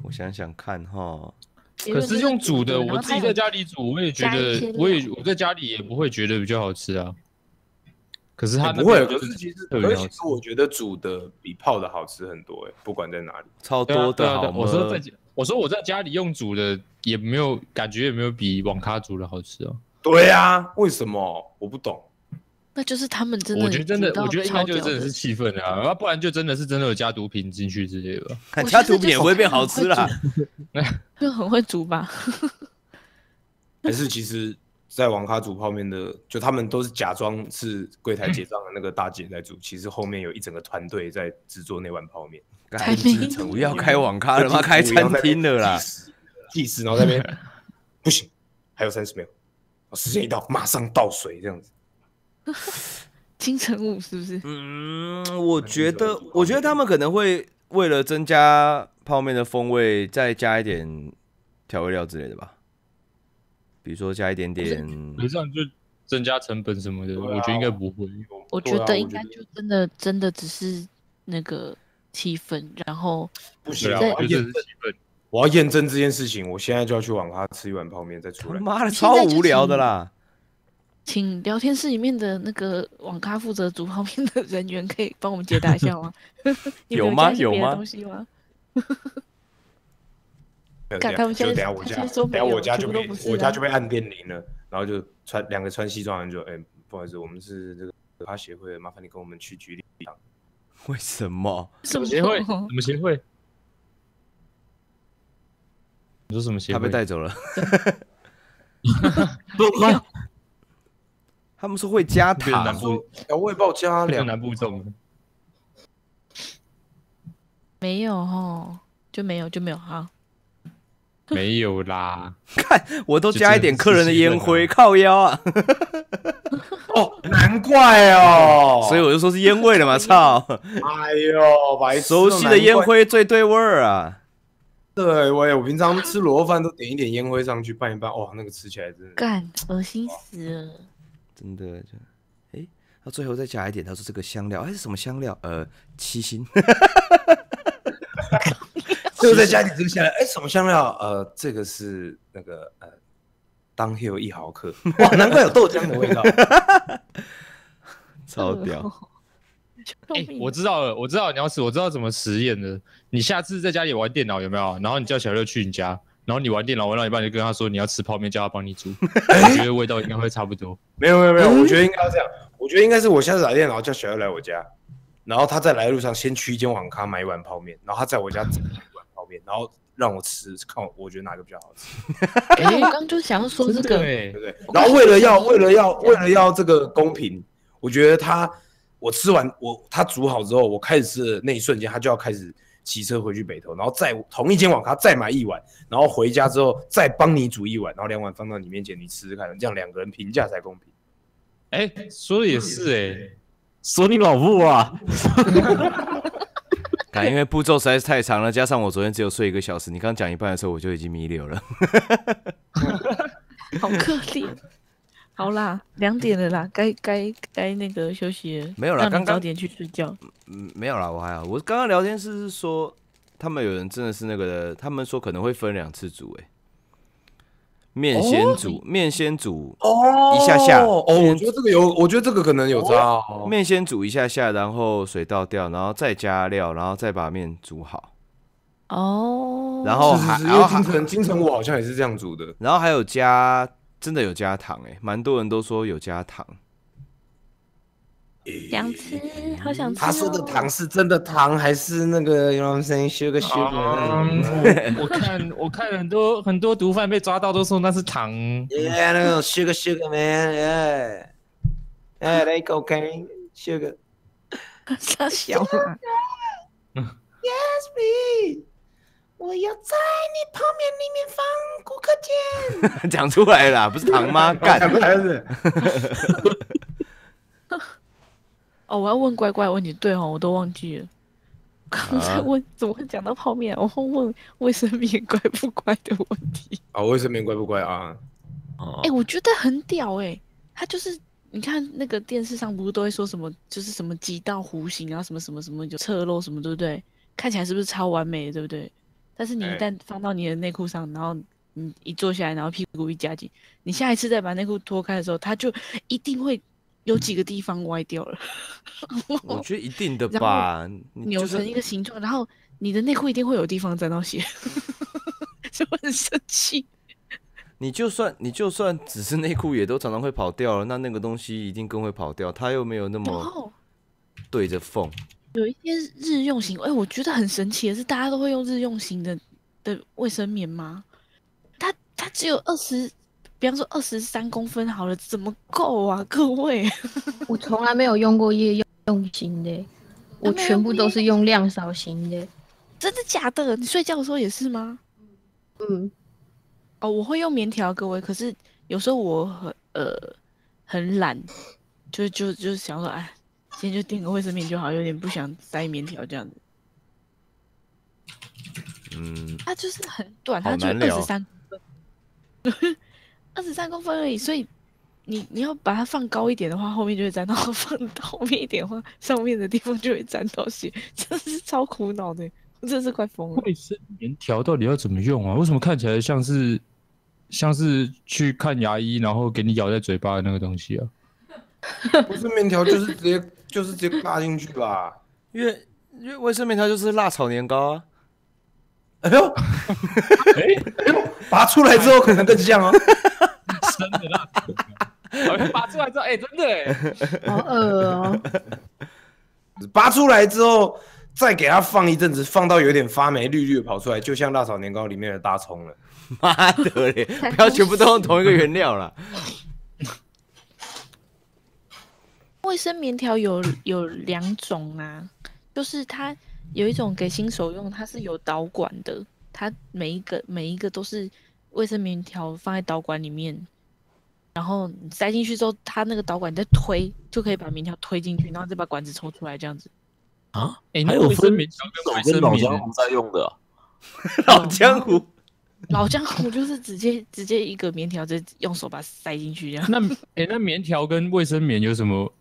我想想看哈，可是用煮的，我自己在家里煮，我也觉得，我也我在家里也不会觉得比较好吃啊。可是它那不会，边就是。我觉得煮的比泡的好吃很多哎，不管在哪里。超多的好？我说在家，我说我在家里用煮的也没有感觉，也没有比网咖煮的好吃啊。对啊，为什么？我不懂。那就是他们真的，我觉得真的，我觉得应该就就真的是气氛啊，要不然就真的是真的有加毒品进去之类的吧。看加毒品也会变好吃啦。就很会煮吧。还是其实，在网咖煮泡面的，就他们都是假装是柜台结账的那个大姐在煮，其实后面有一整个团队在制作那碗泡面。开没不要开网咖了，妈开餐厅了啦计！时，计时，然后那边 不行，还有三十秒，时间一到马上倒水这样子。金城武是不是？嗯，我觉得，我觉得他们可能会为了增加泡面的风味，再加一点调味料之类的吧，比如说加一点点。可是这样就增加成本什么的，我觉得应该不会。我觉得应该就真的真的只是那个气氛，然后不行啊，我觉得这是气氛。我要验证这件事情，我现在就要去网咖吃一碗泡面再出来。他妈的，超无聊的啦！请聊天室里面的那个网咖负责煮泡面的人员可以帮我们解答一下吗？有吗有吗东西吗？就干他们现在等下我家，等下我家就被我家啊就被按电铃了，然后就穿两个穿西装的人就哎、不好意思，我们是这个可卡协会的，麻烦你跟我们去局里一趟。为什么？什么协会？什么协会？你说什么协会？他被带走了。不快，他们说会加塔南糖，部，要未报加两变南部。没有哦，就没有就没有哈。没有啦，看我都加一点客人的烟灰，靠腰啊！哦，难怪哦，所以我就说是烟味了嘛，操！哎呦，白熟悉的烟。灰最对味儿啊！对，我也我平常吃螺饭都点一点烟灰上去拌一拌，哇，那个吃起来真的。干，恶心死了！真的就，哎，他最后再加一点，他说这个香料，哎是什么香料？呃，七星。最后再加一点这个香料，哎，什么香料？呃，这个是那个呃，当 hill 一毫克，哇，难怪有豆浆的味道。超屌！哎、我知道了，我知道你要吃，我知道怎么实验的。你下次在家里玩电脑有没有？然后你叫小六去你家，然后你玩电脑玩到一半，就跟他说你要吃泡面，叫他帮你煮。我觉得味道应该会差不多。没有没有没有，我觉得应该要这样，我觉得应该是我下次打电脑叫小优来我家，然后他在来的路上先去一间网咖买一碗泡面，然后他在我家煮一碗泡面，然后让我吃，看我我觉得哪个比较好吃，哎，我刚刚就想要说这个，对对不对？然后为了要为了要为了要这个公平，我觉得他我吃完我他煮好之后，我开始吃的那一瞬间，他就要开始骑车回去北投，然后再同一间网咖再买一碗，然后回家之后再帮你煮一碗，然后两碗放到你面前，你吃吃看，这样两个人评价才公平。哎、说的也是哎、说你老父啊！看，因为步骤实在是太长了，加上我昨天只有睡一个小时，你刚讲一半的时候我就已经弥留了。好可怜。好啦，两点了啦，该该该那个休息了。没有啦刚刚早点去睡觉。嗯，没有啦，我还好。我刚刚聊天室是说，他们有人真的是那个，他们说可能会分两次煮，哎，面先煮，面先煮，哦一下下哦，我觉得这个有，我觉得这个可能有差哦。面先煮一下下，然后水倒掉，然后再加料，然后再把面煮好，哦，然后是是是，还然后还因为金城金城武好像也是这样煮的。然后还有加，真的有加糖，哎，蛮多人都说有加糖。想吃，好想吃、哦。他说的糖是真的糖，还是那个 you know what I'm saying sugar 嗯 sugar？我我看我看很多很多毒贩被抓到都说那是糖，Yeah，那种 sugar sugar man，yeah，哎，like cocaine sugar。傻小啊！Yes me，我要在你泡面里面放顾客键。讲出来了，不是糖吗？干，还是？哦，我要问乖乖问题，对哦，我都忘记了。刚才啊问、怎么会讲到泡面？我会问卫生棉乖不乖的问题。啊，卫生棉乖不乖啊？哦哎、我觉得很屌哎、他就是你看那个电视上不是都会说什么，就是什么几道弧形啊，什么什么什么有侧漏什么，对不对？看起来是不是超完美的，对不对？但是你一哎旦放到你的内裤上，然后你一坐下来，然后屁股一夹紧，你下一次再把内裤脱开的时候，它就一定会有几个地方歪掉了，我觉得一定的吧，扭成一个形状，然后你的内裤一定会有地方沾到血，就会很生气。你就算你就算只是内裤也都常常会跑掉了，那那个东西一定更会跑掉，它又没有那么对着缝。有一些日用型，哎、我觉得很神奇的是，大家都会用日用型的的卫生棉吗？它它只有二十，比方说二十三公分好了，怎么够啊？各位，我从来没有用过夜用用型的，我全部都是用量少型的。真的假的？你睡觉的时候也是吗？嗯，哦，我会用棉条，各位，可是有时候我很呃很懒，就就就想说，哎，今天就垫个卫生棉就好，有点不想塞棉条这样子。嗯，它就是很短，它就二十三公分，二十三公分而已，所以你你要把它放高一点的话，后面就会沾到；放后面一点的话，上面的地方就会沾到血，真的是超苦恼的，我真是快疯了。卫生棉条到底要怎么用啊？为什么看起来像是像是去看牙医，然后给你咬在嘴巴的那个东西啊？不是面条，就是直接就是直接 拉进去吧。因为因为卫生棉条就是辣炒年糕啊，哎呦，哎呦，拔出来之后可能更像哦。真的辣椒，好像拔出来之后，哎、真的哎，好饿哦。拔出来之后，再给它放一阵子，放到有点发霉、绿绿的跑出来，就像辣炒年糕里面的大葱了。妈的嘞，不要全部都用同一个原料啦。卫生棉条有有两种啊，就是它有一种给新手用，它是有导管的，它每一个每一个都是卫生棉条放在导管里面，然后你塞进去之后，它那个导管再推就可以把棉条推进去，然后再把管子抽出来，这样子。啊，哎、还有分生棉条手跟卫生跟老江棉湖在用的啊、老江湖，老江湖就是直接直接一个棉条，直接用手把它塞进去这样。那哎、那棉条跟卫生棉有什么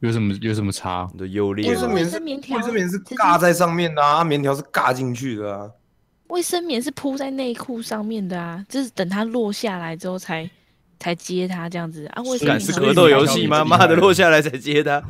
有什么有什么差？你的优劣卫卫生棉是生棉条卫生棉是尬在上面的啊，棉条是尬进去的啊。卫生棉是铺在内裤上面的啊，就是等它落下来之后才才接它这样子啊。卫生敢棉是格斗游戏吗？妈的，落下来才接它。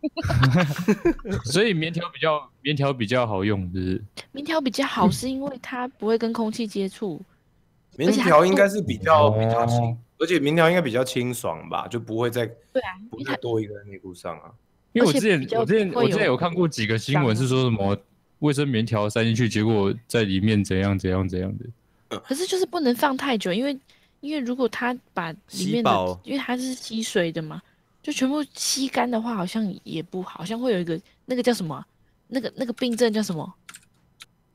所以棉条比较棉条比较好用，就是棉条比较好，是因为它不会跟空气接触。棉条应该是比较哦比较轻，而且棉条应该比较清爽吧，就不会再对啊，不会再多一个在内裤上啊。因为我之前我之前我之前有看过几个新闻是说什么卫生棉条塞进去，结果在里面怎样怎样怎样的。可是就是不能放太久，因为因为如果它把里面吸饱的，因为它是吸水的嘛，就全部吸干的话，好像也不好，好像会有一个那个叫什么啊、那个那个病症叫什么？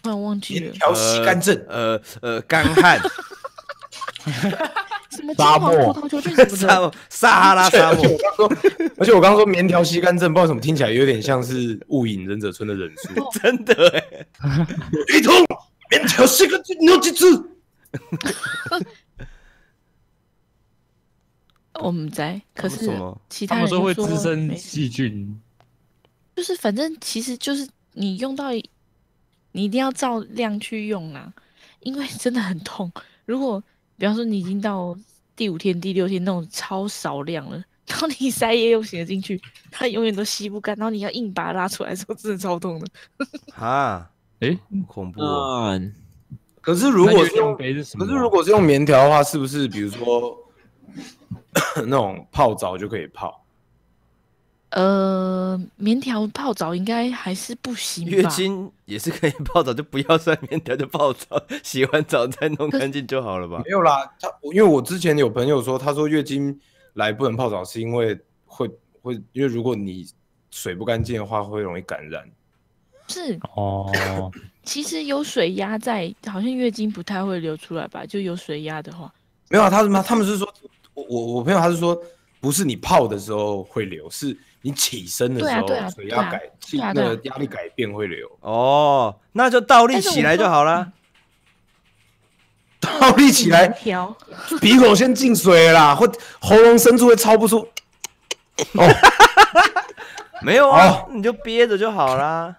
突然忘记了，棉条吸干症，呃呃，干旱，什么金沙黄漠葡萄球菌什么沙的。撒哈拉沙漠而且，我刚说，而且我刚刚说棉条吸干症，不知道为什么听起来有点像是雾隐忍者村的忍术。真的哎，一通棉条吸干症，牛几次？我们在，可是其他人会滋生细菌，就是反正其实就是你用到，你一定要照量去用啊，因为真的很痛。如果比方说你已经到第五天、第六天那种超少量了，然后你塞夜用型的进去，它永远都吸不干，然后你要硬把它拉出来的时候，真的超痛的。啊，哎、恐怖哦。嗯，可是如果是用，杯是什么啊？可是如果是用棉条的话，是不是比如说 那种泡澡就可以泡？呃，棉条泡澡应该还是不行吧？月经也是可以泡澡，就不要晒棉条就泡澡，洗完澡再弄干净就好了吧？没有啦，他因为我之前有朋友说，他说月经来不能泡澡，是因为会会，因为如果你水不干净的话，会容易感染。是，哦，其实有水压在，好像月经不太会流出来吧？就有水压的话，没有啊，他是他们是说，我我我朋友他是说，不是你泡的时候会流，是你起身的时候对啊对啊对啊水压改气那个压力改变会流，哦，那就倒立起来就好了。倒立起来棉，条鼻孔先进水啦，或喉咙深处会超不出。哦，没有啊哦，你就憋着就好啦。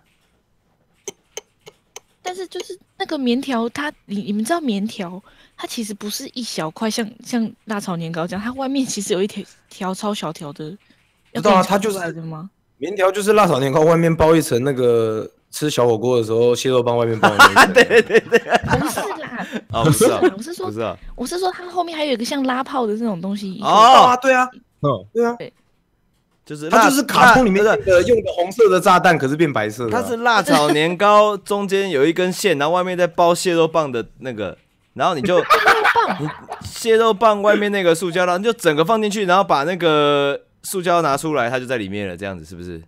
但是就是那个棉条，它你你们知道棉条，它其实不是一小块，像像辣炒年糕这样，它外面其实有一条条超小条的，要知道啊它就是出来的吗？棉条就是辣炒年糕外面包一层那个吃小火锅的时候蟹肉棒外面包的那一层。对对对，不是啦，哦，不是啊，我是说不是啊，我是说它后面还有一个像拉炮的这种东西。哦，啊，对啊，嗯，对啊，就是它就是卡通里面辣那个用的红色的炸弹，可是变白色的啊。它是辣炒年糕，中间有一根线，然后外面再包蟹肉棒的那个，然后你就 蟹肉棒蟹肉棒外面那个塑胶，然后你就整个放进去，然后把那个塑胶拿出来，它就在里面了，这样子是不是？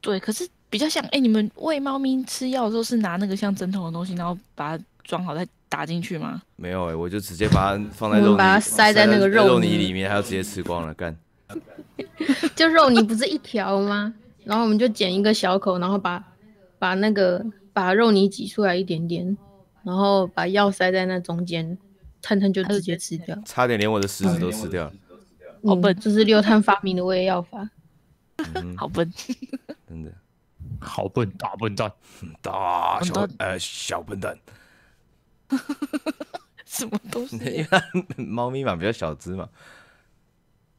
对，可是比较像，哎、你们喂猫咪吃药的时候是拿那个像针筒的东西，然后把它装好再打进去吗？没有哎、我就直接把它放在肉泥，把它塞在那个肉肉泥泥里面，它就直接吃光了，干。就肉泥不是一条吗？然后我们就剪一个小口，然后把把那个把肉泥挤出来一点点，然后把药塞在那中间，探探就直接吃掉。差点连我的食指都吃掉了，好笨嗯，这是六探发明的胃药法。嗯，好笨，真的好笨，大笨蛋。大小笨蛋呃小笨蛋，什么东西？因为它猫咪嘛比较小只嘛，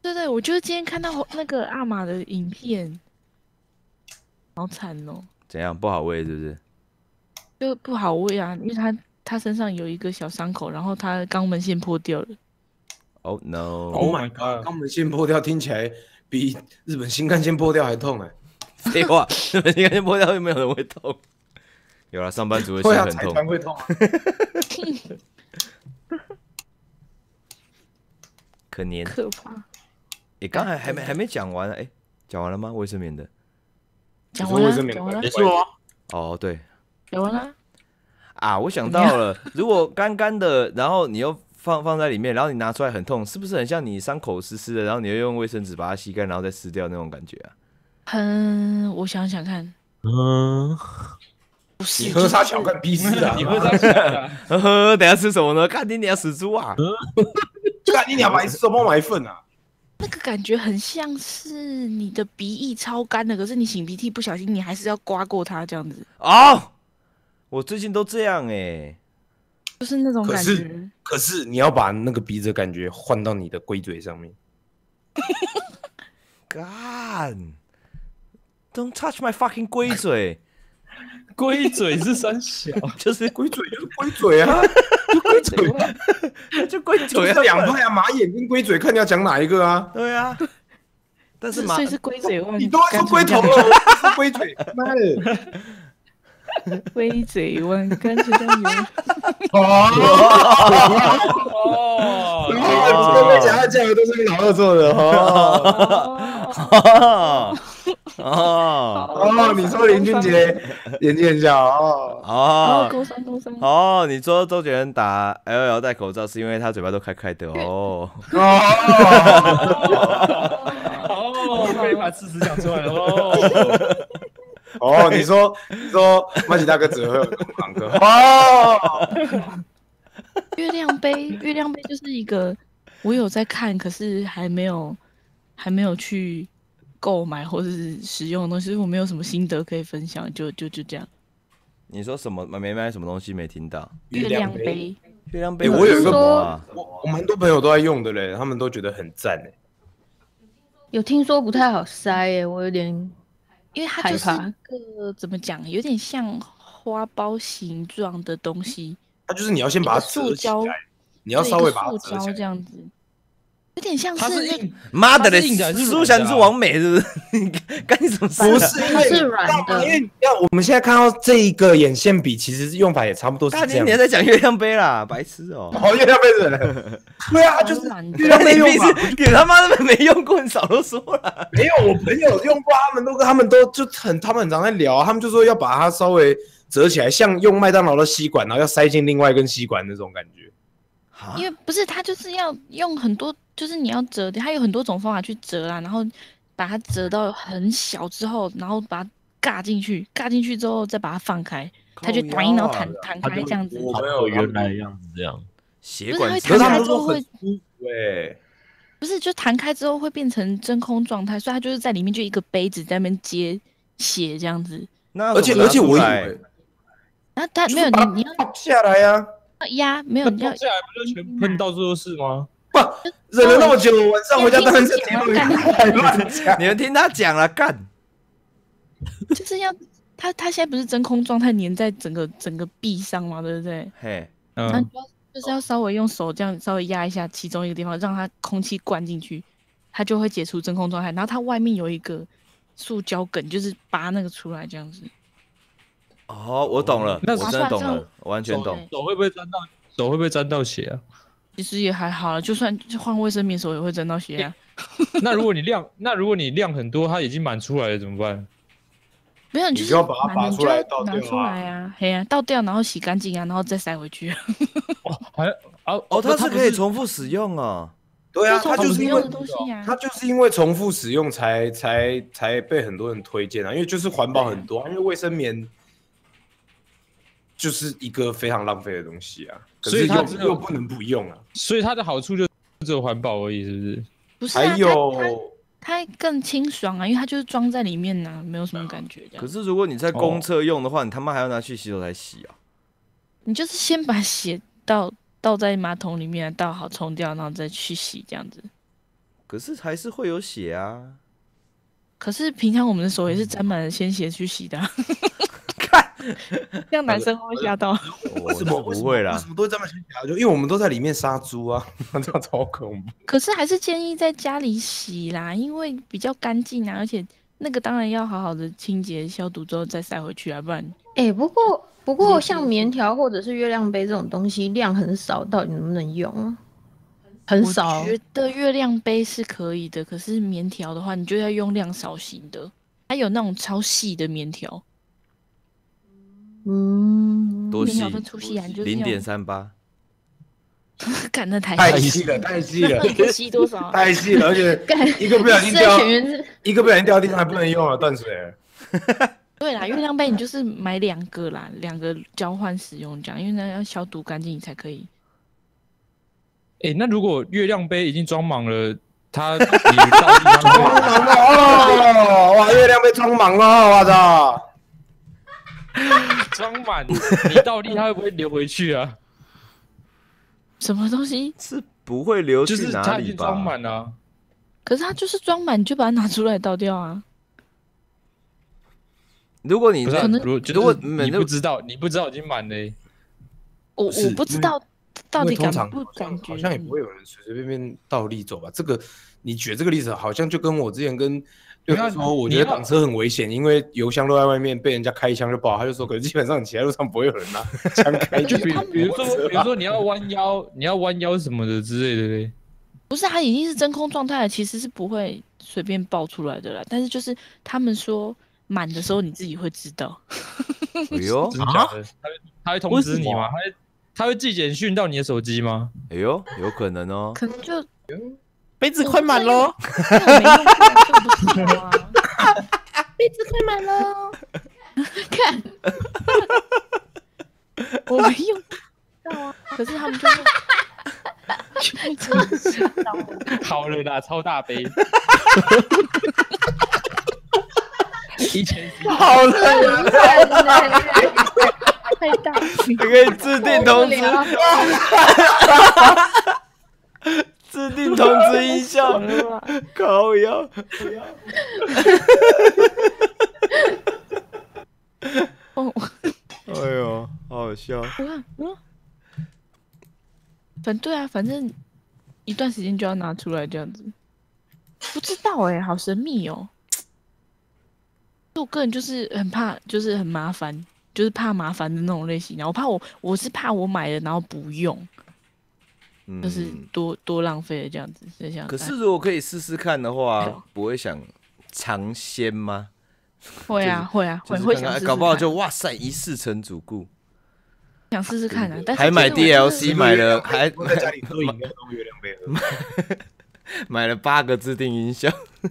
对对，我就是今天看到那个阿玛的影片，好惨哦，怎样不好喂是不是？就不好喂啊，因为它它身上有一个小伤口，然后它肛门腺破掉了。哦、no！Oh my god！肛门腺破掉听起来比日本新干线破掉还痛哎。废话，日本新干线破掉又没有人会痛。有了，上班族会心很痛。船会痛啊。可怜。可怕。你，刚才还没还没讲完呢，诶，讲完了吗？卫生棉的。讲完了，结束了？哦，对讲完了。啊，我想到了，如果干干的，然后你又放放在里面，然后你拿出来很痛，是不是很像你伤口湿湿的，然后你又用卫生纸把它吸干，然后再撕掉那种感觉啊？嗯，我想想看，嗯，不是，你喝啥小干屁事啊？你喝啥小的？呵呵，等下吃什么呢？看你你要死猪啊！干你俩白痴，帮我买一份啊！那个感觉很像是你的鼻翼超干的，可是你擤鼻涕不小心，你还是要刮过它这样子，哦，我最近都这样哎、就是那种可是感觉。可是你要把那个鼻子的感觉换到你的龟嘴上面。干，Don't touch my fucking 龟嘴，龟嘴是三小，就是龟嘴就是龟嘴啊，龟嘴，就龟嘴啊，是两派啊，马眼跟龟嘴，看你要讲哪一个啊？对啊。但是马所以是龟嘴万，你都要说龟头了，龟嘴，妈的！龟嘴弯，干脆这样游。哦，哦，这个讲的讲的都是老二做的哦。哦哦哦，你说林俊杰眼睛很小哦。哦，哦勾三勾三。哦，你说周杰伦打 L L 戴口罩是因为他嘴巴都开开的哦。哦 哦，可以把事实讲出来了哦。哦，你说你说 麦吉大哥只会有堂哥哦。月亮杯，月亮杯就是一个我有在看，可是还没有还没有去购买或者是使用的东西，我没有什么心得可以分享，就就就这样。你说什么？没买什么东西没听到？月亮杯，月亮杯哎我有一个什么啊？我我蛮多朋友都在用的嘞，他们都觉得很赞哎。有听说不太好塞耶，我有点因为它就是一个怎么讲，有点像花苞形状的东西，它就是你要先把它塑胶折起来，你要稍微把它塑胶折起来。这样子。有点像它是那硬，妈的嘞，它是硬的还是王美是不是？你干你什么？不是，因为它是软的因为要我们现在看到这一个眼线笔，其实用法也差不多是大这样今。年在讲月亮杯啦，白痴哦、哦，月亮杯子，对啊，就是月亮杯你用法平时你他妈的没用过，你少都说了。没有，我朋友用过，他们都跟他们都就很，他们很常在聊啊，他们就说要把它稍微折起来，像用麦当劳的吸管，然后要塞进另外一根吸管那种感觉。因为不是它就是要用很多，就是你要折叠，它有很多种方法去折啊，然后把它折到很小之后，然后把它尬进去，尬进去之后再把它放开，它就短一，然后弹弹开这样子。我没有有原来的样子这样。血管不是可是他们都弹开之后会说很舒服哎，不是，就弹开之后会变成真空状态，所以它就是在里面就一个杯子在那边接血这样子。那而且而且我以为然后它没有你你要下来呀，要压，没有你要下来不就全喷到处都是吗？忍了那么久，晚上回家当然是电动还乱讲。你们听他讲了，干就是要他他现在不是真空状态粘在整个整个壁上嘛，对不对？嘿，嗯，然后就是要稍微用手这样稍微压一下其中一个地方，让它空气灌进去，它就会解除真空状态。然后它外面有一个塑胶梗，就是拔那个出来这样子。哦，我懂了，那我真的懂了，我完全懂。手会不会沾到？手会不会沾到血啊？其实也还好了，就算就换卫生棉的时候也会沾到血啊。那如果你量，那如果你量很多，它已经满出来了怎么办？没有，你你就要把它拔出来倒拿出掉啊来啊，嘿啊，倒掉然后洗干净啊，然后再塞回去。哦还啊哦哦，它是可以重复使用啊。对啊，它就是因为它。就是因为重复使用才才才被很多人推荐啊，因为就是环保很多啊，因为卫生棉就是一个非常浪费的东西啊，所以它又不能不用啊，所以它的好处就只有环保而已，是不是？不是、啊，还它有它它更清爽啊，因为它就是装在里面啊、没有什么感觉。可是如果你在公厕用的话，你他妈还要拿去洗手台洗啊？你就是先把血倒 倒在马桶里面，倒好冲掉，然后再去洗这样子。可是还是会有血啊。可是平常我们的手也是沾满了鲜血去洗的、这样男生会吓到？为什么不会啦为什？么都会这么想？就因为我们都在里面杀猪啊，这样超恐怖。可是还是建议在家里洗啦，因为比较干净啊，而且那个当然要好好的清洁消毒之后再塞回去啊，不然哎、不过不过像棉条或者是月亮杯这种东西量很少，到底能不能用啊？很少我，觉得月亮杯是可以的，可是棉条的话，你就要用量少型的，还有那种超细的棉条，嗯，多细棉条分粗细啊，你就零点三八，太太细，了，太细了那，一 个吸多少啊？太细了，而且 一个不小心掉，一个不小心掉地上还不能用了，断水了。对啦，月亮杯你就是买两个啦，两个交换使用这样，因为那要消毒干净你才可以。哎、那如果月亮杯已经装满了，它装满了哦！哇，月亮被装满了，我操！装满，你倒立它会不会流回去啊？什么东西？是不会流就是去哪里它已经装？满了啊、可是它就是装满，你就把它拿出来倒掉啊。如果你可，能如果你不知道，你不知道已经满了欸、我我不知道到底为通常感不感觉，好像也不会有人随随便便倒立走吧？这个你举这个例子，好像就跟我之前跟对他说，我觉得挡车很危险，因为油箱都在外面，被人家开一枪就爆。他就说，可是基本上你骑在路上不会有人拿 枪开就比就比比如说，比如说你要弯腰，你要弯腰什么的之类的嘞。不是它已经是真空状态了，其实是不会随便爆出来的啦。但是就是他们说满的时候你自己会知道。哎呦真的假的？他会他会通知你吗？他会他会寄简讯到你的手机吗？哎呦，有可能哦。可能就杯子快满喽！杯子快满喽，看。我没用到啊。可是他们就会，就会知道好了啦，超大杯，一千 c 好了，太大。你可以制定通知，制定通知音效，靠腰。哦，哎呦，好好笑。我看，嗯，反对啊，反正一段时间就要拿出来这样子。不知道哎、好神秘哦。就我个人就是很怕，就是很麻烦，就是怕麻烦的那种类型。然后我怕我，我是怕我买了然后不用，嗯就是多多浪费了这样子。所以想，可是如果可以试试看的哎话，不会想尝鲜吗？会啊会啊会会想试试看搞不好就哇塞一试成主顾，想试试看啊。但是还买 DLC 买了还我在家里喝饮料都月亮杯喝。买了八个自定音效，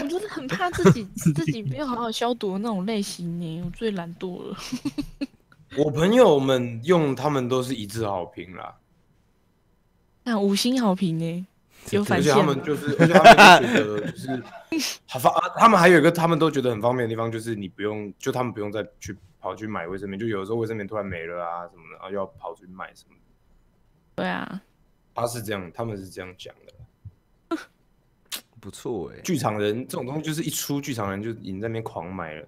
我就是很怕自己自己没有好好消毒的那种类型呢。我最懒惰了。我朋友们用他们都是一致好评啦，看五星好评呢，有而且他们就是，而且他们觉得就是 好方，啊他们还有一个他们都觉得很方便的地方，就是你不用，就他们不用再去跑去买卫生棉，就有的时候卫生棉突然没了啊什么的，然后又要跑出去买什么的。对啊，他是这样，他们是这样讲的。不错哎。剧场人这种东西就是一出剧场人就已经在那边狂买了。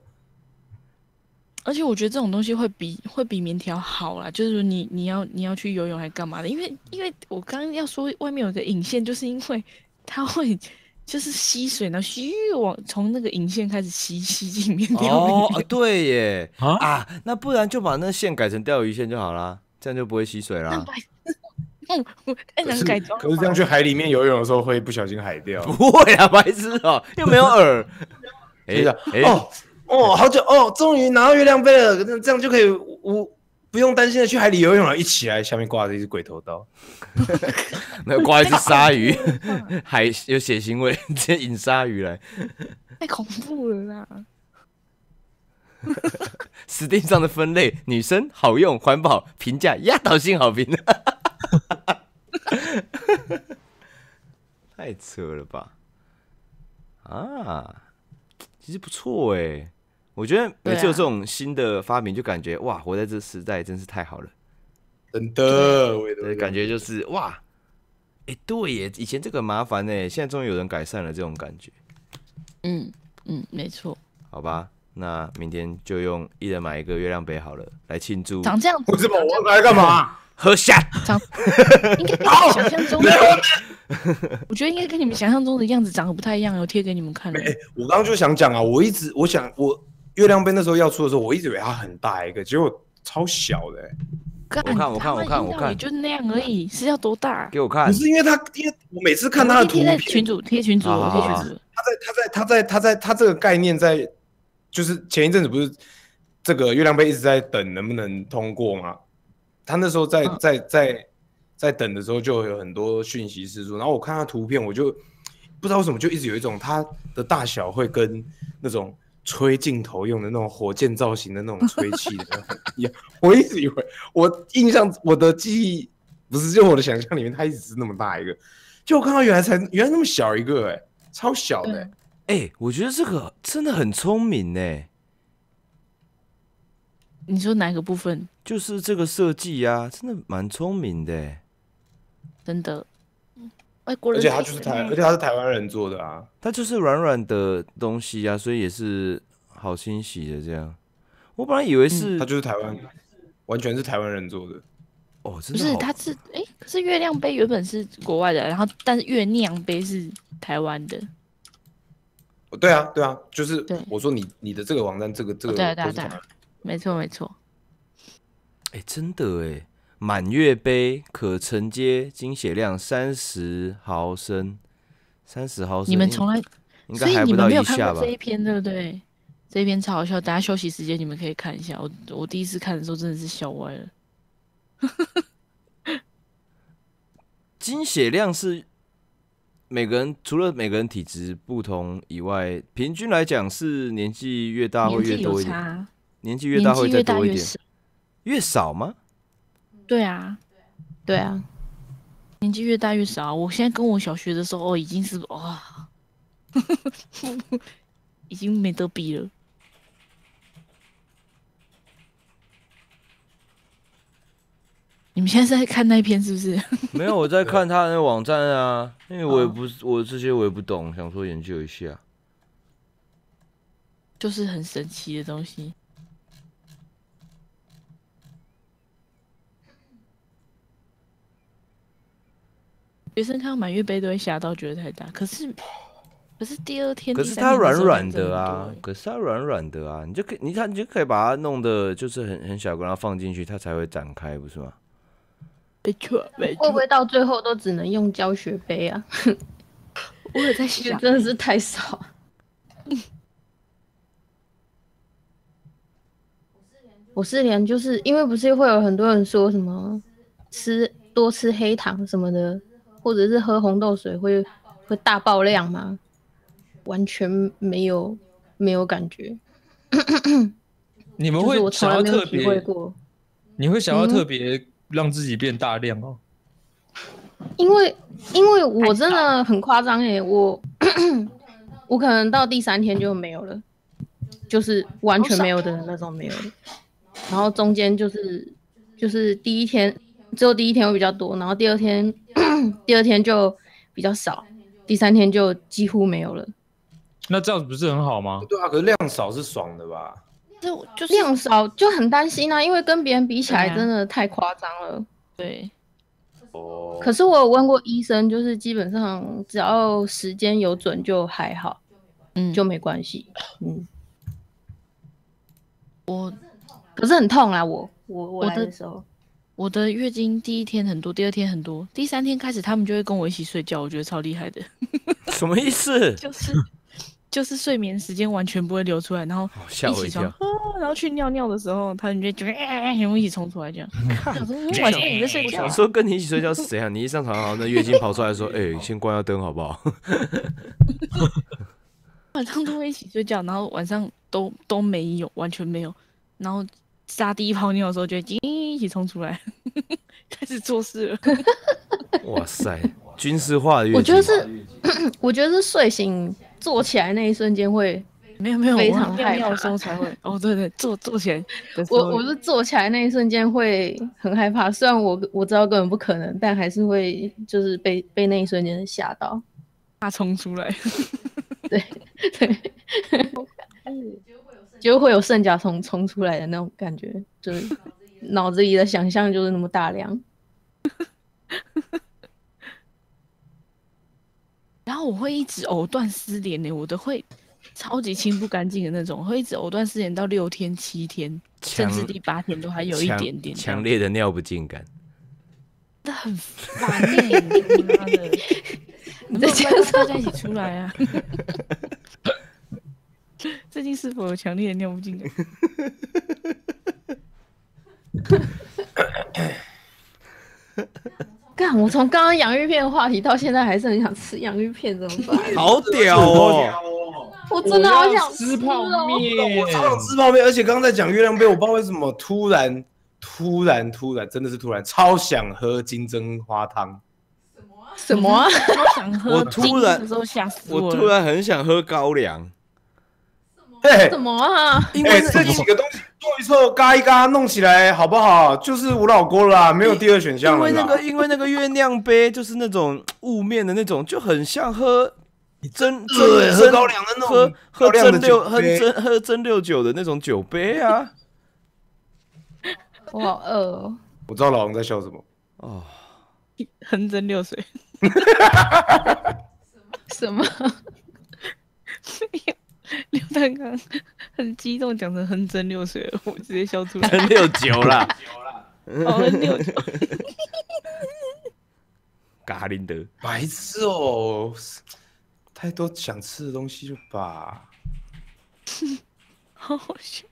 而且我觉得这种东西会比会比棉条好啦，就是说你你要你要去游泳还干嘛的？因为因为我刚刚要说外面有个引线，就是因为它会就是吸水，然后嘘往从那个引线开始吸吸进棉条里哦，面。哦对耶啊啊，那不然就把那线改成钓鱼线就好啦，这样就不会吸水啦。嗯，我太可是难改装。可是这样去海里面游泳的时候会不小心海掉。不会啊，白痴哦，又没有饵。哎真的哎，哦哦，好久哦，终于拿到月亮杯了，那这样就可以无不用担心的去海里游泳了。一起来，下面挂着一只鬼头刀。没有挂一只鲨鱼，海有血腥味，直接引鲨鱼来。太恐怖了啦！Steam 上的分类：女生好用、环保、评价压倒性好评。太扯了吧！啊，其实不错哎，我觉得每次有这种新的发明，就感觉哇，活在这时代真是太好了。真的，我也，感觉就是哇，哎、对耶，以前这个麻烦呢，现在终于有人改善了这种感觉，嗯嗯，没错，好吧？那明天就用一人买一个月亮杯好了，来庆祝长这样子为什么我来干嘛？喝下。长，应该跟你们想象中的，我觉得应该跟你们想象中的样子长得不太一样，我贴给你们看了。哎、我刚刚就想讲啊，我一直我想我月亮杯那时候要出的时候，我一直以为它很大一个，结果超小的、欸。我看我看我看我看就那样而已，是要多大？给我看不，是因为他，因为我每次看他的图片，群主贴群主，我贴群主。他在他在他在他在他这个概念在，就是前一阵子不是这个月亮杯一直在等能不能通过吗？他那时候在嗯在在在等的时候，就有很多讯息是说，然后我看他图片，我就不知道为什么就一直有一种它的大小会跟那种吹镜头用的那种火箭造型的那种吹气的。我一直以为我印象我的记忆不是就我的想象里面，它一直是那么大一个，就我看到原来才原来那么小一个、哎，超小的、哎哎、我觉得这个真的很聪明呢，你说哪个部分？就是这个设计呀，真的蛮聪明的。真的，外国人而且他就是台，太而且他是台湾人做的啊。它就是软软的东西啊，所以也是好清洗的这样。我本来以为是、他就是台湾，完全是台湾人做的。哦，真不是，的好它是哎、可是月亮杯原本是国外的，然后但是月亮杯是台湾的。对啊，对啊，就是我说你你的这个网站，这个这个哦对啊对啊对啊。没错没错，哎、真的哎，满月杯可承接经血量三十毫升，三十毫升，你们从来，应所该还不到一下吧这？一篇对不对？这一篇超好笑，大家休息时间你们可以看一下。我我第一次看的时候真的是笑歪了。经血量是每个人除了每个人体质不同以外，平均来讲是年纪越大会越多一点，年纪越大会越多一点。越少吗？对啊，对啊，年纪越大越少。我现在跟我小学的时候，哦，已经是哇，已经没得比了。你们现在是在看那一篇是不是？没有，我在看他的那个网站啊，因为我也不是我这些我也不懂，想说研究一下。就是很神奇的东西。学生看到满月杯都会吓到，觉得太大。可是，可是第二天，可是它软软的啊，可是它软软的啊，你就可以，你看你就可以把它弄的，就是很很小个，然后放进去，它才会展开，不是吗？没错，没错。会不会到最后都只能用教学杯啊？我有在这想，真的是太少。我是连就是因为不是会有很多人说什么吃多吃黑糖什么的，或者是喝红豆水会会大爆量吗？完全没有没有感觉，你们会想要特别，过。你会想要嗯特别让自己变大量哦。因为因为我真的很夸张哎，我我可能到第三天就没有了，就是完全没有的那种没有了。然后中间就是就是第一天只有第一天会比较多，然后第二天 第二天就比较少，第三天就几乎没有了。那这样子不是很好吗？对啊，可是量少是爽的吧？就就是量少就很担心啊，因为跟别人比起来真的太夸张了。对，哦，可是我有问过医生，就是基本上只要时间有准就还好，嗯，就没关系。嗯。我可是很痛啊！我我我的时候，我的月经第一天很多，第二天很多，第三天开始他们就会跟我一起睡觉，我觉得超厉害的，什么意思？就是就是睡眠时间完全不会流出来，然后哦吓我一跳！啊，然后去尿尿的时候，他们就觉得哎，全部一起冲出来这样。我想说嗯晚上你在睡觉啊，我说跟你一起睡觉是谁啊？你一上床，然后那月经跑出来说：“哎、先关下灯好不好 晚上都会一起睡觉，然后晚上都都没有，完全没有。然后撒第一泡尿的时候，就已经一起冲出来，开始做事了。”哇塞，军事化的我觉得是，我觉得是睡醒坐起来那一瞬间会，没有没有，非常害怕的时候才会。哦，对对，坐坐起来的时候，我我是坐起来那一瞬间会很害怕，虽然我我知道根本不可能，但还是会就是被被那一瞬间吓到。怕冲出来。对对，就会有圣甲虫冲出来的那种感觉，就是脑子里的想象就是那么大量。然后我会一直藕断丝连呢，我的会超级清不干净的那种，会一直藕断丝连到六天、七天，甚至第八天都还有一强点点强，烈的尿不尽感。真的很烦呢、你妈的！你在在讲大家一起出来啊！最近是否有强烈的尿不尽感？干，我从刚刚洋芋片的话题到现在还是很想吃洋芋片，怎么办？好屌哦！我真的好想吃泡哦面，我超想吃泡面，而且刚刚在讲月亮杯，我不知道为什么突然、突然、突然，真的是突然，超想喝金针花汤。什么啊？超想喝我突然的时候吓死我了。突然很想喝高粱，嘿什，么啊？哎、因为这几个东西做一做，嘎一嘎，弄起来好不好？就是我老锅啦，没有第二选项了。因为那个因为那个月亮杯就是那种雾面的那种，就很像喝蒸蒸蒸对喝高粱的那种喝喝高粱的蒸六喝酒杯蒸喝蒸六酒的那种酒杯啊。我好饿哦。我知道老王在笑什么。哦，横蒸六水，什么？刘丹刚很激动讲成横蒸六水了，我直接笑出来。蒸馏酒啦，哦，横六九，嘎林德。白痴哦，太多想吃的东西了吧？好好笑。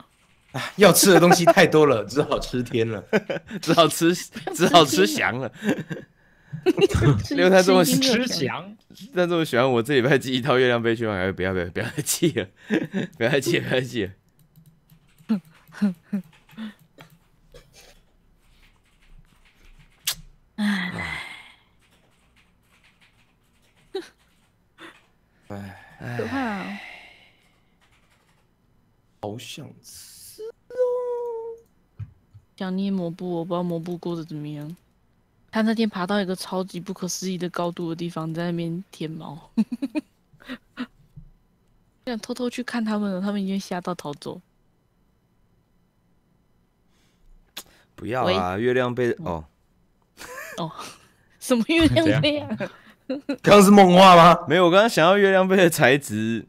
啊要吃的东西太多了，只好吃天了。只好吃，只好吃翔了。刘太这么吃吃翔，但这么喜欢我这礼拜寄一套月亮杯去买，不要不要不要再寄了，不要再寄了，不要再寄了。可怕、啊。好想吃哦。想捏抹布，我不知道抹布过得怎么样。他那天爬到一个超级不可思议的高度的地方，在那边舔毛。想偷偷去看他们了，他们已经吓到逃走。不要啊，月亮杯哦，哦，什么月亮杯啊？刚刚是梦话吗？没有，我刚刚想要月亮杯的材质，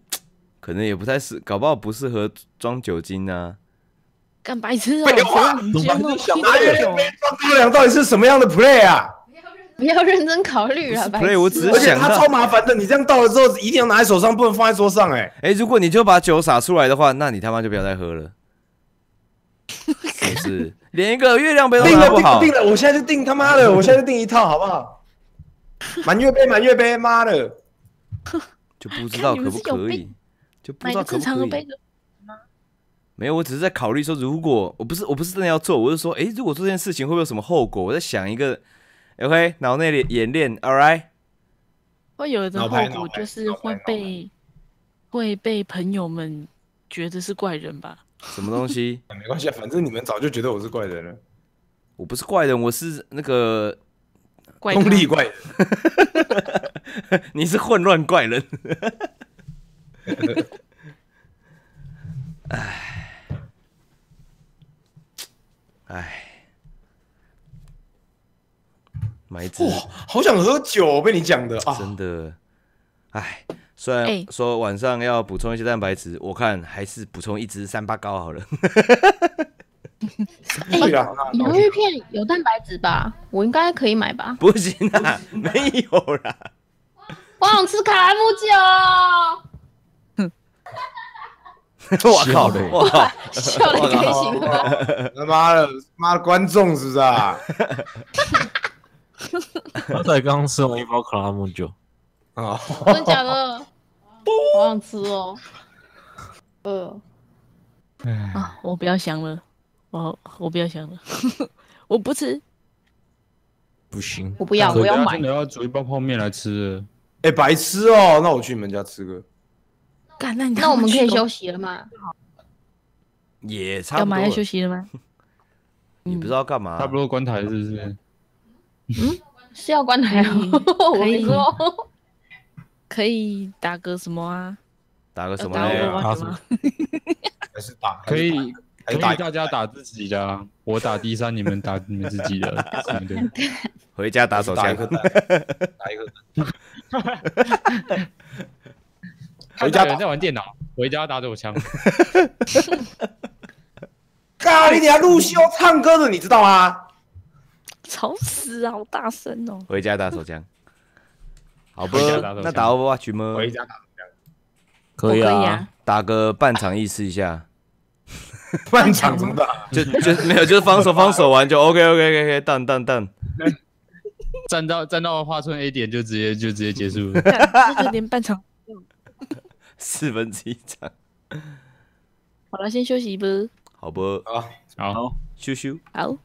可能也不太适，搞不好不适合装酒精啊。干白痴啊！废话你今天那么拿月亮杯装高粱到底是什么样的 play 啊？不要认真考虑了，不是白 play，痴我只是而且它超麻烦的，你这样倒了之后一定要拿在手上，不能放在桌上、哎，哎、如果你就把酒洒出来的话，那你他妈就不要再喝了，是 不是？连一个月亮杯都定不好，定了定了，我现在就定他妈的，我现在就定一套，好不好？满月杯满月杯，妈的！就不知道可不可以，就不知道可不可以。没有，我只是在考虑说，如果我不是我不是真的要做，我是说，哎、如果做这件事情会不会有什么后果？我在想一个，OK，脑内演练，All right，会有的脑后果就是会被会被朋友们觉得是怪人吧？什么东西？没关系，啊，反正你们早就觉得我是怪人了，我不是怪人，我是那个怪功力怪人。你是混乱怪人。唉，唉，买一支哇，好想喝酒，被你讲的啊！真的，唉，虽然哎说晚上要补充一些蛋白质，我看还是补充一支三八膏好了。对啊，洋芋片有蛋白质吧？我应该可以买吧？不行啊，没有啦。我想吃卡拉木酒，我靠！嘞我靠！笑得开心吗？他 妈的，妈的观众是不是啊？他才刚吃完一包卡拉木酒，啊，真的假的？好想吃哦。呃，啊！我不要想了，我我不要想了，我不吃。不行，我不要，我要买等下真。的要煮一包泡面来吃了。哎，白痴哦！那我去你们家吃个。干，那你那我们可以休休息了吗？也差不多干嘛要。休息了吗？你不知道干嘛？差不多关台是不是？嗯 是要关台哦。我跟你说，可以打个什么啊？打个什么打嘞？我打什么？还是打？可以，可以？大家打自己的啊，我打第三，你们打你们自己的，什么的。回家打手枪打一。颗蛋，打一颗蛋。回家有人在玩电脑，回家打手枪。咖喱，你还录秀唱歌的，你知道吗？吵死啊！好大声哦！回家打手枪。好不那打 Overwatch 吗？回家打可以啊我可以啊，打个半场意思一下，半场怎么打？就就没有，就是防守防守完就 OK OK OK OK，蛋蛋蛋。站到站到花村 A 点就直接就直接结束了。干那就连半场。四分之一场，好了，先休息一波。好不？啊，好。休休。好。